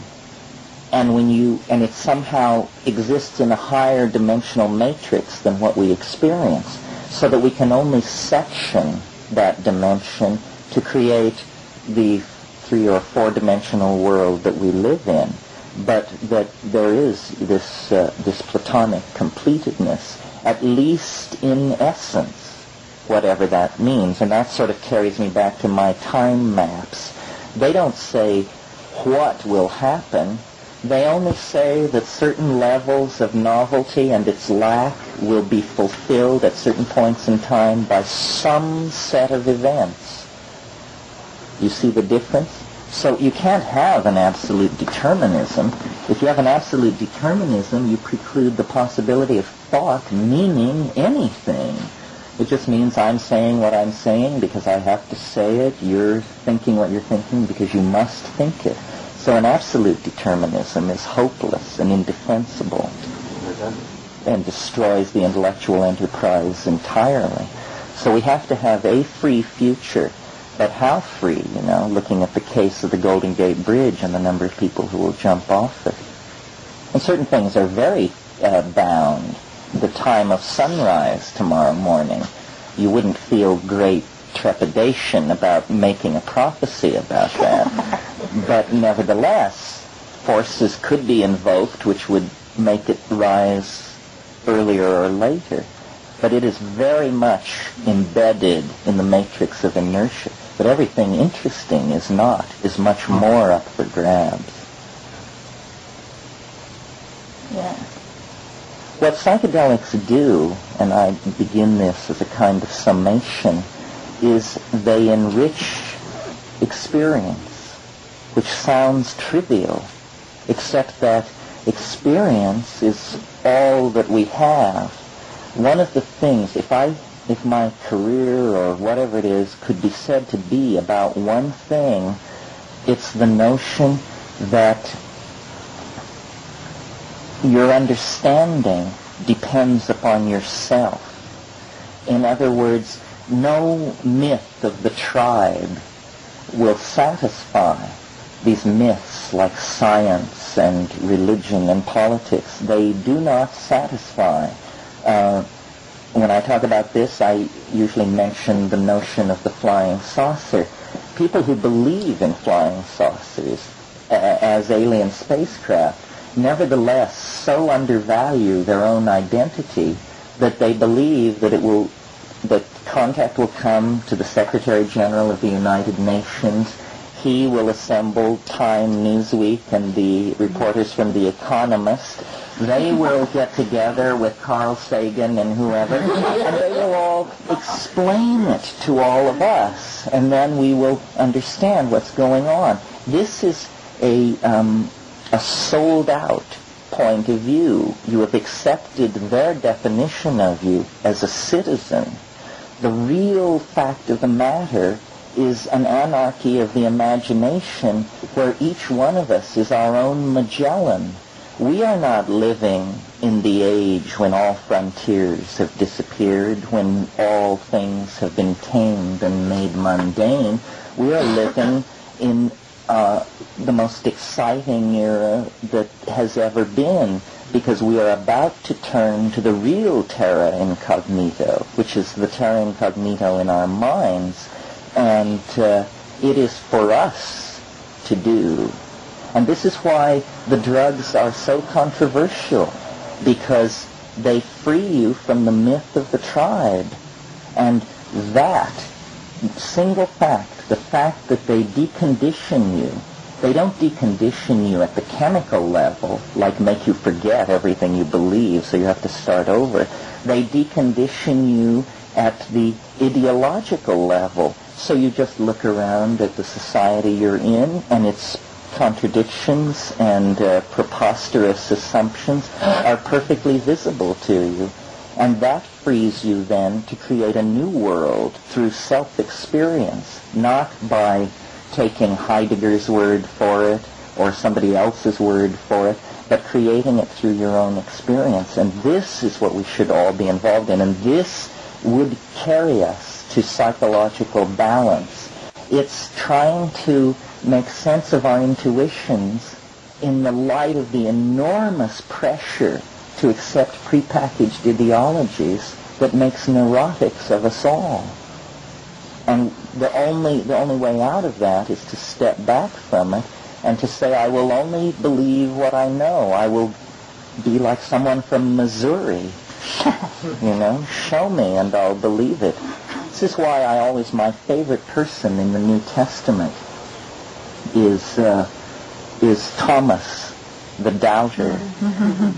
And when you, and it somehow exists in a higher dimensional matrix than what we experience so that we can only section that dimension to create the three or four dimensional world that we live in. But that there is this uh, this platonic completedness at least in essence whatever that means. And that sort of carries me back to my time maps. They don't say what will happen they only say that certain levels of novelty and its lack will be fulfilled at certain points in time by some set of events. You see the difference? So you can't have an absolute determinism. If you have an absolute determinism, you preclude the possibility of thought meaning anything. It just means I'm saying what I'm saying because I have to say it. You're thinking what you're thinking because you must think it. So an absolute determinism is hopeless and indefensible and destroys the intellectual enterprise entirely. So we have to have a free future. But how free, you know, looking at the case of the Golden Gate Bridge and the number of people who will jump off it. And certain things are very uh, bound. The time of sunrise tomorrow morning, you wouldn't feel great trepidation about making a prophecy about that. but nevertheless, forces could be invoked which would make it rise earlier or later. But it is very much embedded in the matrix of inertia. But everything interesting is not, is much hmm. more up for grabs. Yeah. What psychedelics do, and I begin this as a kind of summation, is they enrich experience, which sounds trivial, except that experience is all that we have. One of the things, if I, if my career or whatever it is could be said to be about one thing, it's the notion that your understanding depends upon yourself. In other words, no myth of the tribe will satisfy these myths like science and religion and politics. They do not satisfy. Uh, when I talk about this, I usually mention the notion of the flying saucer. People who believe in flying saucers uh, as alien spacecraft nevertheless so undervalue their own identity that they believe that it will that contact will come to the Secretary General of the United Nations. He will assemble Time Newsweek and the reporters from The Economist. They will get together with Carl Sagan and whoever, and they will all explain it to all of us, and then we will understand what's going on. This is a um, a sold out point of view. You have accepted their definition of you as a citizen. The real fact of the matter is an anarchy of the imagination where each one of us is our own Magellan. We are not living in the age when all frontiers have disappeared, when all things have been tamed and made mundane. We are living in uh, the most exciting era that has ever been because we are about to turn to the real terra incognito, which is the terra incognito in our minds, and uh, it is for us to do. And this is why the drugs are so controversial, because they free you from the myth of the tribe. And that single fact, the fact that they decondition you, they don't decondition you at the chemical level, like make you forget everything you believe, so you have to start over. They decondition you at the ideological level. So you just look around at the society you're in and its contradictions and uh, preposterous assumptions are perfectly visible to you. And that frees you then to create a new world through self-experience, not by taking Heidegger's word for it or somebody else's word for it, but creating it through your own experience. And this is what we should all be involved in. And this would carry us to psychological balance. It's trying to make sense of our intuitions in the light of the enormous pressure to accept prepackaged ideologies that makes neurotics of us all. And the only, the only way out of that is to step back from it and to say, I will only believe what I know. I will be like someone from Missouri. you know, show me and I'll believe it. This is why I always, my favorite person in the New Testament is, uh, is Thomas, the doubter.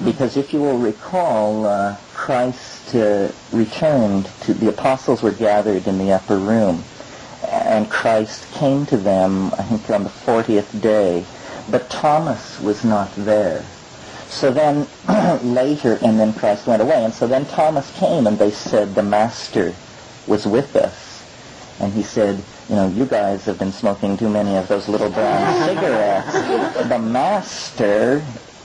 because if you will recall, uh, Christ uh, returned to, the apostles were gathered in the upper room, and Christ came to them, I think on the 40th day, but Thomas was not there. So then later, and then Christ went away, and so then Thomas came, and they said, the Master was with us. And he said, you know, you guys have been smoking too many of those little brown cigarettes. The Master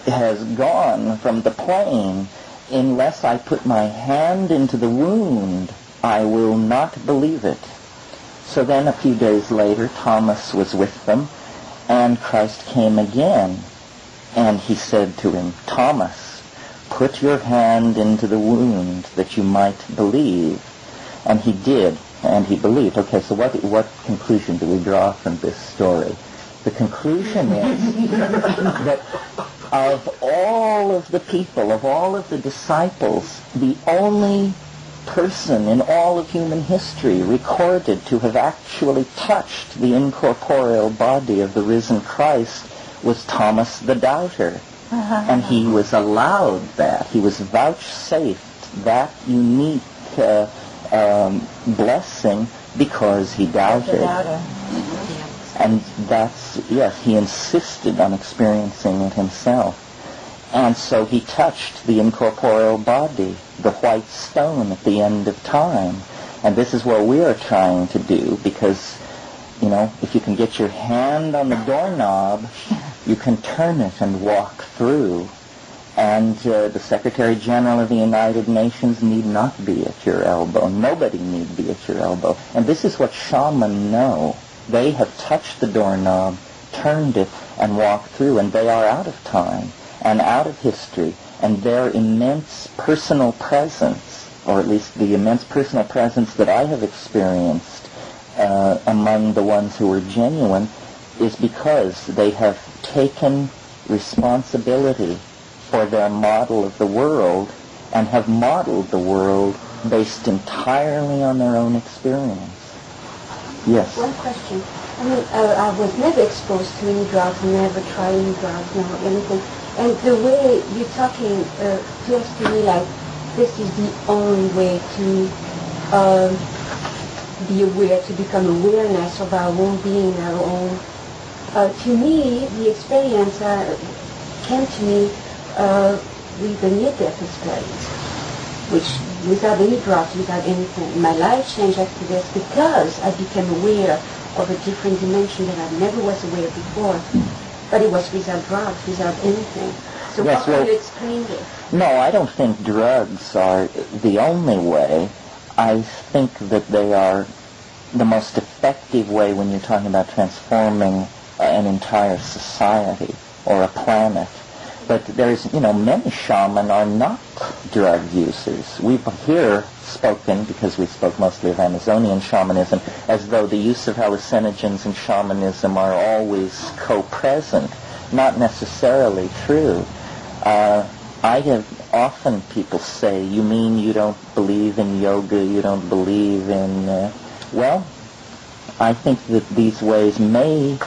has gone from the plane. Unless I put my hand into the wound, I will not believe it. So then a few days later, Thomas was with them, and Christ came again. And he said to him, Thomas, put your hand into the wound that you might believe. And he did, and he believed. Okay, so what, what conclusion do we draw from this story? The conclusion is that of all of the people, of all of the disciples, the only person in all of human history recorded to have actually touched the incorporeal body of the risen Christ was Thomas the Doubter. And he was allowed that. He was vouchsafed that unique uh, um, blessing because he doubted. And that's, yes, he insisted on experiencing it himself. And so he touched the incorporeal body, the white stone at the end of time. And this is what we are trying to do because, you know, if you can get your hand on the doorknob, you can turn it and walk through. And uh, the Secretary General of the United Nations need not be at your elbow. Nobody need be at your elbow. And this is what shamans know. They have touched the doorknob, turned it, and walked through, and they are out of time and out of history. And their immense personal presence, or at least the immense personal presence that I have experienced uh, among the ones who are genuine, is because they have taken responsibility for their model of the world and have modeled the world based entirely on their own experience. Yes. One question. I mean, uh, I was never exposed to any drugs, never tried any drugs, never anything. And the way you're talking uh, feels to me like this is the only way to um, be aware, to become awareness of our own being, our own. Uh, to me, the experience uh, came to me uh, with the near-death experience, which without any drugs, without anything. My life changed after this because I became aware of a different dimension that I never was aware of before. But it was without drugs, without anything. So Yes, how can well- you explain this? No, I don't think drugs are the only way. I think that they are the most effective way when you're talking about transforming an entire society or a planet. But there's, you know, many shaman are not drug users. We've here spoken, because we spoke mostly of Amazonian shamanism, as though the use of hallucinogens and shamanism are always co-present. Not necessarily true. Uh, I have often people say, you mean you don't believe in yoga, you don't believe in... Uh, well, I think that these ways may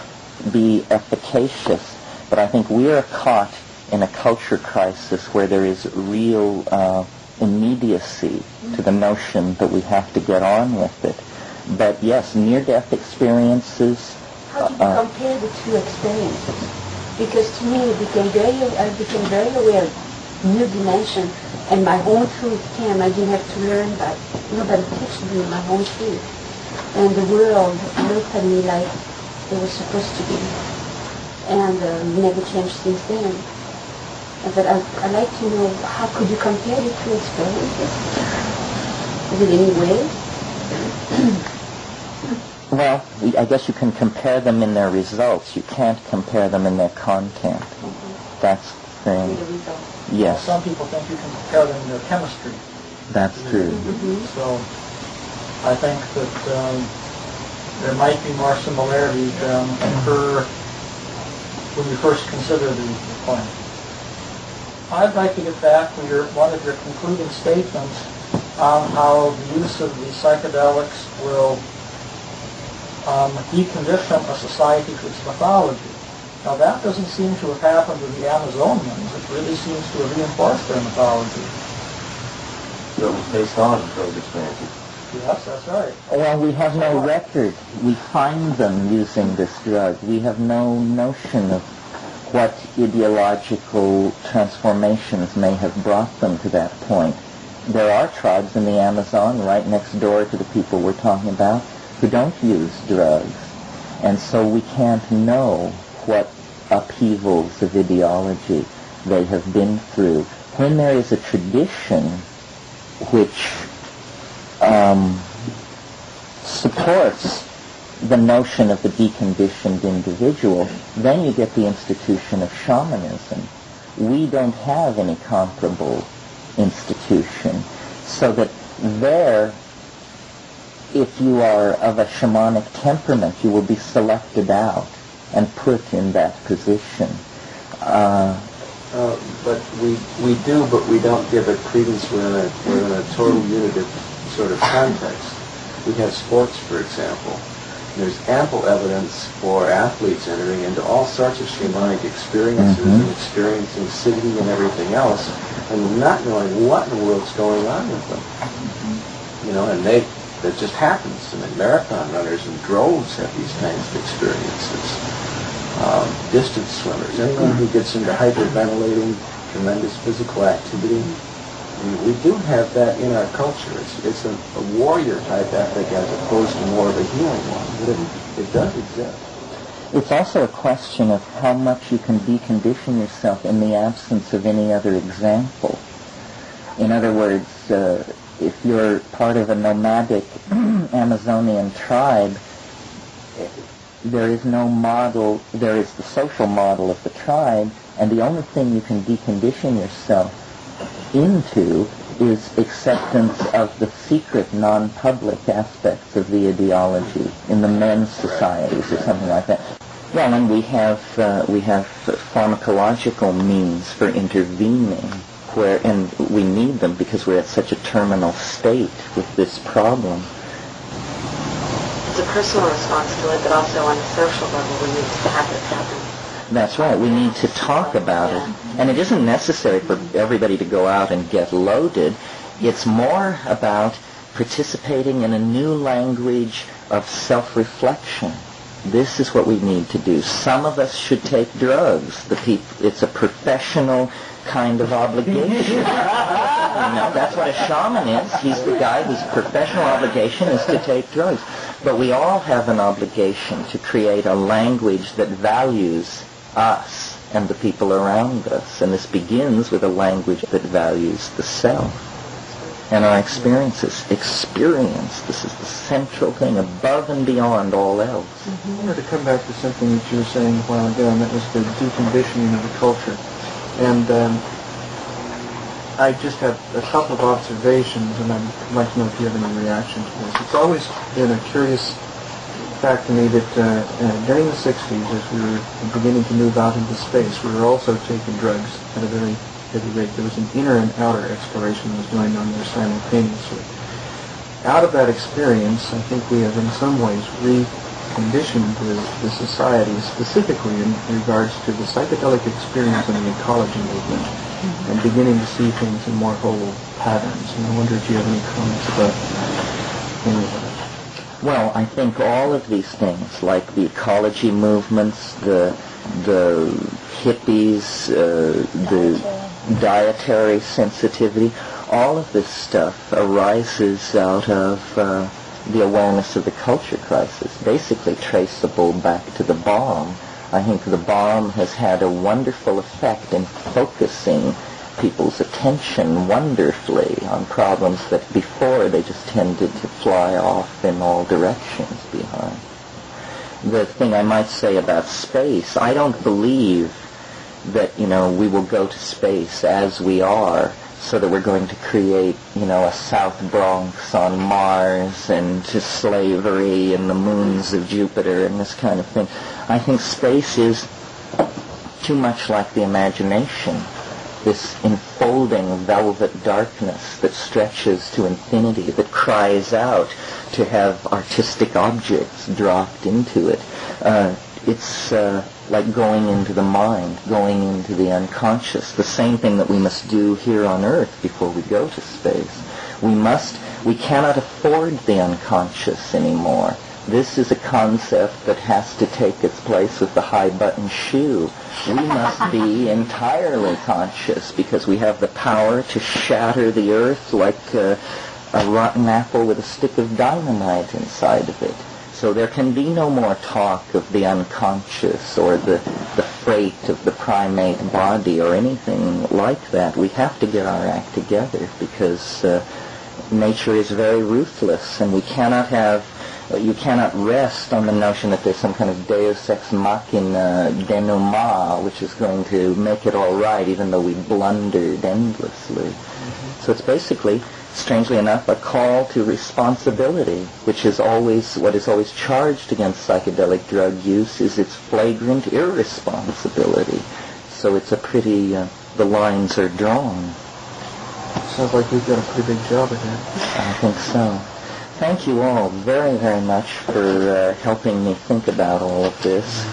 be efficacious, but I think we are caught in a culture crisis where there is real uh, immediacy to the notion that we have to get on with it. But yes, near-death experiences... How do you uh, compare the two experiences? Because to me, it became very, I became very aware of new dimension and my own truth came. I didn't have to learn that. Nobody teach me my own truth. And the world looked at me like it was supposed to be. And uh, never changed since then. And But I, I'd like to know, how could you compare the two experiences? Is it any way? Well, I guess you can compare them in their results. You can't compare them in their content. Mm-hmm. That's the In thing. the result? Yes, Some people think you can compare them in their chemistry. that's true. Mm-hmm. So I think that um, there might be more similarities than occur when you first consider the, the point. I'd like to get back to your, one of your concluding statements on how the use of the psychedelics will um, decondition a society to its mythology. Now that doesn't seem to have happened to the Amazonians. It really seems to have reinforced their mythology. That was based on those experiences. Yes, that's right. Well, we have no record. We find them using this drug. We have no notion of what ideological transformations may have brought them to that point. There are tribes in the Amazon right next door to the people we're talking about who don't use drugs. And so we can't know what upheavals of ideology they have been through. When there is a tradition which um, supports the notion of the deconditioned individual, then you get the institution of shamanism. We don't have any comparable institution. So that there, if you are of a shamanic temperament, you will be selected out and put in that position. Uh, Uh, but we, we do, but we don't give it credence within a, within a total unitive sort of context. We have sports, for example. There's ample evidence for athletes entering into all sorts of shamanic experiences Mhm. and experiencing singing and everything else, and not knowing what in the world's going on with them. You know, and they, that just happens. I mean, marathon runners in droves have these kinds of experiences um, distance swimmers, anyone who gets into hyperventilating, tremendous physical activity. We do have that in our culture. It's, it's a, a warrior type ethic as opposed to more of a healing one, but it, it does exist. It's also a question of how much you can decondition yourself in the absence of any other example. In other words, uh, if you're part of a nomadic Amazonian tribe, there is no model, there is the social model of the tribe, and the only thing you can decondition yourself into is acceptance of the secret, non-public aspects of the ideology in the men's societies or something like that. Well, and we have uh, we have pharmacological means for intervening, where and we need them because we're at such a terminal state with this problem. It's a personal response to it, but also on a social level, we need to have it happen. That's right. We need to talk about it. And it isn't necessary for everybody to go out and get loaded. It's more about participating in a new language of self-reflection. This is what we need to do. Some of us should take drugs. The peop- it's a professional kind of obligation. you know, that's what a shaman is. He's the guy whose professional obligation is to take drugs. But we all have an obligation to create a language that values us and the people around us. And this begins with a language that values the self and our experiences. Experience. This is the central thing above and beyond all else. I wanted to come back to something that you were saying a while ago, and that was the deconditioning of the culture. And um, I just have a couple of observations, and I'd like to know if you have any reaction to this. It's always been a curious fact to me that uh, uh, during the 60s, as we were beginning to move out into space, we were also taking drugs at a very heavy rate, there was an inner and outer exploration that was going on there simultaneously. Out of that experience, I think we have in some ways reconditioned the, the society, specifically in regards to the psychedelic experience and the ecology movement, and beginning to see things in more whole patterns. And I wonder if you have any comments about any of that. Well, I think all of these things, like the ecology movements, the the hippies, uh, the dietary sensitivity, all of this stuff arises out of uh, the awareness of the culture crisis, basically traceable back to the bomb. I think the bomb has had a wonderful effect in focusing people's attention wonderfully on problems that before they just tended to fly off in all directions behind. The thing I might say about space, I don't believe that, you know, we will go to space as we are so that we're going to create, you know, a South Bronx on Mars and to slavery and the moons of Jupiter and this kind of thing. I think space is too much like the imagination this enfolding velvet darkness that stretches to infinity, that cries out to have artistic objects dropped into it. Uh, it's uh, like going into the mind, going into the unconscious, the same thing that we must do here on Earth before we go to space. We must, we cannot afford the unconscious anymore. This is a concept that has to take its place with the high button shoe. We must be entirely conscious because we have the power to shatter the earth like a, a rotten apple with a stick of dynamite inside of it. So there can be no more talk of the unconscious or the, the freight of the primate body or anything like that. We have to get our act together because uh, nature is very ruthless and we cannot have you cannot rest on the notion that there's some kind of deus ex machina denouement which is going to make it all right even though we blundered endlessly. Mm-hmm. So it's basically, strangely enough, a call to responsibility, which is always, what is always charged against psychedelic drug use is its flagrant irresponsibility. So it's a pretty, uh, the lines are drawn. Sounds like we've got a pretty big job ahead. I think so thank you all very, very much for uh, helping me think about all of this.